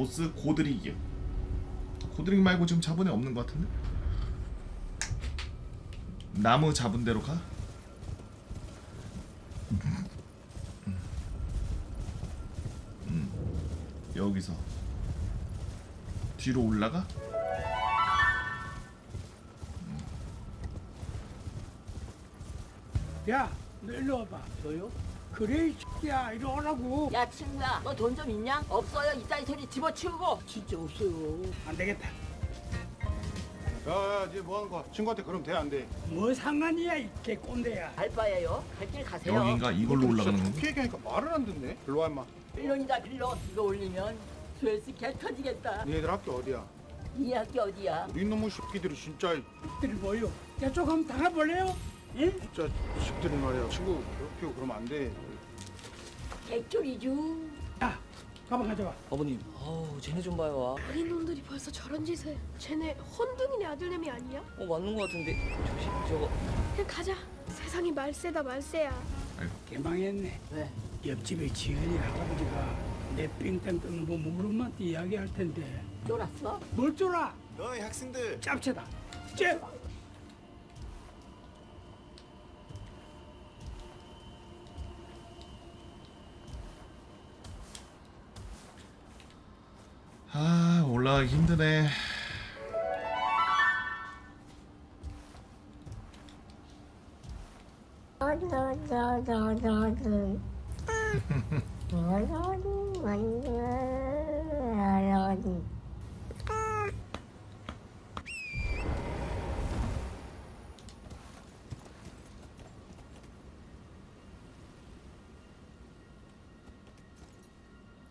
보스 고드릭이요. 고드릭 말고 지금 애 없는 것 같은데? 나무 잡은 대로 가? 음. 여기서 뒤로 올라가? 야, 너 일로 와봐. 저요? 그래, 이 X야, 이리 오라고. 야 친구야 너 돈 좀 있냐? 없어요 이따위 소리 집어치우고 진짜 없어요. 안 되겠다. 야야 이제 뭐 하는 거야? 친구한테 그럼 돼 안 돼? 뭐 상관이야, 이 개꼰대야. 알바예요 갈 길 가세요 여긴가 이걸로 올라가는 건가? 좋게 얘기하니까 말을 안 듣네. 일로 와 임마. 빌런이다 빌런 이거 올리면 조회수 개 터지겠다 니네들 학교 어디야? 이 학교 어디야? 우리 놈의 새끼들이 진짜 들이 뭐요? 저쪽 한번 당해볼래요? 예? 진짜 집들이 말이야. 친구 괴롭히고 그러면 안 돼. 개쫄이죠 야, 가방 가져와. 아버님, 아우 쟤네 좀 봐요. 어린 놈들이 벌써 저런 짓을 쟤네 혼둥이네 아들내미 아니야? 어 맞는 거 같은데 조심 저거. 그냥 가자 세상이 말세다 말세야 개망했네. 왜? 옆집에 지은이 할아버지가 내 삥땅 뜯는 거 모르면한테 이야기할 텐데. 쫄았어? 뭘 쫄아? 너희 학생들. 짭채다. 쟤. 아 올라가기 힘드네.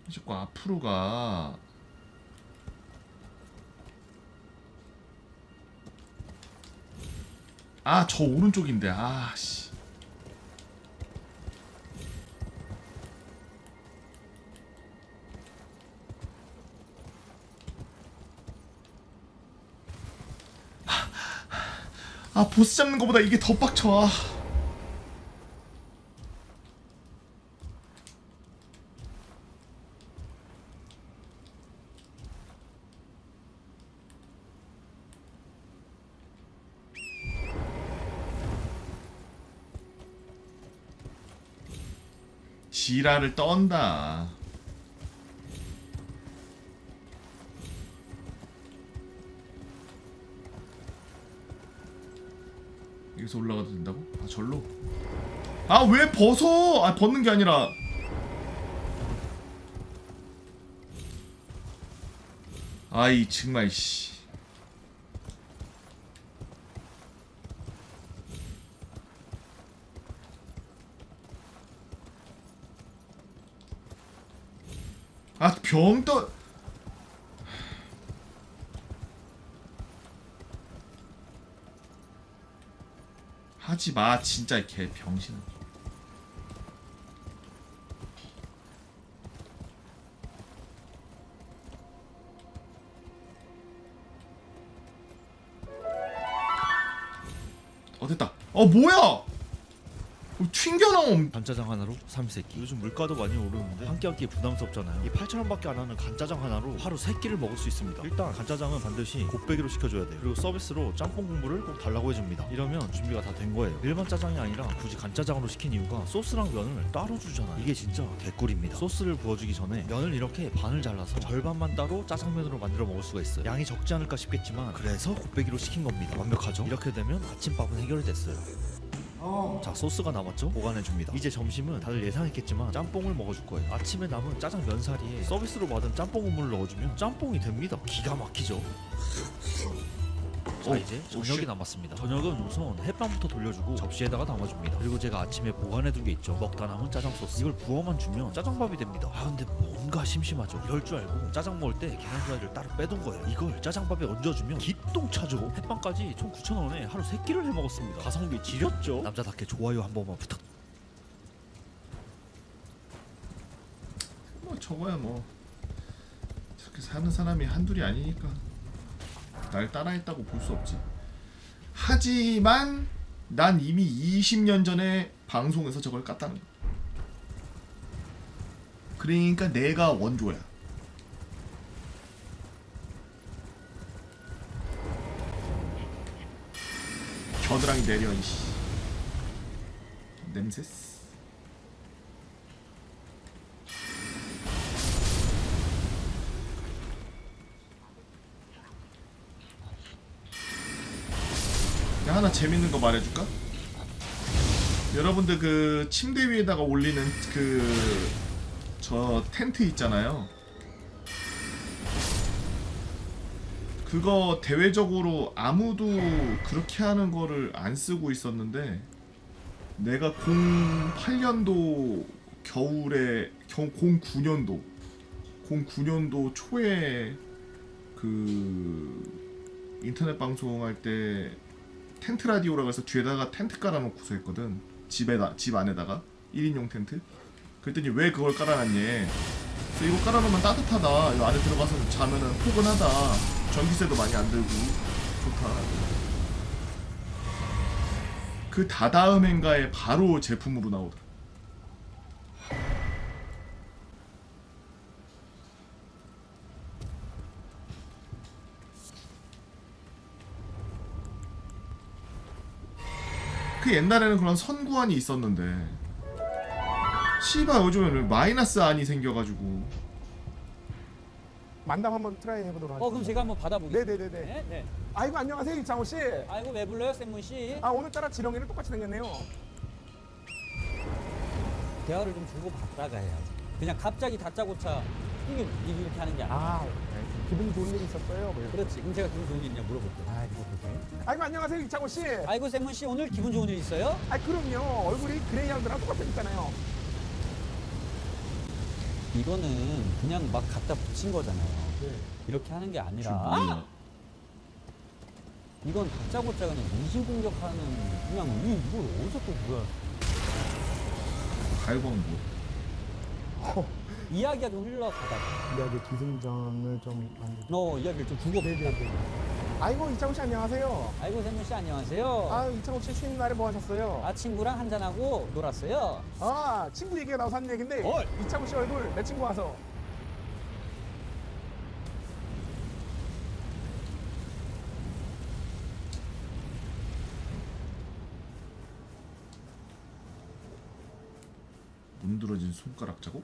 자꾸 앞으로 가 아, 저 오른쪽인데. 아, 씨. 아, 보스 잡는 것보다 이게 더 빡쳐. 아. 지라를 떤다. 여기서 올라가도 된다고? 아 절로? 아 왜 벗어? 아 벗는 게 아니라 아이 정말 씨. 아 병떠 하지 마 진짜 개 병신. 어 됐다. 어 뭐야? 그럼 튕겨나옴 간짜장 하나로? 삼세끼. 요즘 물가도 많이 오르는데 한 끼 한 끼 부담스럽잖아요. 이 8,000원밖에 안 하는 간짜장 하나로 하루 세끼를 먹을 수 있습니다. 일단 간짜장은 반드시 곱빼기로 시켜줘야 돼요. 그리고 서비스로 짬뽕 국물을 꼭 달라고 해줍니다. 이러면 준비가 다 된 거예요. 일반 짜장이 아니라 굳이 간짜장으로 시킨 이유가 소스랑 면을 따로 주잖아요. 이게 진짜 개꿀입니다. 소스를 부어주기 전에 면을 이렇게 반을 잘라서 절반만 따로 짜장면으로 만들어 먹을 수가 있어요. 양이 적지 않을까 싶겠지만 그래서 곱빼기로 시킨 겁니다. 완벽하죠? 이렇게 되면 아침밥은 해결이 됐어요 자 소스가 남았죠? 보관해줍니다. 이제 점심은 다들 예상했겠지만 짬뽕을 먹어줄 거예요. 아침에 남은 짜장 면사리에 서비스로 받은 짬뽕 국물을 넣어주면 짬뽕이 됩니다. 기가 막히죠 자 오, 이제 오, 저녁이 shit. 남았습니다. 저녁은 우선 햇반부터 돌려주고 접시에다가 담아줍니다. 그리고 제가 아침에 보관해둔 게 있죠. 먹다 남은 짜장 소스. 이걸 부어만 주면 짜장밥이 됩니다. 아 근데 뭔가 심심하죠. 이럴 줄 알고 짜장 먹을 때 계란 후라이를 따로 빼둔 거예요. 이걸 짜장밥에 얹어주면 기똥 차죠. 햇반까지 총 9,000원에 하루 3끼를 해먹었습니다. 가성비 지렸죠. 남자답게 좋아요 한 번만 부탁. 뭐 저거야 뭐. 저렇게 사는 사람이 한둘이 아니니까 날 따라했다고 볼 수 없지. 하지만 난 이미 20년 전에 방송에서 저걸 깠다는 거야. 그러니까 내가 원조야. 겨드랑이 내려 이씨. 냄새 하나 재밌는 거 말해줄까? 여러분들 그 침대 위에다가 올리는 그 저 텐트 있잖아요. 그거 대외적으로 아무도 그렇게 하는 거를 안 쓰고 있었는데 내가 08년도 겨울에 겨, 09년도 09년도 초에 그 인터넷 방송할 때 텐트 라디오라고 해서 뒤에다가 텐트 깔아놓고서 했거든. 집에다 집 안에다가. 1인용 텐트. 그랬더니 왜 그걸 깔아놨니? 그래서 이거 깔아놓으면 따뜻하다. 이 안에 들어가서 자면은 포근하다. 전기세도 많이 안 들고. 좋다. 그 다다음 행가에 바로 제품으로 나오더라 그 옛날에는 그런 선구안이 있었는데 씨발 요즘에는 마이너스 안이 생겨가지고 만담 한번 try 해보도록 하겠습니다. 어 그럼 제가 한번 받아보겠습니다. 네네네네. 네, 네. 아이고 안녕하세요 이창호 씨. 아이고 왜 불러요 쌤문 씨? 아 오늘따라 지렁이는 똑같이 생겼네요. 대화를 좀 주고 받다가 해야지. 그냥 갑자기 다짜고짜 이게 이렇게 하는 게 아니야. 아 기분 좋은 일 있었어요? 뭐 그렇지. 그럼 제가 기분 좋은 일 있냐 물어볼게요. 아 이거 보세요. 아이고 안녕하세요 이창호 씨. 아이고 쌤문 씨 오늘 기분 좋은 일 있어요? 아 그럼요 얼굴이 그레이 하우드랑 똑같으니까요. 이거는 그냥 막 갖다 붙인 거잖아요. 네. 이렇게 하는 게 아니라 뭐야? 이건 다짜고짜 그냥 인신 공격하는 그냥 이 이걸 어디서 또 뭐야? 갈광 뭐 이야기가 좀 흘러가다가 이야기 기승전을 좀 만들. 너 이야기를 좀 주고 네네네. 아이고 이창호 씨 안녕하세요. 아이고 쌤문 씨 안녕하세요. 아 이창호 씨 쉬는 날에 뭐 하셨어요? 아 친구랑 한잔하고 놀았어요. 아 친구 얘기가 나와서 하는 얘긴데 어이. 이창호 씨 얼굴 내 친구 와서 문드러진 손가락 자국?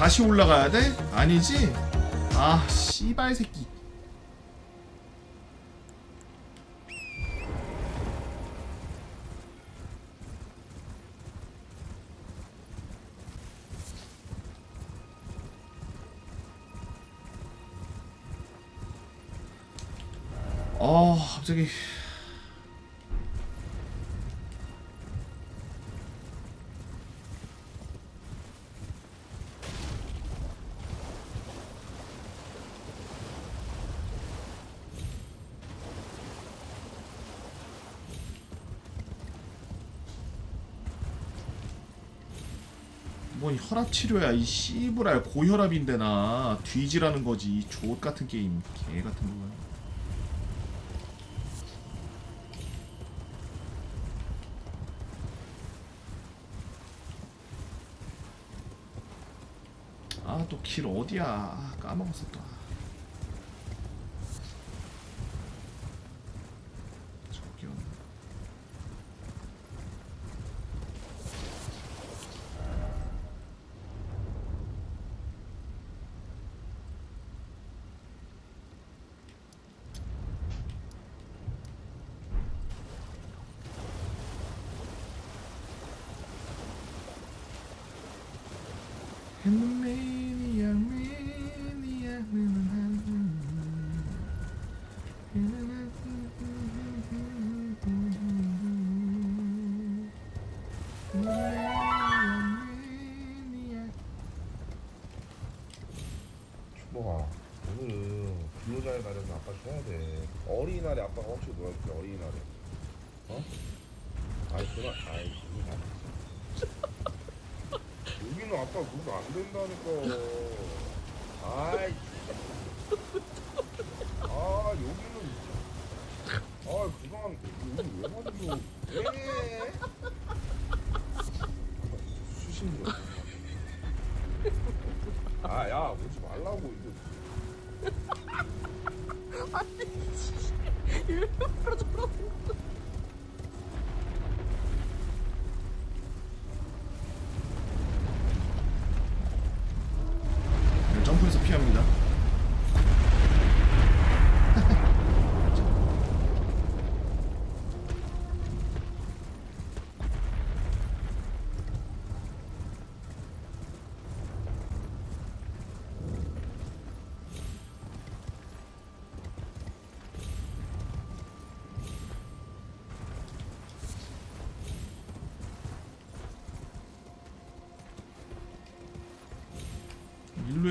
다시 올라가야 돼? 아니지? 아 씨발 새끼 어 갑자기 혈압 치료야 이 씨부랄 고혈압인데 나 뒤지라는 거지 이 조옷 같은 게임. 개 같은 거야 아또 길 어디야? 아, 까먹었어 또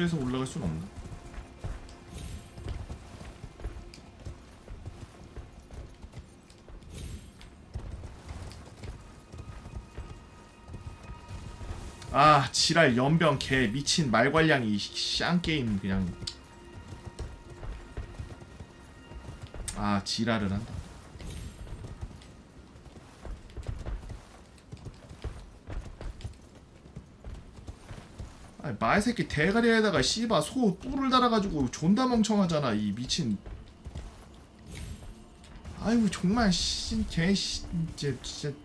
일루에서 올라갈 순 없나? 아 지랄 연병 개 미친 말괄량이 쌍 게임 그냥 아 지랄을 한다 아니 말새끼 대가리에다가 씨바 소 뿔을 달아가지고 존나 멍청하잖아 이 미친. 아이고 정말 씨개 씨, 진짜 진짜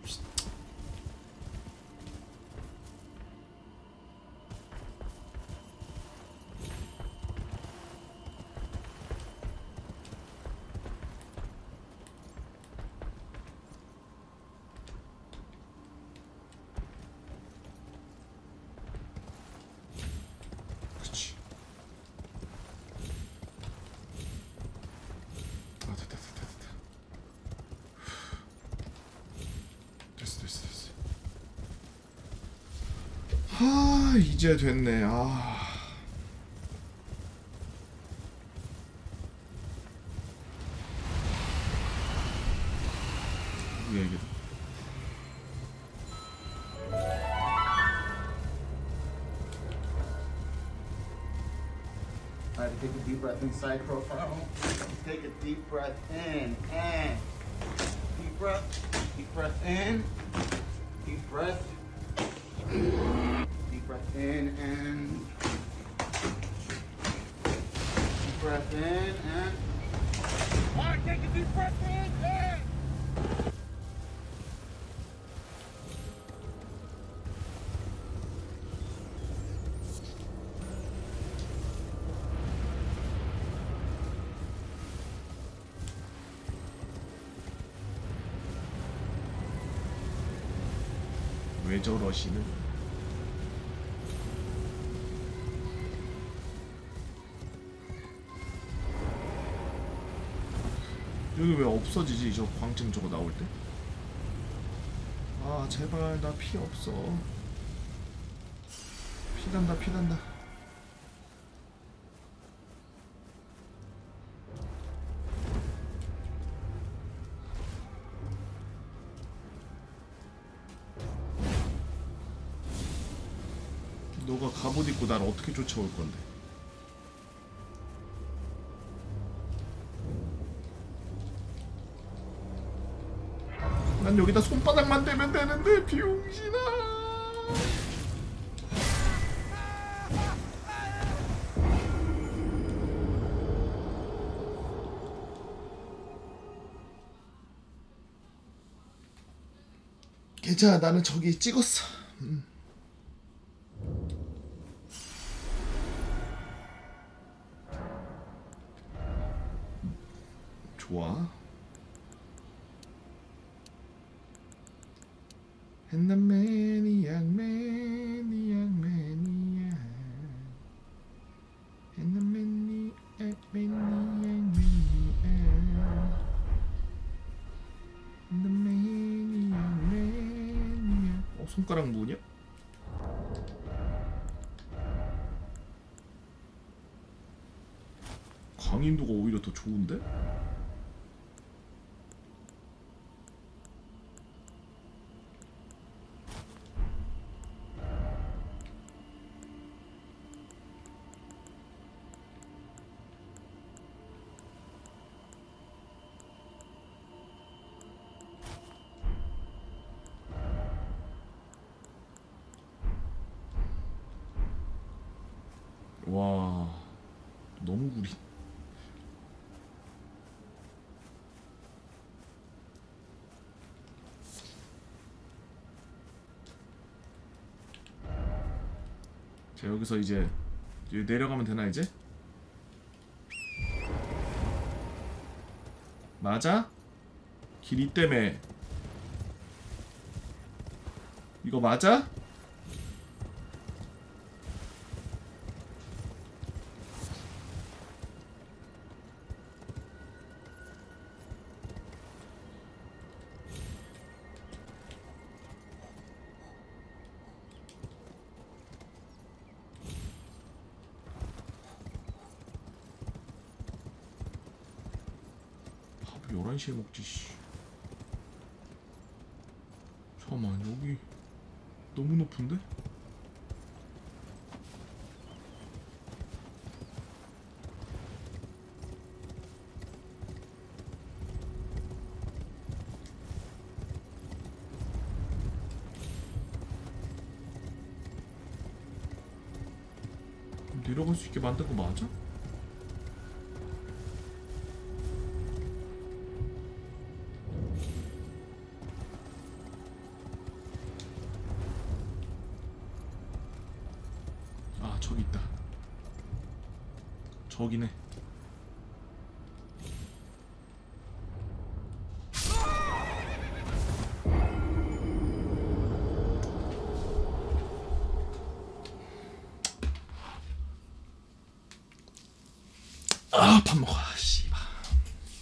이제 됐네 아 뭐야 이게 All right, take a deep breath inside profile. Take a deep breath in 저 러시는 여기 왜 없어지지? 저 광증 저거 나올 때? 아 제발 나 피 없어. 피 난다 피 난다 입고 날 어떻게 쫓아올 건데? 난 여기다 손바닥만 대면 되는데 비용신아! 괜찮아 나는 저기 찍었어 자 여기서 이제 내려가면 되나 이제? 맞아? 길이 때문에 이거 맞아? 11시에 먹지 씨. 잠깐만 여기 너무 높은데? 내려갈 수 있게 만든 거 맞아? 아 저